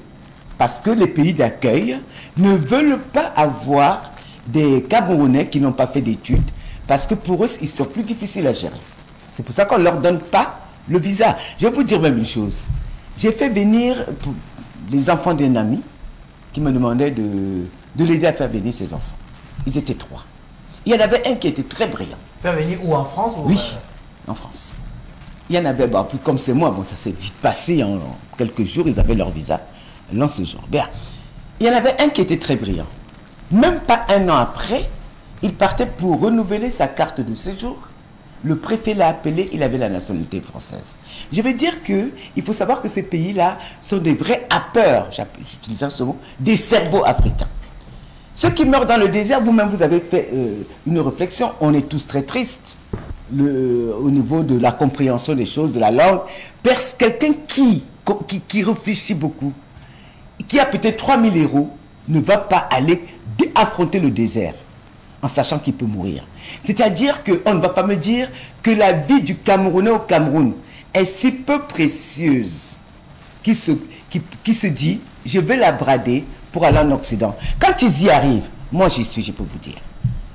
Speaker 3: Parce que les pays d'accueil ne veulent pas avoir des Camerounais qui n'ont pas fait d'études, parce que pour eux, ils sont plus difficiles à gérer. C'est pour ça qu'on ne leur donne pas le visa. Je vais vous dire même une chose. J'ai fait venir pour les enfants d'un ami qui me demandait de, de l'aider à faire venir ses enfants. Ils étaient trois. Il y en avait un qui était très brillant.
Speaker 2: Faire venir où en France
Speaker 3: Oui, en France. Il y en avait, bah, comme c'est moi, bon, ça s'est vite passé en, quelques jours, ils avaient leur visa, long séjour. Bien. Il y en avait un qui était très brillant. Même pas un an après, il partait pour renouveler sa carte de séjour le préfet l'a appelé, il avait la nationalité française. Je veux dire que il faut savoir que ces pays-là sont des vrais happeurs, j'utilise ce mot, des cerveaux africains. Ceux qui meurent dans le désert, vous-même, vous avez fait euh, une réflexion, on est tous très tristes au niveau de la compréhension des choses, de la langue. Quelqu'un qui, qui, qui réfléchit beaucoup, qui a peut-être 3000 euros, ne va pas aller affronter le désert en sachant qu'il peut mourir. C'est-à-dire qu'on ne va pas me dire que la vie du Camerounais au Cameroun est si peu précieuse qu'il se, se dit, je vais la brader pour aller en Occident. Quand ils y arrivent, moi j'y suis, je peux vous dire,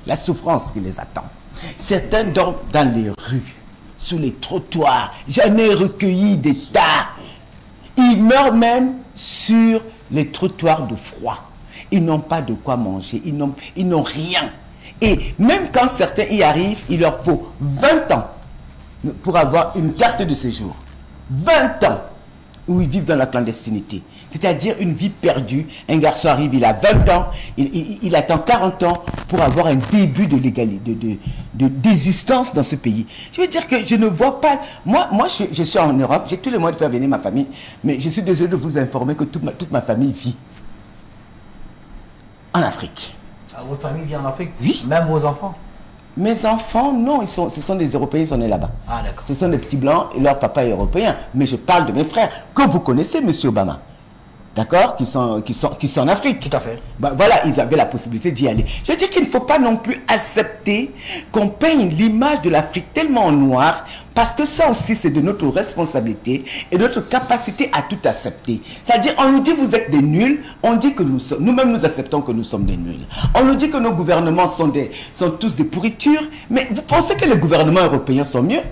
Speaker 3: la souffrance qui les attend. Certains dorment dans les rues, sous les trottoirs. J'en ai recueilli des tas. Ils meurent même sur les trottoirs de froid. Ils n'ont pas de quoi manger, ils n'ont rien. Et même quand certains y arrivent, il leur faut 20 ans pour avoir une carte de séjour. 20 ans où ils vivent dans la clandestinité. C'est-à-dire une vie perdue. Un garçon arrive, il a 20 ans, il, attend 40 ans pour avoir un début de légalité, de, d'existence dans ce pays. Je veux dire que je ne vois pas... Moi, moi je, suis en Europe, j'ai tous les moyens de faire venir ma famille, mais je suis désolé de vous informer que toute ma famille vit en Afrique.
Speaker 2: Ah, votre famille vit en Afrique
Speaker 3: Oui.
Speaker 2: Même vos enfants
Speaker 3: Mes enfants, non, ils sont, ce sont des Européens, ils sont nés là-bas.
Speaker 2: Ah, d'accord.
Speaker 3: Ce sont des petits blancs et leur papa est européen. Mais je parle de mes frères, que vous connaissez, monsieur Obama. D'accord, qui sont, qui, sont, qui sont en Afrique.
Speaker 2: Tout à fait.
Speaker 3: Bah, voilà, ils avaient la possibilité d'y aller. Je veux dire qu'il ne faut pas non plus accepter qu'on peigne l'image de l'Afrique tellement en noir, parce que ça aussi, c'est de notre responsabilité et de notre capacité à tout accepter. C'est-à-dire, on nous dit vous êtes des nuls, on dit que nous sommes, nous-mêmes nous acceptons que nous sommes des nuls. On nous dit que nos gouvernements sont, des, sont tous des pourritures, mais vous pensez que les gouvernements européens sont mieux?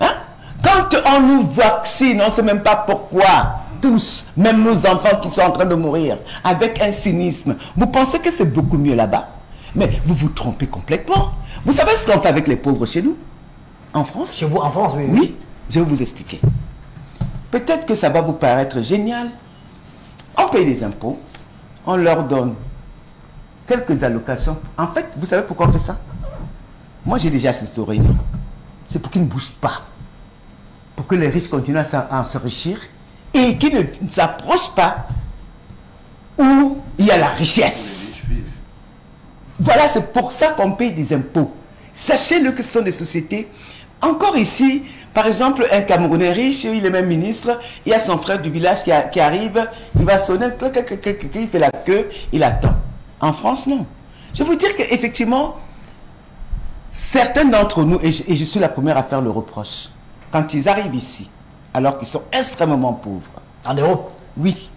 Speaker 3: Hein? Quand on nous vaccine, on ne sait même pas pourquoi tous, même nos enfants qui sont en train de mourir, avec un cynisme. Vous pensez que c'est beaucoup mieux là-bas? Mais vous vous trompez complètement. Vous savez ce qu'on fait avec les pauvres chez nous? En France?
Speaker 2: Chez vous, en France, oui.
Speaker 3: Oui, je vais vous expliquer. Peut-être que ça va vous paraître génial. On paye des impôts, on leur donne quelques allocations. En fait, vous savez pourquoi on fait ça? Moi, j'ai déjà assisté aux réunions. C'est pour qu'ils ne bougent pas. Pour que les riches continuent à s'enrichir et qu'ils ne s'approchent pas où il y a la richesse. Voilà, c'est pour ça qu'on paye des impôts. Sachez-le que ce sont des sociétés. Encore ici, par exemple, un Camerounais riche, il est même ministre, il y a son frère du village qui, a- qui arrive, il va sonner, il fait la queue, il attend. En France, non. Je vous dire qu'effectivement, certains d'entre nous, et je, et je suis la première à faire le reproche, quand ils arrivent ici, alors qu'ils sont extrêmement pauvres,
Speaker 2: En Europe.
Speaker 3: oui.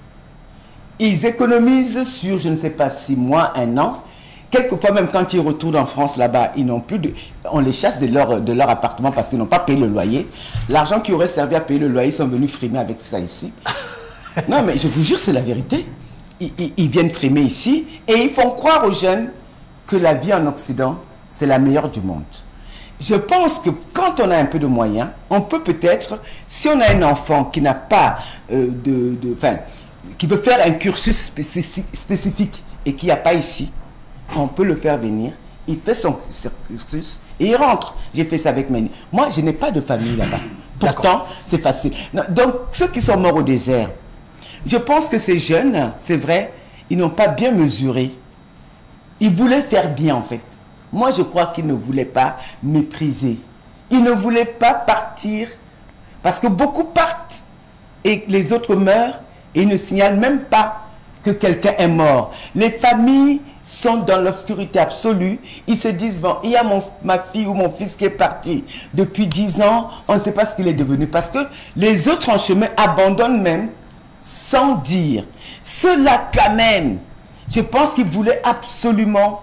Speaker 3: Ils économisent sur, je ne sais pas, six mois, un an. Quelquefois, même quand ils retournent en France là-bas, ils n'ont plus de. On les chasse de leur, de leur appartement parce qu'ils n'ont pas payé le loyer. L'argent qui aurait servi à payer le loyer, ils sont venus frimer avec ça ici. [LAUGHS] non, mais je vous jure, c'est la vérité. Ils, ils- ils viennent frimer ici et ils font croire aux jeunes que la vie en Occident, c'est la meilleure du monde. Je pense que quand on a un peu de moyens, on peut peut-être, si on a un enfant qui n'a pas euh, de, de- enfin, qui veut faire un cursus spécifi- spécifique et qui n'y a pas ici, on peut le faire venir. Il fait son cursus et il rentre. J'ai fait ça avec mes. Moi, je n'ai pas de famille là-bas. Pourtant, c'est facile. Donc, ceux qui sont morts au désert, je pense que ces jeunes, c'est vrai, ils n'ont pas bien mesuré il voulait faire bien en fait. Moi je crois qu'il ne voulait pas mépriser. Il ne voulait pas partir parce que beaucoup partent et les autres meurent et ils ne signalent même pas que quelqu'un est mort. Les familles sont dans l'obscurité absolue. Ils se disent, bon, il y a mon, ma fille ou mon fils qui est parti depuis 10 ans, on ne sait pas ce qu'il est devenu. Parce que les autres en chemin abandonnent même sans dire. Cela quand même, je pense qu'ils voulaient absolument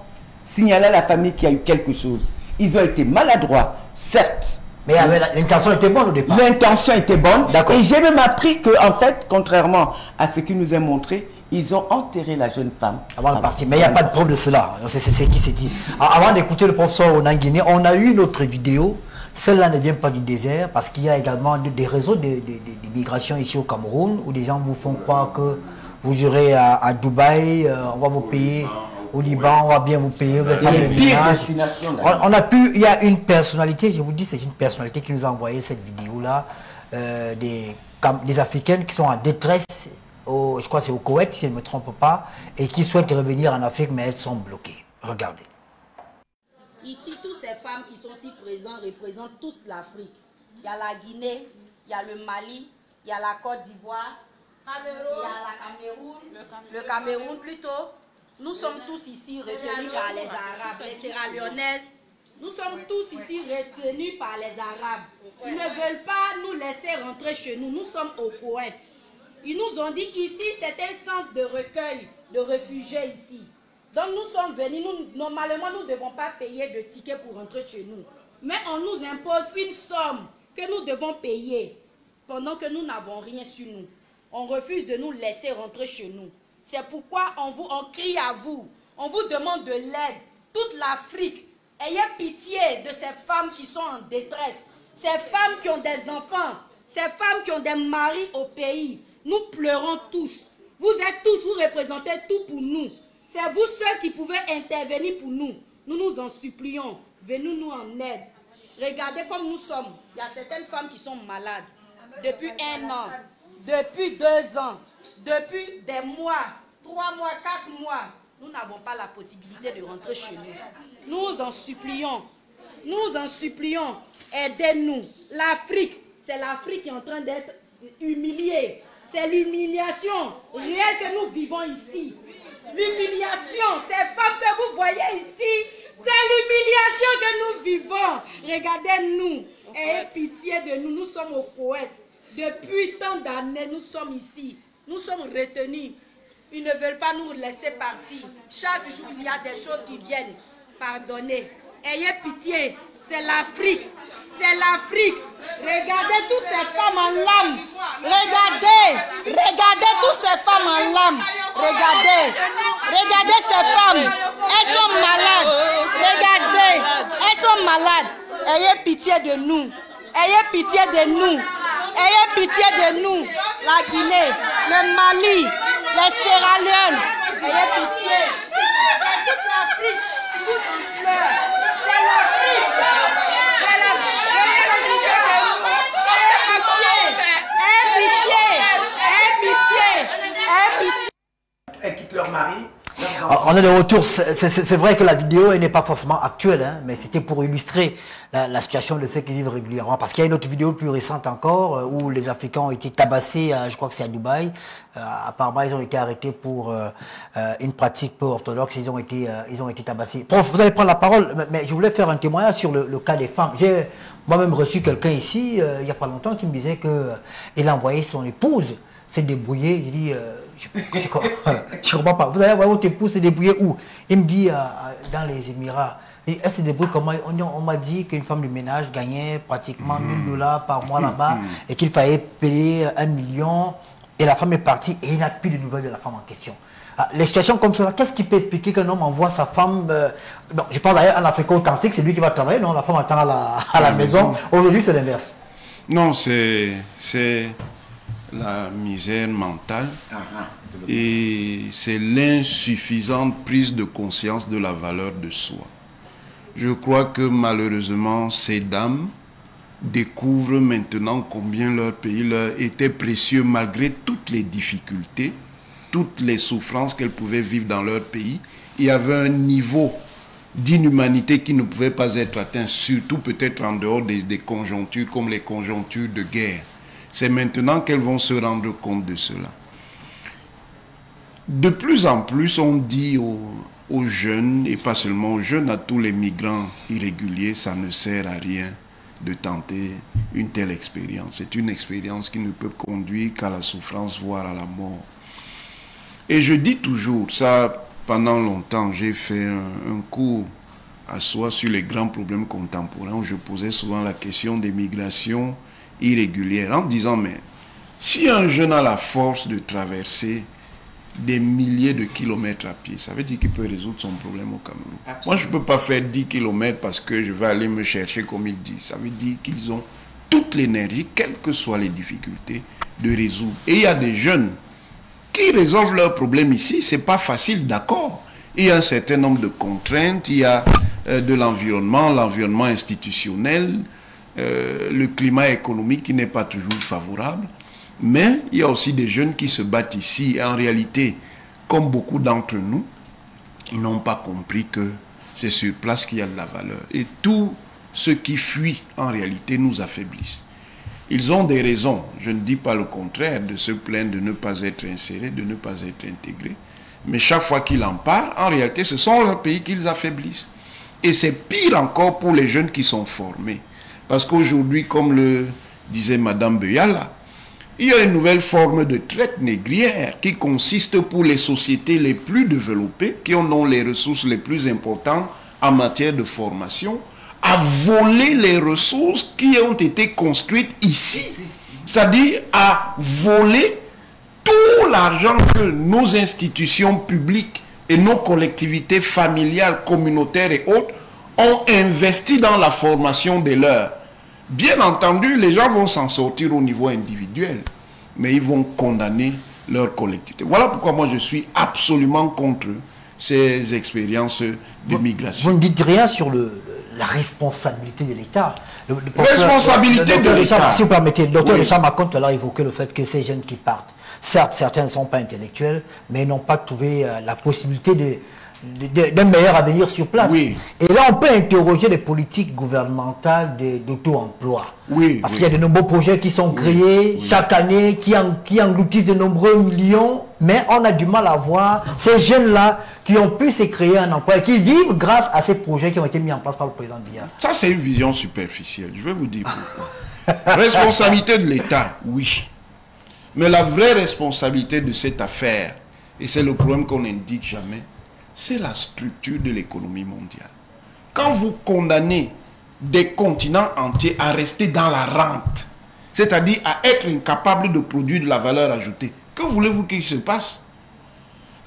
Speaker 3: signaler à la famille qu'il y a eu quelque chose. Ils ont été maladroits, certes.
Speaker 2: Mais l'intention était bonne au départ.
Speaker 3: L'intention était bonne.
Speaker 2: D'accord.
Speaker 3: Et j'ai même appris que, en fait, contrairement à ce qui nous est montré, ils ont enterré la jeune femme.
Speaker 2: Avant de partir. Mais il n'y a pas de preuve de cela. C'est ce qui s'est dit. Avant d'écouter le professeur Onanguiné, on a eu une autre vidéo. Celle-là ne vient pas du désert parce qu'il y a également de- des réseaux de- de- de- d'immigration ici au Cameroun où des gens vous font croire que vous irez à, à Dubaï, euh, on va vous payer. Au Liban, on va bien vous payer. Vous allez faire le On, a pu, il y a une personnalité, je vous dis, c'est une personnalité qui nous a envoyé cette vidéo-là, euh, des, des Africaines qui sont en détresse, au, je crois que c'est au Koweït, si je ne me trompe pas, et qui souhaitent revenir en Afrique, mais elles sont bloquées. Regardez.
Speaker 9: Ici, toutes ces femmes qui sont ici présentes représentent tous l'Afrique. Il y a la Guinée, il y a le Mali, il y a la Côte d'Ivoire, il y a la Cameroun, le Cameroun plutôt. Nous sommes tous ici retenus par les Arabes, les Sierra Leonaises. Nous sommes tous ici retenus par les Arabes. Ils ne veulent pas nous laisser rentrer chez nous. Nous sommes au Koweït. Ils nous ont dit qu'ici, c'est un centre de recueil de réfugiés ici. Donc nous sommes venus, nous, normalement nous ne devons pas payer de ticket pour rentrer chez nous. Mais on nous impose une somme que nous devons payer pendant que nous n'avons rien sur nous. On refuse de nous laisser rentrer chez nous. C'est pourquoi on, vous, on crie à vous, on vous demande de l'aide. Toute l'Afrique, ayez pitié de ces femmes qui sont en détresse, ces femmes qui ont des enfants, ces femmes qui ont des maris au pays. Nous pleurons tous. Vous êtes tous, vous représentez tout pour nous. C'est vous seuls qui pouvez intervenir pour nous. Nous nous en supplions. Venez-nous en aide. Regardez comme nous sommes. Il y a certaines femmes qui sont malades depuis un an, depuis deux ans, depuis des mois, trois mois, quatre mois. Nous n'avons pas la possibilité de rentrer chez nous. Nous en supplions. Nous en supplions. Aidez-nous. L'Afrique, c'est l'Afrique qui est en train d'être humiliée. C'est l'humiliation réelle que nous vivons ici. L'humiliation, ces femmes que vous voyez ici, c'est l'humiliation que nous vivons. Regardez-nous. Ayez pitié de nous. Nous sommes aux poètes. Depuis tant d'années, nous sommes ici. Nous sommes retenus. Ils ne veulent pas nous laisser partir. Chaque jour, il y a des choses qui viennent. Pardonnez. Ayez pitié. C'est l'Afrique. C'est l'Afrique. Regardez toutes ces femmes en lame. Regardez. Regardez toutes ces femmes en lame. Regardez. Regardez ces femmes. Elles sont malades. Regardez. Elles sont malades. Ayez pitié de nous. Ayez pitié de nous. Ayez pitié de nous. La Guinée, le Mali, les Sierra. Ayez pitié. C'est toute l'Afrique. Tous qui. C'est l'Afrique. C'est l'Afrique. Ayez pitié. Ayez pitié. Ayez pitié.
Speaker 10: Elles quittent leur mari.
Speaker 2: On est de retour. C'est vrai que la vidéo n'est pas forcément actuelle, hein, mais c'était pour illustrer la, situation de ceux qui vivent régulièrement. Parce qu'il y a une autre vidéo plus récente encore euh, où les Africains ont été tabassés, je crois que c'est à Dubaï. Euh, apparemment, ils ont été arrêtés pour euh, une pratique peu orthodoxe. Ils ont été, tabassés. Prof, vous allez prendre la parole, mais, je voulais faire un témoignage sur le, cas des femmes. J'ai moi-même reçu quelqu'un ici, il n'y a pas longtemps, qui me disait qu'il a envoyé son épouse s'est débrouillé. J'ai dit, euh, je ne [LAUGHS] comprends pas. Vous allez voir votre épouse s'est débrouillée où? Il me dit, euh, euh, dans les Émirats. Elle s'est débrouillée comment? On, on m'a dit qu'une femme de ménage gagnait pratiquement 1000 dollars par mois là-bas et qu'il fallait payer un million. Et la femme est partie et il n'a plus de nouvelles de la femme en question. Ah, les situations comme cela, qu'est-ce qui peut expliquer qu'un homme envoie sa femme euh, bon, Je pense d'ailleurs en Afrique authentique, c'est lui qui va travailler, non? La femme attend à la, à la maison. Aujourd'hui, c'est l'inverse.
Speaker 6: Non, c'est la misère mentale et c'est l'insuffisante prise de conscience de la valeur de soi. Je crois que malheureusement, ces dames découvrent maintenant combien leur pays leur était précieux malgré toutes les difficultés, toutes les souffrances qu'elles pouvaient vivre dans leur pays. Il y avait un niveau d'inhumanité qui ne pouvait pas être atteint, surtout peut-être en dehors des, des conjonctures comme les conjonctures de guerre. C'est maintenant qu'elles vont se rendre compte de cela. De plus en plus, on dit aux, jeunes, et pas seulement aux jeunes, à tous les migrants irréguliers, ça ne sert à rien de tenter une telle expérience. C'est une expérience qui ne peut conduire qu'à la souffrance, voire à la mort. Et je dis toujours, ça pendant longtemps, j'ai fait un, un cours à soi sur les grands problèmes contemporains où je posais souvent la question des migrations irrégulières en disant, mais si un jeune a la force de traverser des milliers de kilomètres à pied, ça veut dire qu'il peut résoudre son problème au Cameroun. Moi, je ne peux pas faire 10 kilomètres parce que je vais aller me chercher comme il dit. Ça veut dire qu'ils ont toute l'énergie, quelles que soient les difficultés, de résoudre. Et il y a des jeunes qui résolvent leurs problèmes ici. C'est pas facile, d'accord. Il y a un certain nombre de contraintes, il y a euh, de l'environnement, l'environnement institutionnel, euh, le climat économique qui n'est pas toujours favorable. Mais il y a aussi des jeunes qui se battent ici. Et en réalité, comme beaucoup d'entre nous, ils n'ont pas compris que c'est sur place qu'il y a de la valeur. Et tous ceux qui fuient, en réalité, nous affaiblissent. Ils ont des raisons, je ne dis pas le contraire, de se plaindre de ne pas être insérés, de ne pas être intégrés. Mais chaque fois qu'ils en parlent, en réalité, ce sont leurs pays qu'ils affaiblissent. Et c'est pire encore pour les jeunes qui sont formés. Parce qu'aujourd'hui, comme le disait Madame Beyala, il y a une nouvelle forme de traite négrière qui consiste pour les sociétés les plus développées, qui ont les ressources les plus importantes en matière de formation, à voler les ressources qui ont été construites ici. C'est-à-dire à voler tout l'argent que nos institutions publiques et nos collectivités familiales, communautaires et autres ont investi dans la formation de leurs. Bien entendu, les gens vont s'en sortir au niveau individuel, mais ils vont condamner leur collectivité. Voilà pourquoi moi je suis absolument contre ces expériences de migration.
Speaker 2: Vous ne dites rien sur le, la responsabilité de l'État. Le
Speaker 6: Responsabilité
Speaker 2: le
Speaker 6: de l'État.
Speaker 2: Si vous permettez, le docteur
Speaker 6: Oui.
Speaker 2: Richard Macron l'heure évoqué le fait que ces jeunes qui partent, certes, certains ne sont pas intellectuels, mais n'ont pas trouvé euh, la possibilité de- d'un meilleur avenir sur place.
Speaker 6: Oui.
Speaker 2: Et là, on peut interroger les politiques gouvernementales d'auto-emploi.
Speaker 6: Oui,
Speaker 2: Parce
Speaker 6: oui.
Speaker 2: qu'il y a de nombreux projets qui sont créés chaque année, qui, en- qui engloutissent de nombreux millions, mais on a du mal à voir ces jeunes-là qui ont pu se créer un emploi et qui vivent grâce à ces projets qui ont été mis en place par le président Biya.
Speaker 6: Ça, c'est une vision superficielle. Je vais vous dire pourquoi. [LAUGHS] responsabilité de l'État, oui. Mais la vraie responsabilité de cette affaire, et c'est le problème qu'on n'indique jamais, c'est la structure de l'économie mondiale. Quand vous condamnez des continents entiers à rester dans la rente, c'est-à-dire à être incapables de produire de la valeur ajoutée, que voulez-vous qu'il se passe?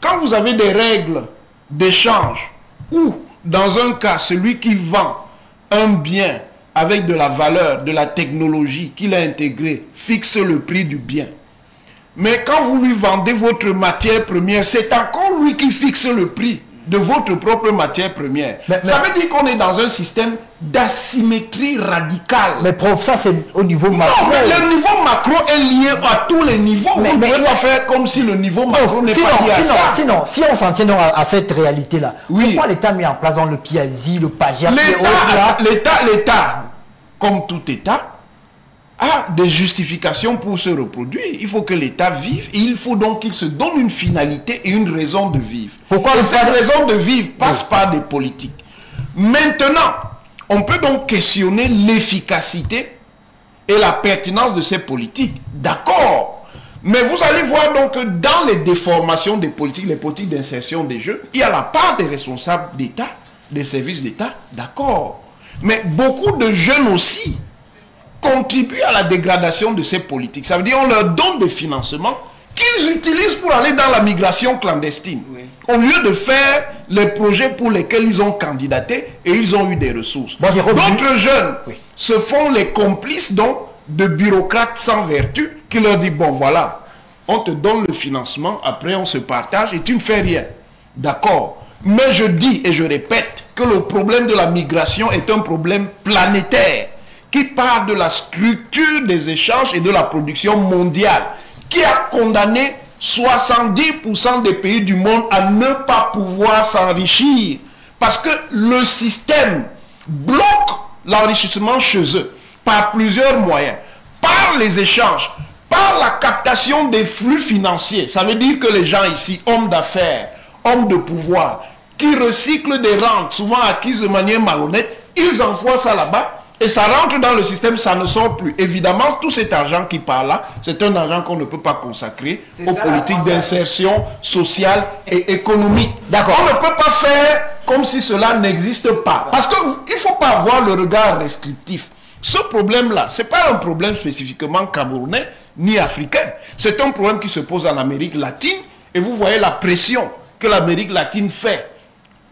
Speaker 6: Quand vous avez des règles d'échange où, dans un cas, celui qui vend un bien avec de la valeur, de la technologie qu'il a intégrée, fixe le prix du bien. Mais quand vous lui vendez votre matière première, c'est encore lui qui fixe le prix de votre propre matière première. Ça veut dire qu'on est dans un système d'asymétrie radicale.
Speaker 2: Mais prof, ça c'est au niveau
Speaker 6: Non,
Speaker 2: macro.
Speaker 6: mais le niveau macro est lié à tous les niveaux.
Speaker 2: Mais-
Speaker 6: vous ne pouvez pas faire comme si le niveau macro n'est pas lié à
Speaker 2: sinon,
Speaker 6: ça.
Speaker 2: sinon, si on s'en tient donc à, à cette réalité-là, pourquoi l'État mis en place dans le PIAZI, le
Speaker 6: L'État, l'État, l'État, comme tout État, a des justifications pour se reproduire. Il faut que l'État vive et il faut donc qu'il se donne une finalité et une raison de vivre.
Speaker 2: Pourquoi
Speaker 6: et cette raison de vivre passe par des politiques. Maintenant, on peut donc questionner l'efficacité et la pertinence de ces politiques. D'accord. Mais vous allez voir donc que dans les déformations des politiques, les politiques d'insertion des jeunes, il y a la part des responsables d'État, des services d'État, d'accord. Mais beaucoup de jeunes aussi contribuent à la dégradation de ces politiques. Ça veut dire on leur donne des financements qu'ils utilisent pour aller dans la migration clandestine. Au lieu de faire les projets pour lesquels ils ont candidaté et ils ont eu des ressources. D'autres jeunes se font les complices donc de bureaucrates sans vertu qui leur disent bon voilà, on te donne le financement, après on se partage et tu ne fais rien. D'accord. Mais je dis et je répète que le problème de la migration est un problème planétaire qui part de la structure des échanges et de la production mondiale, qui a condamné 70% des pays du monde à ne pas pouvoir s'enrichir. Parce que le système bloque l'enrichissement chez eux par plusieurs moyens. Par les échanges, par la captation des flux financiers. Ça veut dire que les gens ici, hommes d'affaires, hommes de pouvoir, qui recyclent des rentes souvent acquises de manière malhonnête, ils envoient ça là-bas et ça rentre dans le système, ça ne sort plus. Évidemment, tout cet argent qui part là, c'est un argent qu'on ne peut pas consacrer aux
Speaker 10: ça,
Speaker 6: politiques d'insertion sociale et économique.
Speaker 2: D'accord.
Speaker 6: On ne peut pas faire comme si cela n'existe pas. Parce qu'il ne faut pas avoir le regard restrictif. Ce problème-là, ce n'est pas un problème spécifiquement camerounais ni africain. C'est un problème qui se pose en Amérique latine et vous voyez la pression que l'Amérique latine fait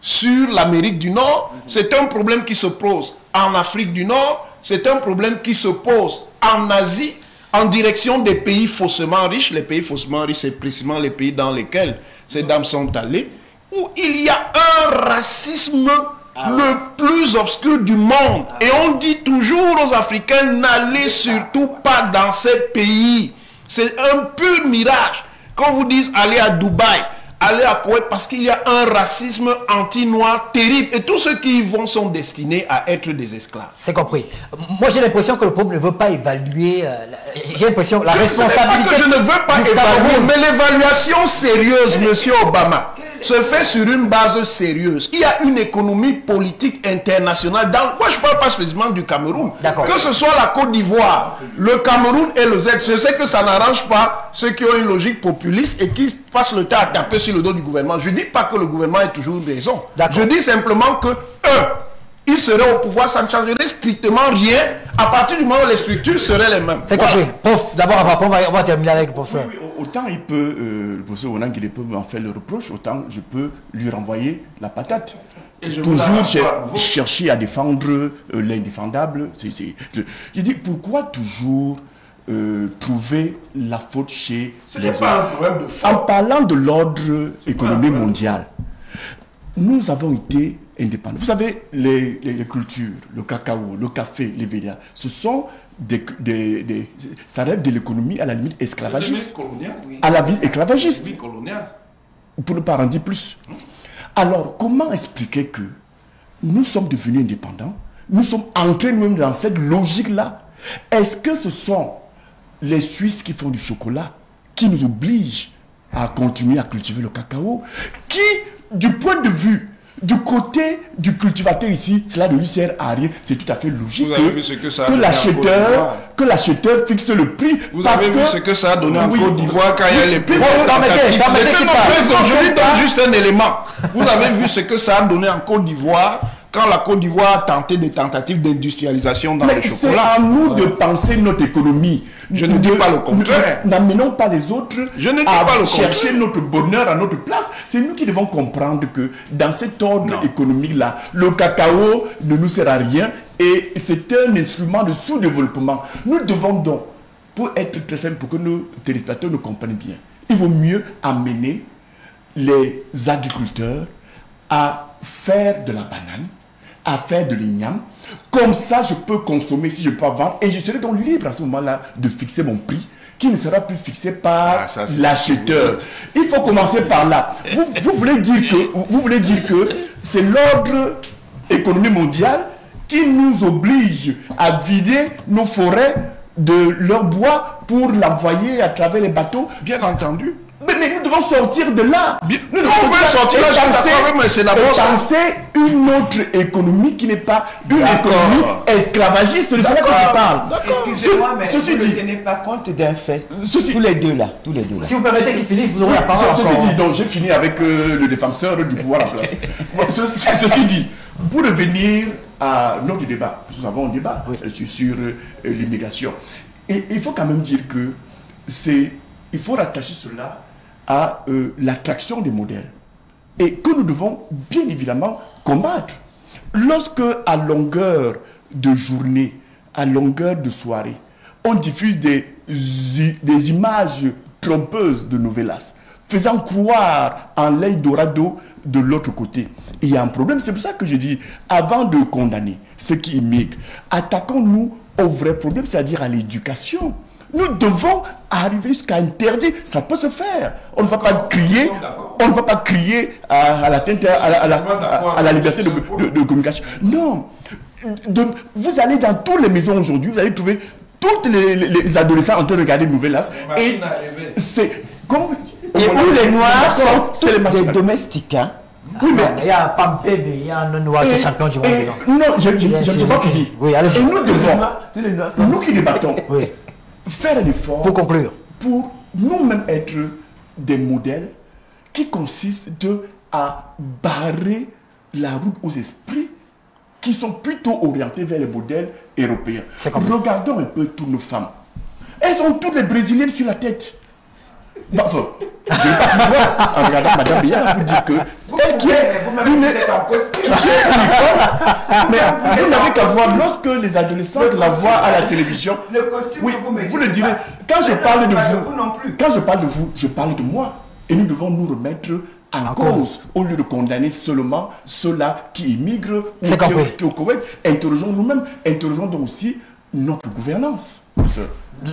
Speaker 6: sur l'Amérique du Nord, c'est un problème qui se pose en Afrique du Nord, c'est un problème qui se pose en Asie, en direction des pays faussement riches. Les pays faussement riches, c'est précisément les pays dans lesquels ces dames sont allées, où il y a un racisme le plus obscur du monde. Et on dit toujours aux Africains, n'allez surtout pas dans ces pays. C'est un pur mirage. Quand vous dites allez à Dubaï, aller à Koweït parce qu'il y a un racisme anti-noir terrible. Et tous ceux qui y vont sont destinés à être des esclaves.
Speaker 2: C'est compris. Moi, j'ai l'impression que le peuple ne veut pas évaluer. euh, la- j'ai l'impression la
Speaker 6: Je- pas
Speaker 2: responsabilité.
Speaker 6: que je ne veux pas évaluer,
Speaker 2: Cameroun.
Speaker 6: mais l'évaluation sérieuse, monsieur Obama, se fait sur une base sérieuse. Il y a une économie politique internationale. Dans, moi, je ne parle pas spécifiquement du Cameroun. Que ce soit la Côte d'Ivoire, le Cameroun et le Z. Je sais que ça n'arrange pas ceux qui ont une logique populiste et qui passent le temps à taper sur le dos du gouvernement. Je ne dis pas que le gouvernement ait toujours raison. Je dis simplement que, eux, ils seraient au pouvoir, ça ne changerait strictement rien à partir du moment où les structures seraient les mêmes.
Speaker 2: C'est
Speaker 6: Voilà.
Speaker 2: compris. Prof, d'abord, après, on va, on va terminer avec le professeur.
Speaker 4: Oui, oui, autant il peut, euh, le professeur Onangile peut m'en faire le reproche, autant je peux lui renvoyer la patate.
Speaker 6: Et je vous
Speaker 4: Toujours cher- chercher à défendre euh, l'indéfendable. je, dis pourquoi toujours euh, trouver la faute chez les autres?
Speaker 6: problème de faute.
Speaker 4: En parlant de l'ordre économique mondial, nous avons été indépendants. Vous savez, les, les- les cultures, le cacao, le café, les vélias, ce sont des, des, des- ça rêve de l'économie à la limite esclavagiste.
Speaker 6: colonial.
Speaker 4: À la vie esclavagiste, pour ne pas en dire plus. Alors, comment expliquer que nous sommes devenus indépendants? Nous sommes entrés nous-mêmes dans cette logique-là. Est-ce que ce sont les Suisses qui font du chocolat qui nous obligent à continuer à cultiver le cacao Qui, du point de vue du côté du cultivateur ici, cela ne lui sert à rien. C'est tout à fait logique
Speaker 6: que
Speaker 4: l'acheteur que l'acheteur fixe le prix.
Speaker 6: Vous
Speaker 4: parce
Speaker 6: avez vu
Speaker 4: que-
Speaker 6: ce que ça a donné en
Speaker 4: Oui.
Speaker 6: Côte d'Ivoire quand il y a les prix Laissez-moi faire, Je lui donne juste un élément. Vous avez vu ce que ça a donné en Côte d'Ivoire quand la Côte d'Ivoire a tenté des tentatives d'industrialisation dans
Speaker 4: Mais
Speaker 6: le
Speaker 4: c'est
Speaker 6: chocolat.
Speaker 4: à nous de penser notre économie.
Speaker 6: Je ne dis pas le contraire.
Speaker 4: N'amenons pas les autres
Speaker 6: Je ne dis
Speaker 4: à
Speaker 6: pas le
Speaker 4: chercher
Speaker 6: contraire.
Speaker 4: notre bonheur à notre place. C'est nous qui devons comprendre que dans cet ordre économique-là, le cacao ne nous sert à rien et c'est un instrument de sous-développement. Nous devons donc, pour être très simple, pour que nos téléspectateurs nous comprennent bien, il vaut mieux amener les agriculteurs à faire de la banane, à faire de l'igname. Comme ça, je peux consommer si je peux vendre et je serai donc libre à ce moment-là de fixer mon prix qui ne sera plus fixé par
Speaker 6: Ah,
Speaker 4: l'acheteur. Il faut commencer par là. Vous, vous voulez dire que, vous voulez dire que c'est l'ordre économique mondial qui nous oblige à vider nos forêts de leur bois pour l'envoyer à travers les bateaux?
Speaker 6: Bien entendu.
Speaker 4: Nous devons sortir de là. Nous
Speaker 6: veut sortir là,
Speaker 4: et une autre économie qui n'est pas une économie esclavagiste. C'est de cela que je parle.
Speaker 3: Excusez-moi, mais
Speaker 4: Ce- ceci
Speaker 3: vous ne tenez pas compte d'un fait.
Speaker 4: Ceci-
Speaker 3: Tous les deux là, tous les deux là.
Speaker 2: Si vous permettez qu'il finisse, vous aurez
Speaker 4: Oui,
Speaker 2: la parole
Speaker 4: ce- ceci dit, donc j'ai fini avec euh, le défenseur du pouvoir en place. [LAUGHS] Bon, ce- ceci dit, pour revenir à notre débat, nous avons un débat euh, sur, sur, euh, l'immigration. Et il faut quand même dire que c'est, il faut rattacher cela à euh, l'attraction des modèles et que nous devons bien évidemment combattre. Lorsque à longueur de journée, à longueur de soirée, on diffuse des, images trompeuses de novellas, faisant croire en l'Eldorado de l'autre côté. Il y a un problème, c'est pour ça que je dis, avant de condamner ceux qui immigrent, attaquons-nous au vrai problème, c'est-à-dire à, l'éducation. Nous devons arriver jusqu'à interdire. Ça peut se faire. On ne va pas crier. On ne va pas crier à, à l'atteinte à, la- à la, à- à la liberté de, de- de communication. Non. De- vous allez dans toutes les maisons aujourd'hui, vous allez trouver toutes les, les- les adolescents en train de regarder Novelas. Et c'est comme
Speaker 3: Et où les Noirs sont
Speaker 4: c'est les
Speaker 3: tous domestiques. Hein?
Speaker 4: Oui, mais
Speaker 2: Il y a il y a un noir qui est champion du monde.
Speaker 4: non, je ne sais pas
Speaker 2: Sénégalais.
Speaker 4: fini.
Speaker 2: Oui, allez-y.
Speaker 4: Et nous devons,
Speaker 3: Tous
Speaker 4: nous qui débattons,
Speaker 2: Oui.
Speaker 4: Faire un effort
Speaker 2: Pour conclure.
Speaker 4: pour nous-mêmes être des modèles qui consistent de, à barrer la route aux esprits qui sont plutôt orientés vers les modèles européens. Regardons un peu toutes nos femmes. Elles ont toutes les brésiliennes sur la tête. Je ne vais pas loin en regardant Madame Béa vous dire que elle qui est une,
Speaker 3: vous êtes en cause.
Speaker 4: mais vous n'avez qu'à voir lorsque les adolescents la voient à la télévision.
Speaker 3: Le costume
Speaker 4: Oui,
Speaker 3: vous mettez,
Speaker 4: vous le direz.
Speaker 3: pas-
Speaker 4: Quand je parle de vous,
Speaker 3: vous non plus.
Speaker 4: quand je parle de vous, je parle de moi. Et nous devons nous remettre en, cause,
Speaker 2: cause.
Speaker 4: au lieu de condamner seulement ceux-là qui immigrent ou qui, au Koweït. Interrogeons nous-mêmes, interrogeons donc aussi notre gouvernance.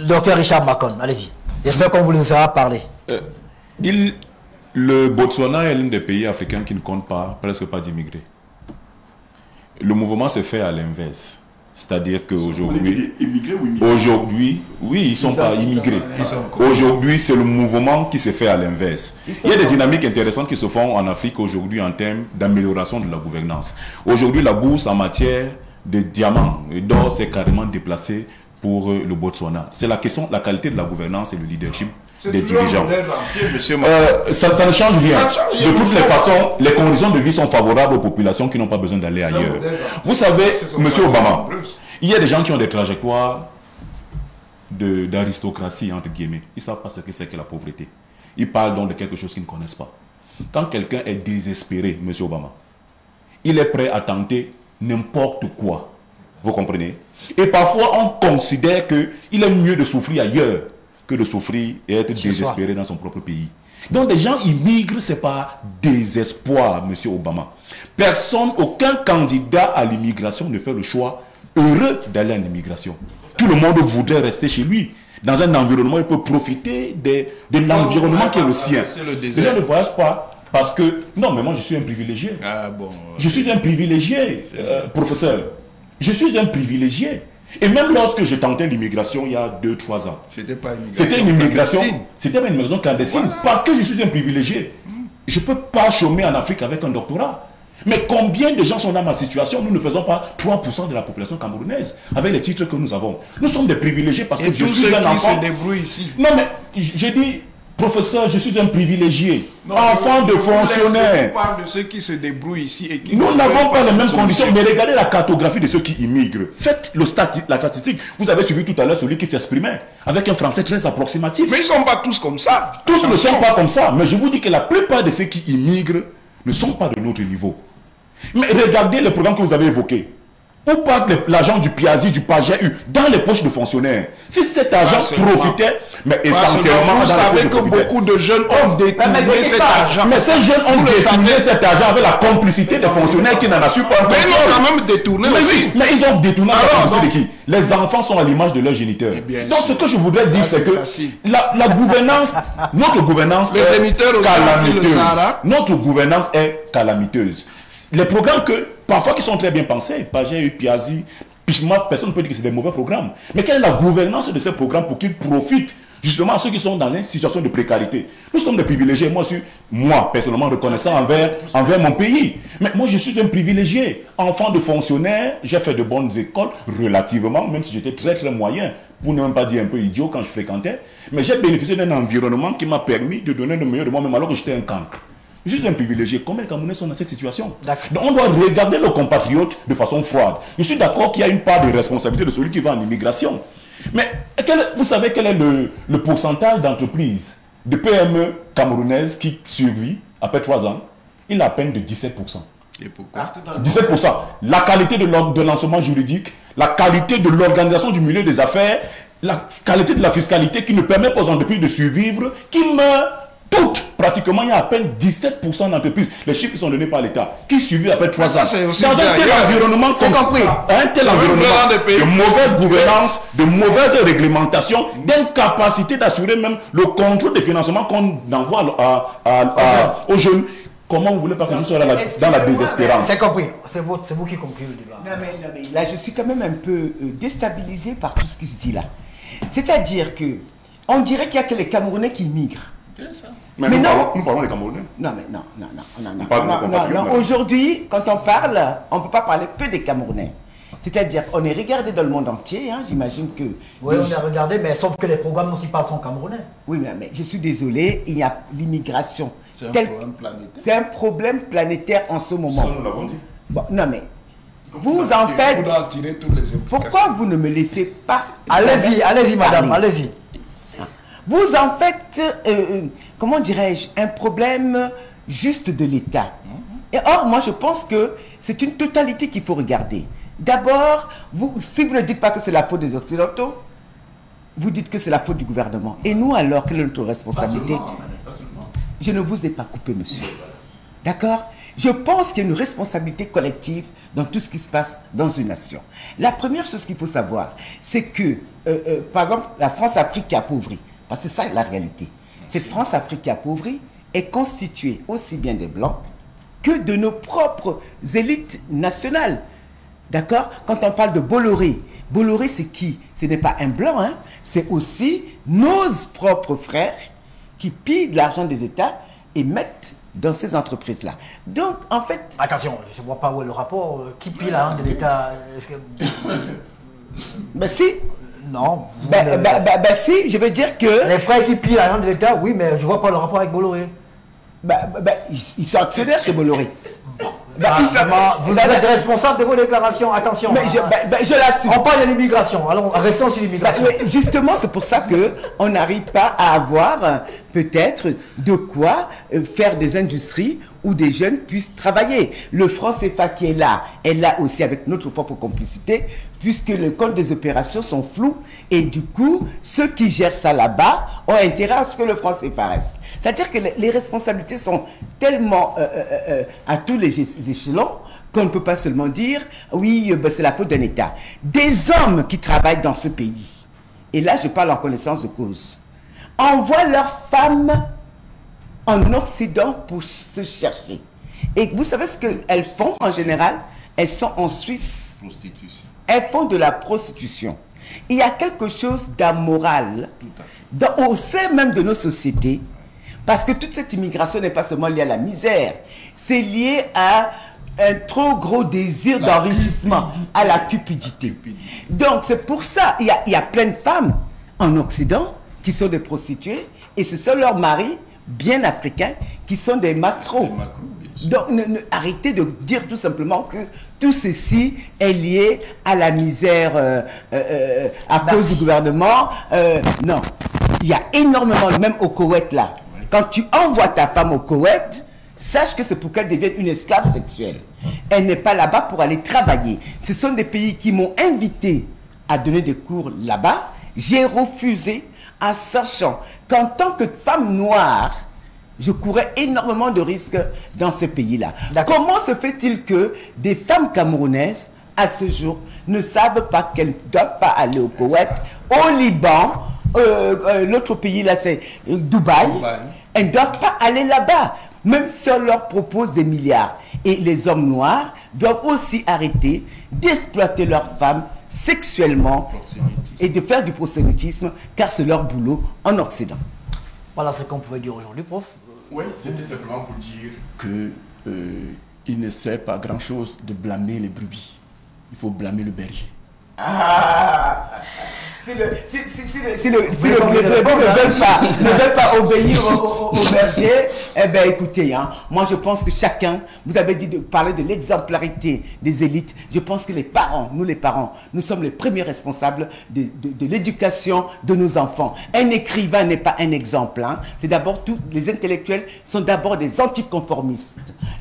Speaker 2: Docteur Richard Macon, allez-y. J'espère qu'on vous nous aura parlé.
Speaker 5: Il, le Botswana est l'un des pays africains qui ne compte pas, presque pas d'immigrés. Le mouvement s'est fait à l'inverse. C'est-à-dire qu'aujourd'hui,
Speaker 4: dire immigrés ou immigrés
Speaker 5: Aujourd'hui, oui, ils ne sont pas immigrés. Aujourd'hui, c'est le mouvement qui s'est fait à l'inverse. Il y a des dynamiques intéressantes qui se font en Afrique aujourd'hui en termes d'amélioration de la gouvernance. Aujourd'hui, la bourse en matière de diamants et d'or s'est carrément déplacée pour euh, le Botswana. C'est la question, la qualité de la gouvernance et le leadership des dirigeants. Euh, ça, ça ne change rien. De toutes les façons, les conditions de vie sont favorables aux populations qui n'ont pas besoin d'aller ailleurs. Vous savez, Monsieur Obama, il y a des gens qui ont des trajectoires d'aristocratie, entre guillemets. Ils ne savent pas ce que c'est que la pauvreté. Ils parlent donc de quelque chose qu'ils ne connaissent pas. Quand quelqu'un est désespéré, Monsieur Obama, il est prêt à tenter n'importe quoi. Vous comprenez? Et parfois, on considère qu'il est mieux de souffrir ailleurs que de souffrir et être
Speaker 2: Chez soi.
Speaker 5: désespéré dans son propre pays. Donc, des gens immigrent, ce n'est pas désespoir, Monsieur Obama. Personne, aucun candidat à l'immigration ne fait le choix heureux d'aller en immigration. Tout le monde voudrait rester chez lui. Dans un environnement, il peut profiter des- de l'environnement qui est le sien.
Speaker 6: Le
Speaker 5: Les gens ne voyagent pas Parce que, non, mais moi je suis un privilégié.
Speaker 6: Ah bon.
Speaker 5: Je suis un privilégié, euh, professeur. Je suis un privilégié. Et même lorsque je tentais l'immigration il y a 2-3 ans,
Speaker 6: C'était pas une immigration.
Speaker 5: c'était une immigration,
Speaker 6: clandestine.
Speaker 5: c'était une immigration clandestine parce que je suis un privilégié. Je ne peux pas chômer en Afrique avec un doctorat. Mais combien de gens sont dans ma situation? Nous ne faisons pas 3% de la population camerounaise avec les titres que nous avons. Nous sommes des privilégiés parce
Speaker 6: Et
Speaker 5: que je suis
Speaker 6: ceux
Speaker 5: un
Speaker 6: qui
Speaker 5: enfant.
Speaker 6: se débrouillent ici.
Speaker 5: Non mais j'ai dit, professeur, je suis un privilégié,
Speaker 6: Non,
Speaker 5: enfant de fonctionnaire.
Speaker 6: Parle de ceux qui se débrouillent ici et qui.
Speaker 5: Nous n'avons pas les mêmes conditions, mais regardez la cartographie de ceux qui immigrent. Faites le stati- la statistique. Vous avez suivi tout à l'heure celui qui s'exprimait avec un français très approximatif.
Speaker 6: Mais ils ne sont pas tous comme ça.
Speaker 5: Tous ne sont pas comme ça, mais je vous dis que la plupart de ceux qui immigrent ne sont pas de notre niveau. Mais regardez le programme que vous avez évoqué. Où part l'argent du Piazzi, du PAGEU dans les poches de fonctionnaires Si cet argent profitait, mais essentiellement
Speaker 6: Vous savez que beaucoup de jeunes ont détourné cet argent.
Speaker 5: Mais ces jeunes ont détourné cet argent avec la complicité des fonctionnaires qui n'en assurent pas.
Speaker 6: Mais ils l'ont quand même détourné
Speaker 5: mais,
Speaker 6: aussi.
Speaker 5: oui, mais ils ont détourné la complicité de qui? Les enfants sont à l'image de leurs géniteurs.
Speaker 6: Eh
Speaker 5: Donc ce que je voudrais dire,
Speaker 6: Ah,
Speaker 5: c'est que la, la gouvernance, [LAUGHS] notre gouvernance est
Speaker 6: ont
Speaker 5: calamiteuse. Notre gouvernance est calamiteuse. Les programmes que, parfois qui sont très bien pensés, Pagé, Piazzi, Pichma, personne ne peut dire que c'est des mauvais programmes. Mais quelle est la gouvernance de ces programmes pour qu'ils profitent justement à ceux qui sont dans une situation de précarité? Nous sommes des privilégiés. Moi, je suis, moi, personnellement, reconnaissant envers, envers mon pays. Mais moi, je suis un privilégié. Enfant de fonctionnaire, j'ai fait de bonnes écoles, relativement, même si j'étais très, très moyen, pour ne même pas dire un peu idiot quand je fréquentais. Mais j'ai bénéficié d'un environnement qui m'a permis de donner le meilleur de moi-même alors que j'étais un cancre. Je suis un privilégié. Combien de Camerounais sont dans cette situation. Donc on doit regarder nos compatriotes de façon froide. Je suis d'accord qu'il y a une part de responsabilité de celui qui va en immigration. Mais quel- vous savez quel est le, le pourcentage d'entreprises, de PME camerounaises qui survit après trois ans? Il est à peine de 17%.
Speaker 6: Et pourquoi?
Speaker 5: 17%. La qualité de l'enseignement juridique, la qualité de l'organisation du milieu des affaires, la qualité de la fiscalité qui ne permet pas aux entreprises de survivre, qui meurent toutes. Pratiquement, il y a à peine 17% d'entreprises. Les chiffres sont donnés par l'État. Qui survivent après 3
Speaker 6: ça,
Speaker 5: ans. Dans un tel environnement un tel environnement de mauvaise gouvernance, de mauvaise réglementation, d'incapacité d'assurer même le contrôle des financements qu'on envoie à- à- à- aux jeunes. Comment vous voulez pas que je sois dans la, dans la désespérance?
Speaker 2: C'est compris. C'est vous, c'est vous qui concluez le débat.
Speaker 3: Non mais, non, mais là, je suis quand même un peu euh, déstabilisé par tout ce qui se dit là. C'est-à-dire que on dirait qu'il n'y a que les Camerounais qui migrent.
Speaker 5: Mais,
Speaker 3: Mais
Speaker 5: nous,
Speaker 3: non.
Speaker 5: parlons, nous parlons des Camerounais.
Speaker 3: Non, mais non, non, non, non, non. Aujourd'hui, quand on parle, on ne peut pas parler que des Camerounais. C'est-à-dire qu'on est regardé dans le monde entier, hein, j'imagine que...
Speaker 2: Oui, on a regardé, mais sauf que les programmes aussi parlent sont camerounais.
Speaker 3: Oui, mais, mais je suis désolé, il y a l'immigration.
Speaker 6: C'est un
Speaker 3: Tel-
Speaker 6: problème planétaire.
Speaker 3: C'est un problème planétaire en ce moment.
Speaker 5: Ça, nous l'avons dit.
Speaker 3: Bon, non, mais vous
Speaker 6: Vous
Speaker 3: en faites...
Speaker 6: en tirer toutes les implications.
Speaker 3: Pourquoi vous ne me laissez pas...
Speaker 2: Allez-y, allez-y, madame, allez-y.
Speaker 3: Vous en faites, euh, euh, comment dirais-je, un problème juste de l'État. Et or, moi, je pense que c'est une totalité qu'il faut regarder. D'abord, vous, si vous ne dites pas que c'est la faute des Occidentaux, vous dites que c'est la faute du gouvernement. Et nous, alors, quelle est notre responsabilité Je ne vous ai pas coupé, monsieur. D'accord? Je pense qu'il y a une responsabilité collective dans tout ce qui se passe dans une nation. La première chose qu'il faut savoir, c'est que, euh, euh, par exemple, la France-Afrique qui appauvrit, parce que c'est ça la réalité, cette France-Afrique qui appauvrit est constituée aussi bien des Blancs que de nos propres élites nationales. D'accord? Quand on parle de Bolloré, Bolloré c'est qui? Ce n'est pas un blanc, hein? C'est aussi nos propres frères qui pillent de l'argent des États et mettent dans ces entreprises-là. Donc, en fait,
Speaker 2: Attention, je ne vois pas où est le rapport. euh, Qui pile la de l'État? Que-
Speaker 3: ben si,
Speaker 2: Non.
Speaker 3: ben,
Speaker 2: ne-
Speaker 3: ben- ben- ben si, je veux dire que
Speaker 2: Les frères qui pillent l'argent de l'État, oui, mais je ne vois pas le rapport avec Bolloré.
Speaker 3: ben, ben, ils ils sont actionnaires chez Bolloré. Ben,
Speaker 2: Ah,
Speaker 3: sont-
Speaker 2: vraiment, vous êtes responsable de vos déclarations. Attention.
Speaker 3: mais je,
Speaker 2: hein.
Speaker 3: ben, je l'assume.
Speaker 2: On parle de l'immigration. Allons, restons sur
Speaker 3: Bah,
Speaker 2: l'immigration.
Speaker 3: justement, c'est pour ça que on n'arrive pas à avoir euh, peut-être de quoi euh, faire des industries où des jeunes puissent travailler. Le franc CFA qui est là est là aussi avec notre propre complicité, puisque les comptes des opérations sont flous et du coup, ceux qui gèrent ça là-bas ont intérêt à ce que le franc CFA reste. C'est-à-dire que les, responsabilités sont tellement euh, euh, euh, à tous les échelons qu'on ne peut pas seulement dire oui, ben, c'est la faute d'un État. Des hommes qui travaillent dans ce pays, et là je parle en connaissance de cause, envoient leurs femmes en Occident pour se chercher. Et vous savez ce qu'elles font en général? Elles sont en Suisse.
Speaker 6: Prostitution.
Speaker 3: Elles font de la prostitution. Il y a quelque chose d'amoral au sein même de nos sociétés. Parce que toute cette immigration n'est pas seulement liée à la misère. C'est lié à un trop gros désir d'enrichissement, à la cupidité. Donc c'est pour ça, il y, a, il y a plein de femmes en Occident qui sont des prostituées et ce sont leurs maris bien africains qui sont des macros. Donc ne- ne- arrêtez de dire tout simplement que tout ceci est lié à la misère euh, euh, euh, à cause du gouvernement. Euh, non, il y a énormément, même au Koweït là. Quand tu envoies ta femme au Koweït, sache que c'est pour qu'elle devienne une esclave sexuelle. Elle n'est pas là-bas pour aller travailler. Ce sont des pays qui m'ont invité à donner des cours là-bas. J'ai refusé en sachant qu'en tant que femme noire, je courais énormément de risques dans ce pays-là. Comment se fait-il que des femmes camerounaises, à ce jour, ne savent pas qu'elles ne doivent pas aller au Koweït, au Liban, euh, euh, l'autre pays là c'est Dubaï, elles ne doivent pas aller là-bas, même si on leur propose des milliards. Et les hommes noirs doivent aussi arrêter d'exploiter leurs femmes sexuellement et de faire du prosélytisme, car c'est leur boulot en Occident.
Speaker 2: Voilà ce qu'on pouvait dire aujourd'hui, prof.
Speaker 4: Oui, c'était simplement pour dire que euh, il ne sert pas grand-chose de blâmer les brebis. Il faut blâmer le berger.
Speaker 3: Ah [LAUGHS] si le, si, si- si le, si le, si le- ne veulent pas, ne veulent pas obéir au, au- au berger, eh bien écoutez, hein, moi je pense que chacun, vous avez dit de parler de l'exemplarité des élites, je pense que les parents, nous les parents, nous sommes les premiers responsables de, de- de l'éducation de nos enfants. Un écrivain n'est pas un exemple, hein. c'est d'abord tous les intellectuels sont d'abord des anticonformistes.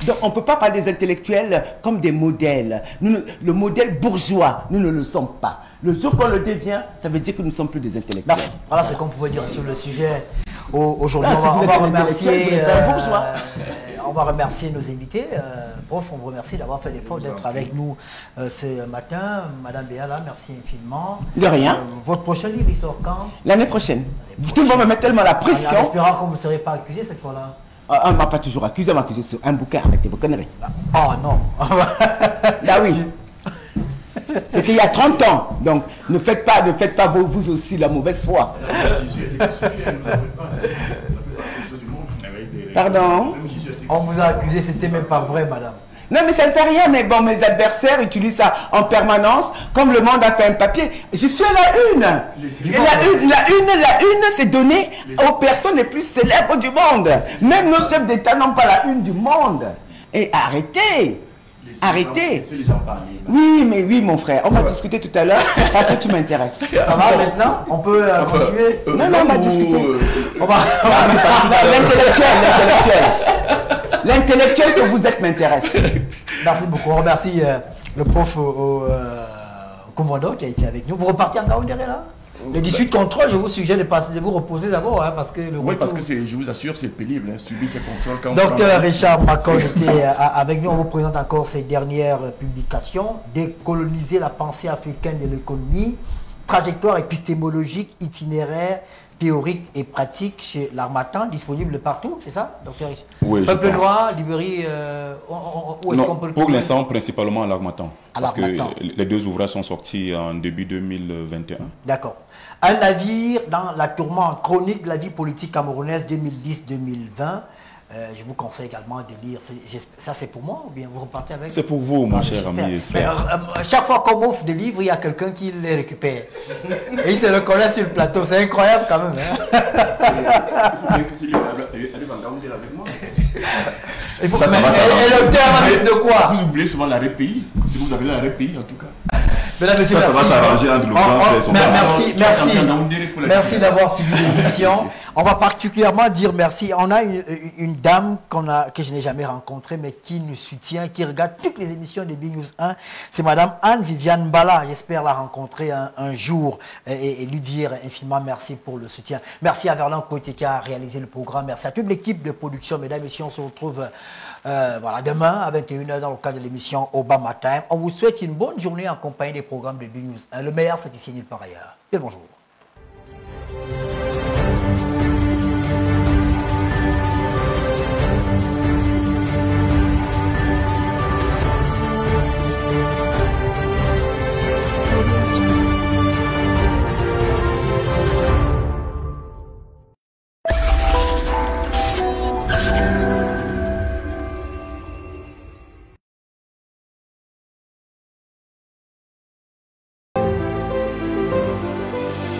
Speaker 3: Donc on ne peut pas parler des intellectuels comme des modèles. Nous, le modèle bourgeois, nous ne le sommes pas. Le jour qu'on le devient, ça veut dire que nous ne sommes plus des intellectuels.
Speaker 2: Merci. Voilà ce qu'on pouvait dire sur le sujet. Au- Aujourd'hui,
Speaker 3: Ah,
Speaker 2: on va, on remercier.
Speaker 3: bourgeois.
Speaker 2: euh, on va remercier nos invités. Euh, prof, on vous remercie d'avoir fait l'effort d'être avec nous euh, ce matin. Madame Béala, merci infiniment.
Speaker 3: De rien.
Speaker 2: Euh, votre prochain livre, il sort quand?
Speaker 3: L'année prochaine. Tout le monde me met tellement la
Speaker 2: En
Speaker 3: pression.
Speaker 2: espérant qu'on ne vous serez pas accusé cette fois-là.
Speaker 3: Ah, on ne m'a pas toujours accusé, on m'a accusé sur un bouquin, arrêtez vos conneries.
Speaker 2: Oh non.
Speaker 3: Bah oui. [LAUGHS] C'était il y a 30 ans. Donc ne faites pas, ne faites pas vous, vous aussi la mauvaise foi. Pardon?
Speaker 2: On vous a accusé, c'était même pas vrai, madame.
Speaker 3: Non, mais ça ne fait rien, mais bon, mes adversaires utilisent ça en permanence, comme le monde a fait un papier. Je suis à la une. La une, la une, la une, c'est donné aux personnes les plus célèbres du monde. Même nos chefs d'État n'ont pas la une du monde. Et arrêtez. Arrêtez.
Speaker 4: Laissez les gens parler.
Speaker 3: Oui, mais oui, mon frère. On va discuter tout à l'heure [LAUGHS] parce que tu m'intéresses.
Speaker 2: Ça va maintenant? On peut euh, continuer?
Speaker 3: Non, non, on va discuter.
Speaker 2: On va-
Speaker 3: L'intellectuel, l'intellectuel. L'intellectuel que vous êtes m'intéresse. [LAUGHS]
Speaker 2: Merci beaucoup. On remercie euh, le prof au, au, euh, commandant qui a été avec nous. Vous repartez en Gaoundéré là? Le 18 contrôle, je vous suggère de, passer, de vous reposer d'abord hein, parce que le
Speaker 4: Oui, parce que je vous assure, c'est pénible, hein, subir ces contrôles quand
Speaker 2: Docteur Richard Macron était [LAUGHS] euh, avec nous. On vous présente encore ses dernières publications. Décoloniser la pensée africaine de l'économie, trajectoire épistémologique, itinéraire, théorique et pratique chez l'Armatan, disponible partout, c'est ça, docteur Richard?
Speaker 5: Oui, je
Speaker 2: Peuple
Speaker 5: pense.
Speaker 2: noir, librairie, euh, où est-ce qu'on peut le
Speaker 5: pour l'instant, principalement à l'Armatan.
Speaker 2: À
Speaker 5: Parce que les deux ouvrages sont sortis en début 2021.
Speaker 2: D'accord. Un navire dans la tourmente chronique de la vie politique camerounaise 2010-2020. Euh, je vous conseille également de lire. Ça, c'est pour moi ou bien vous repartez avec?
Speaker 5: C'est pour vous, mon
Speaker 2: Ah,
Speaker 5: cher
Speaker 2: super.
Speaker 5: ami et
Speaker 2: Mais,
Speaker 5: frère.
Speaker 2: euh, chaque fois qu'on m'offre des livres, il y a quelqu'un qui les récupère. [LAUGHS] Et il se reconnaît sur le plateau. C'est incroyable quand même. hein.
Speaker 4: Il faut bien que celui-là arrive en Gaoundéré avec moi.
Speaker 2: Il faut-
Speaker 4: Ça, va
Speaker 2: et- le terme
Speaker 4: Vous oubliez-
Speaker 2: de quoi?
Speaker 4: Vous oubliez souvent la RPI. Si vous avez la RPI, en tout cas.
Speaker 2: Mesdames, Messieurs,
Speaker 4: Ça, ça va
Speaker 2: merci.
Speaker 4: s'arranger entre le et
Speaker 2: mer-
Speaker 4: frère.
Speaker 2: Merci, merci. Merci d'avoir suivi [LAUGHS] l'émission. On va particulièrement dire merci. On a une, une dame qu'on a, que je n'ai jamais rencontrée, mais qui nous soutient, qui regarde toutes les émissions de Big News 1. C'est Madame Anne-Viviane Bala. J'espère la rencontrer un, un jour et, et lui dire infiniment merci pour le soutien. Merci à Verlan Côté qui a réalisé le programme. Merci à toute l'équipe de production. Mesdames et messieurs, on se retrouve euh, voilà, demain à 21h dans le cadre de l'émission Obama Time. On vous souhaite une bonne journée en compagnie des programmes de BNews. Le meilleur, c'est ici nulle par ailleurs. Et bonjour.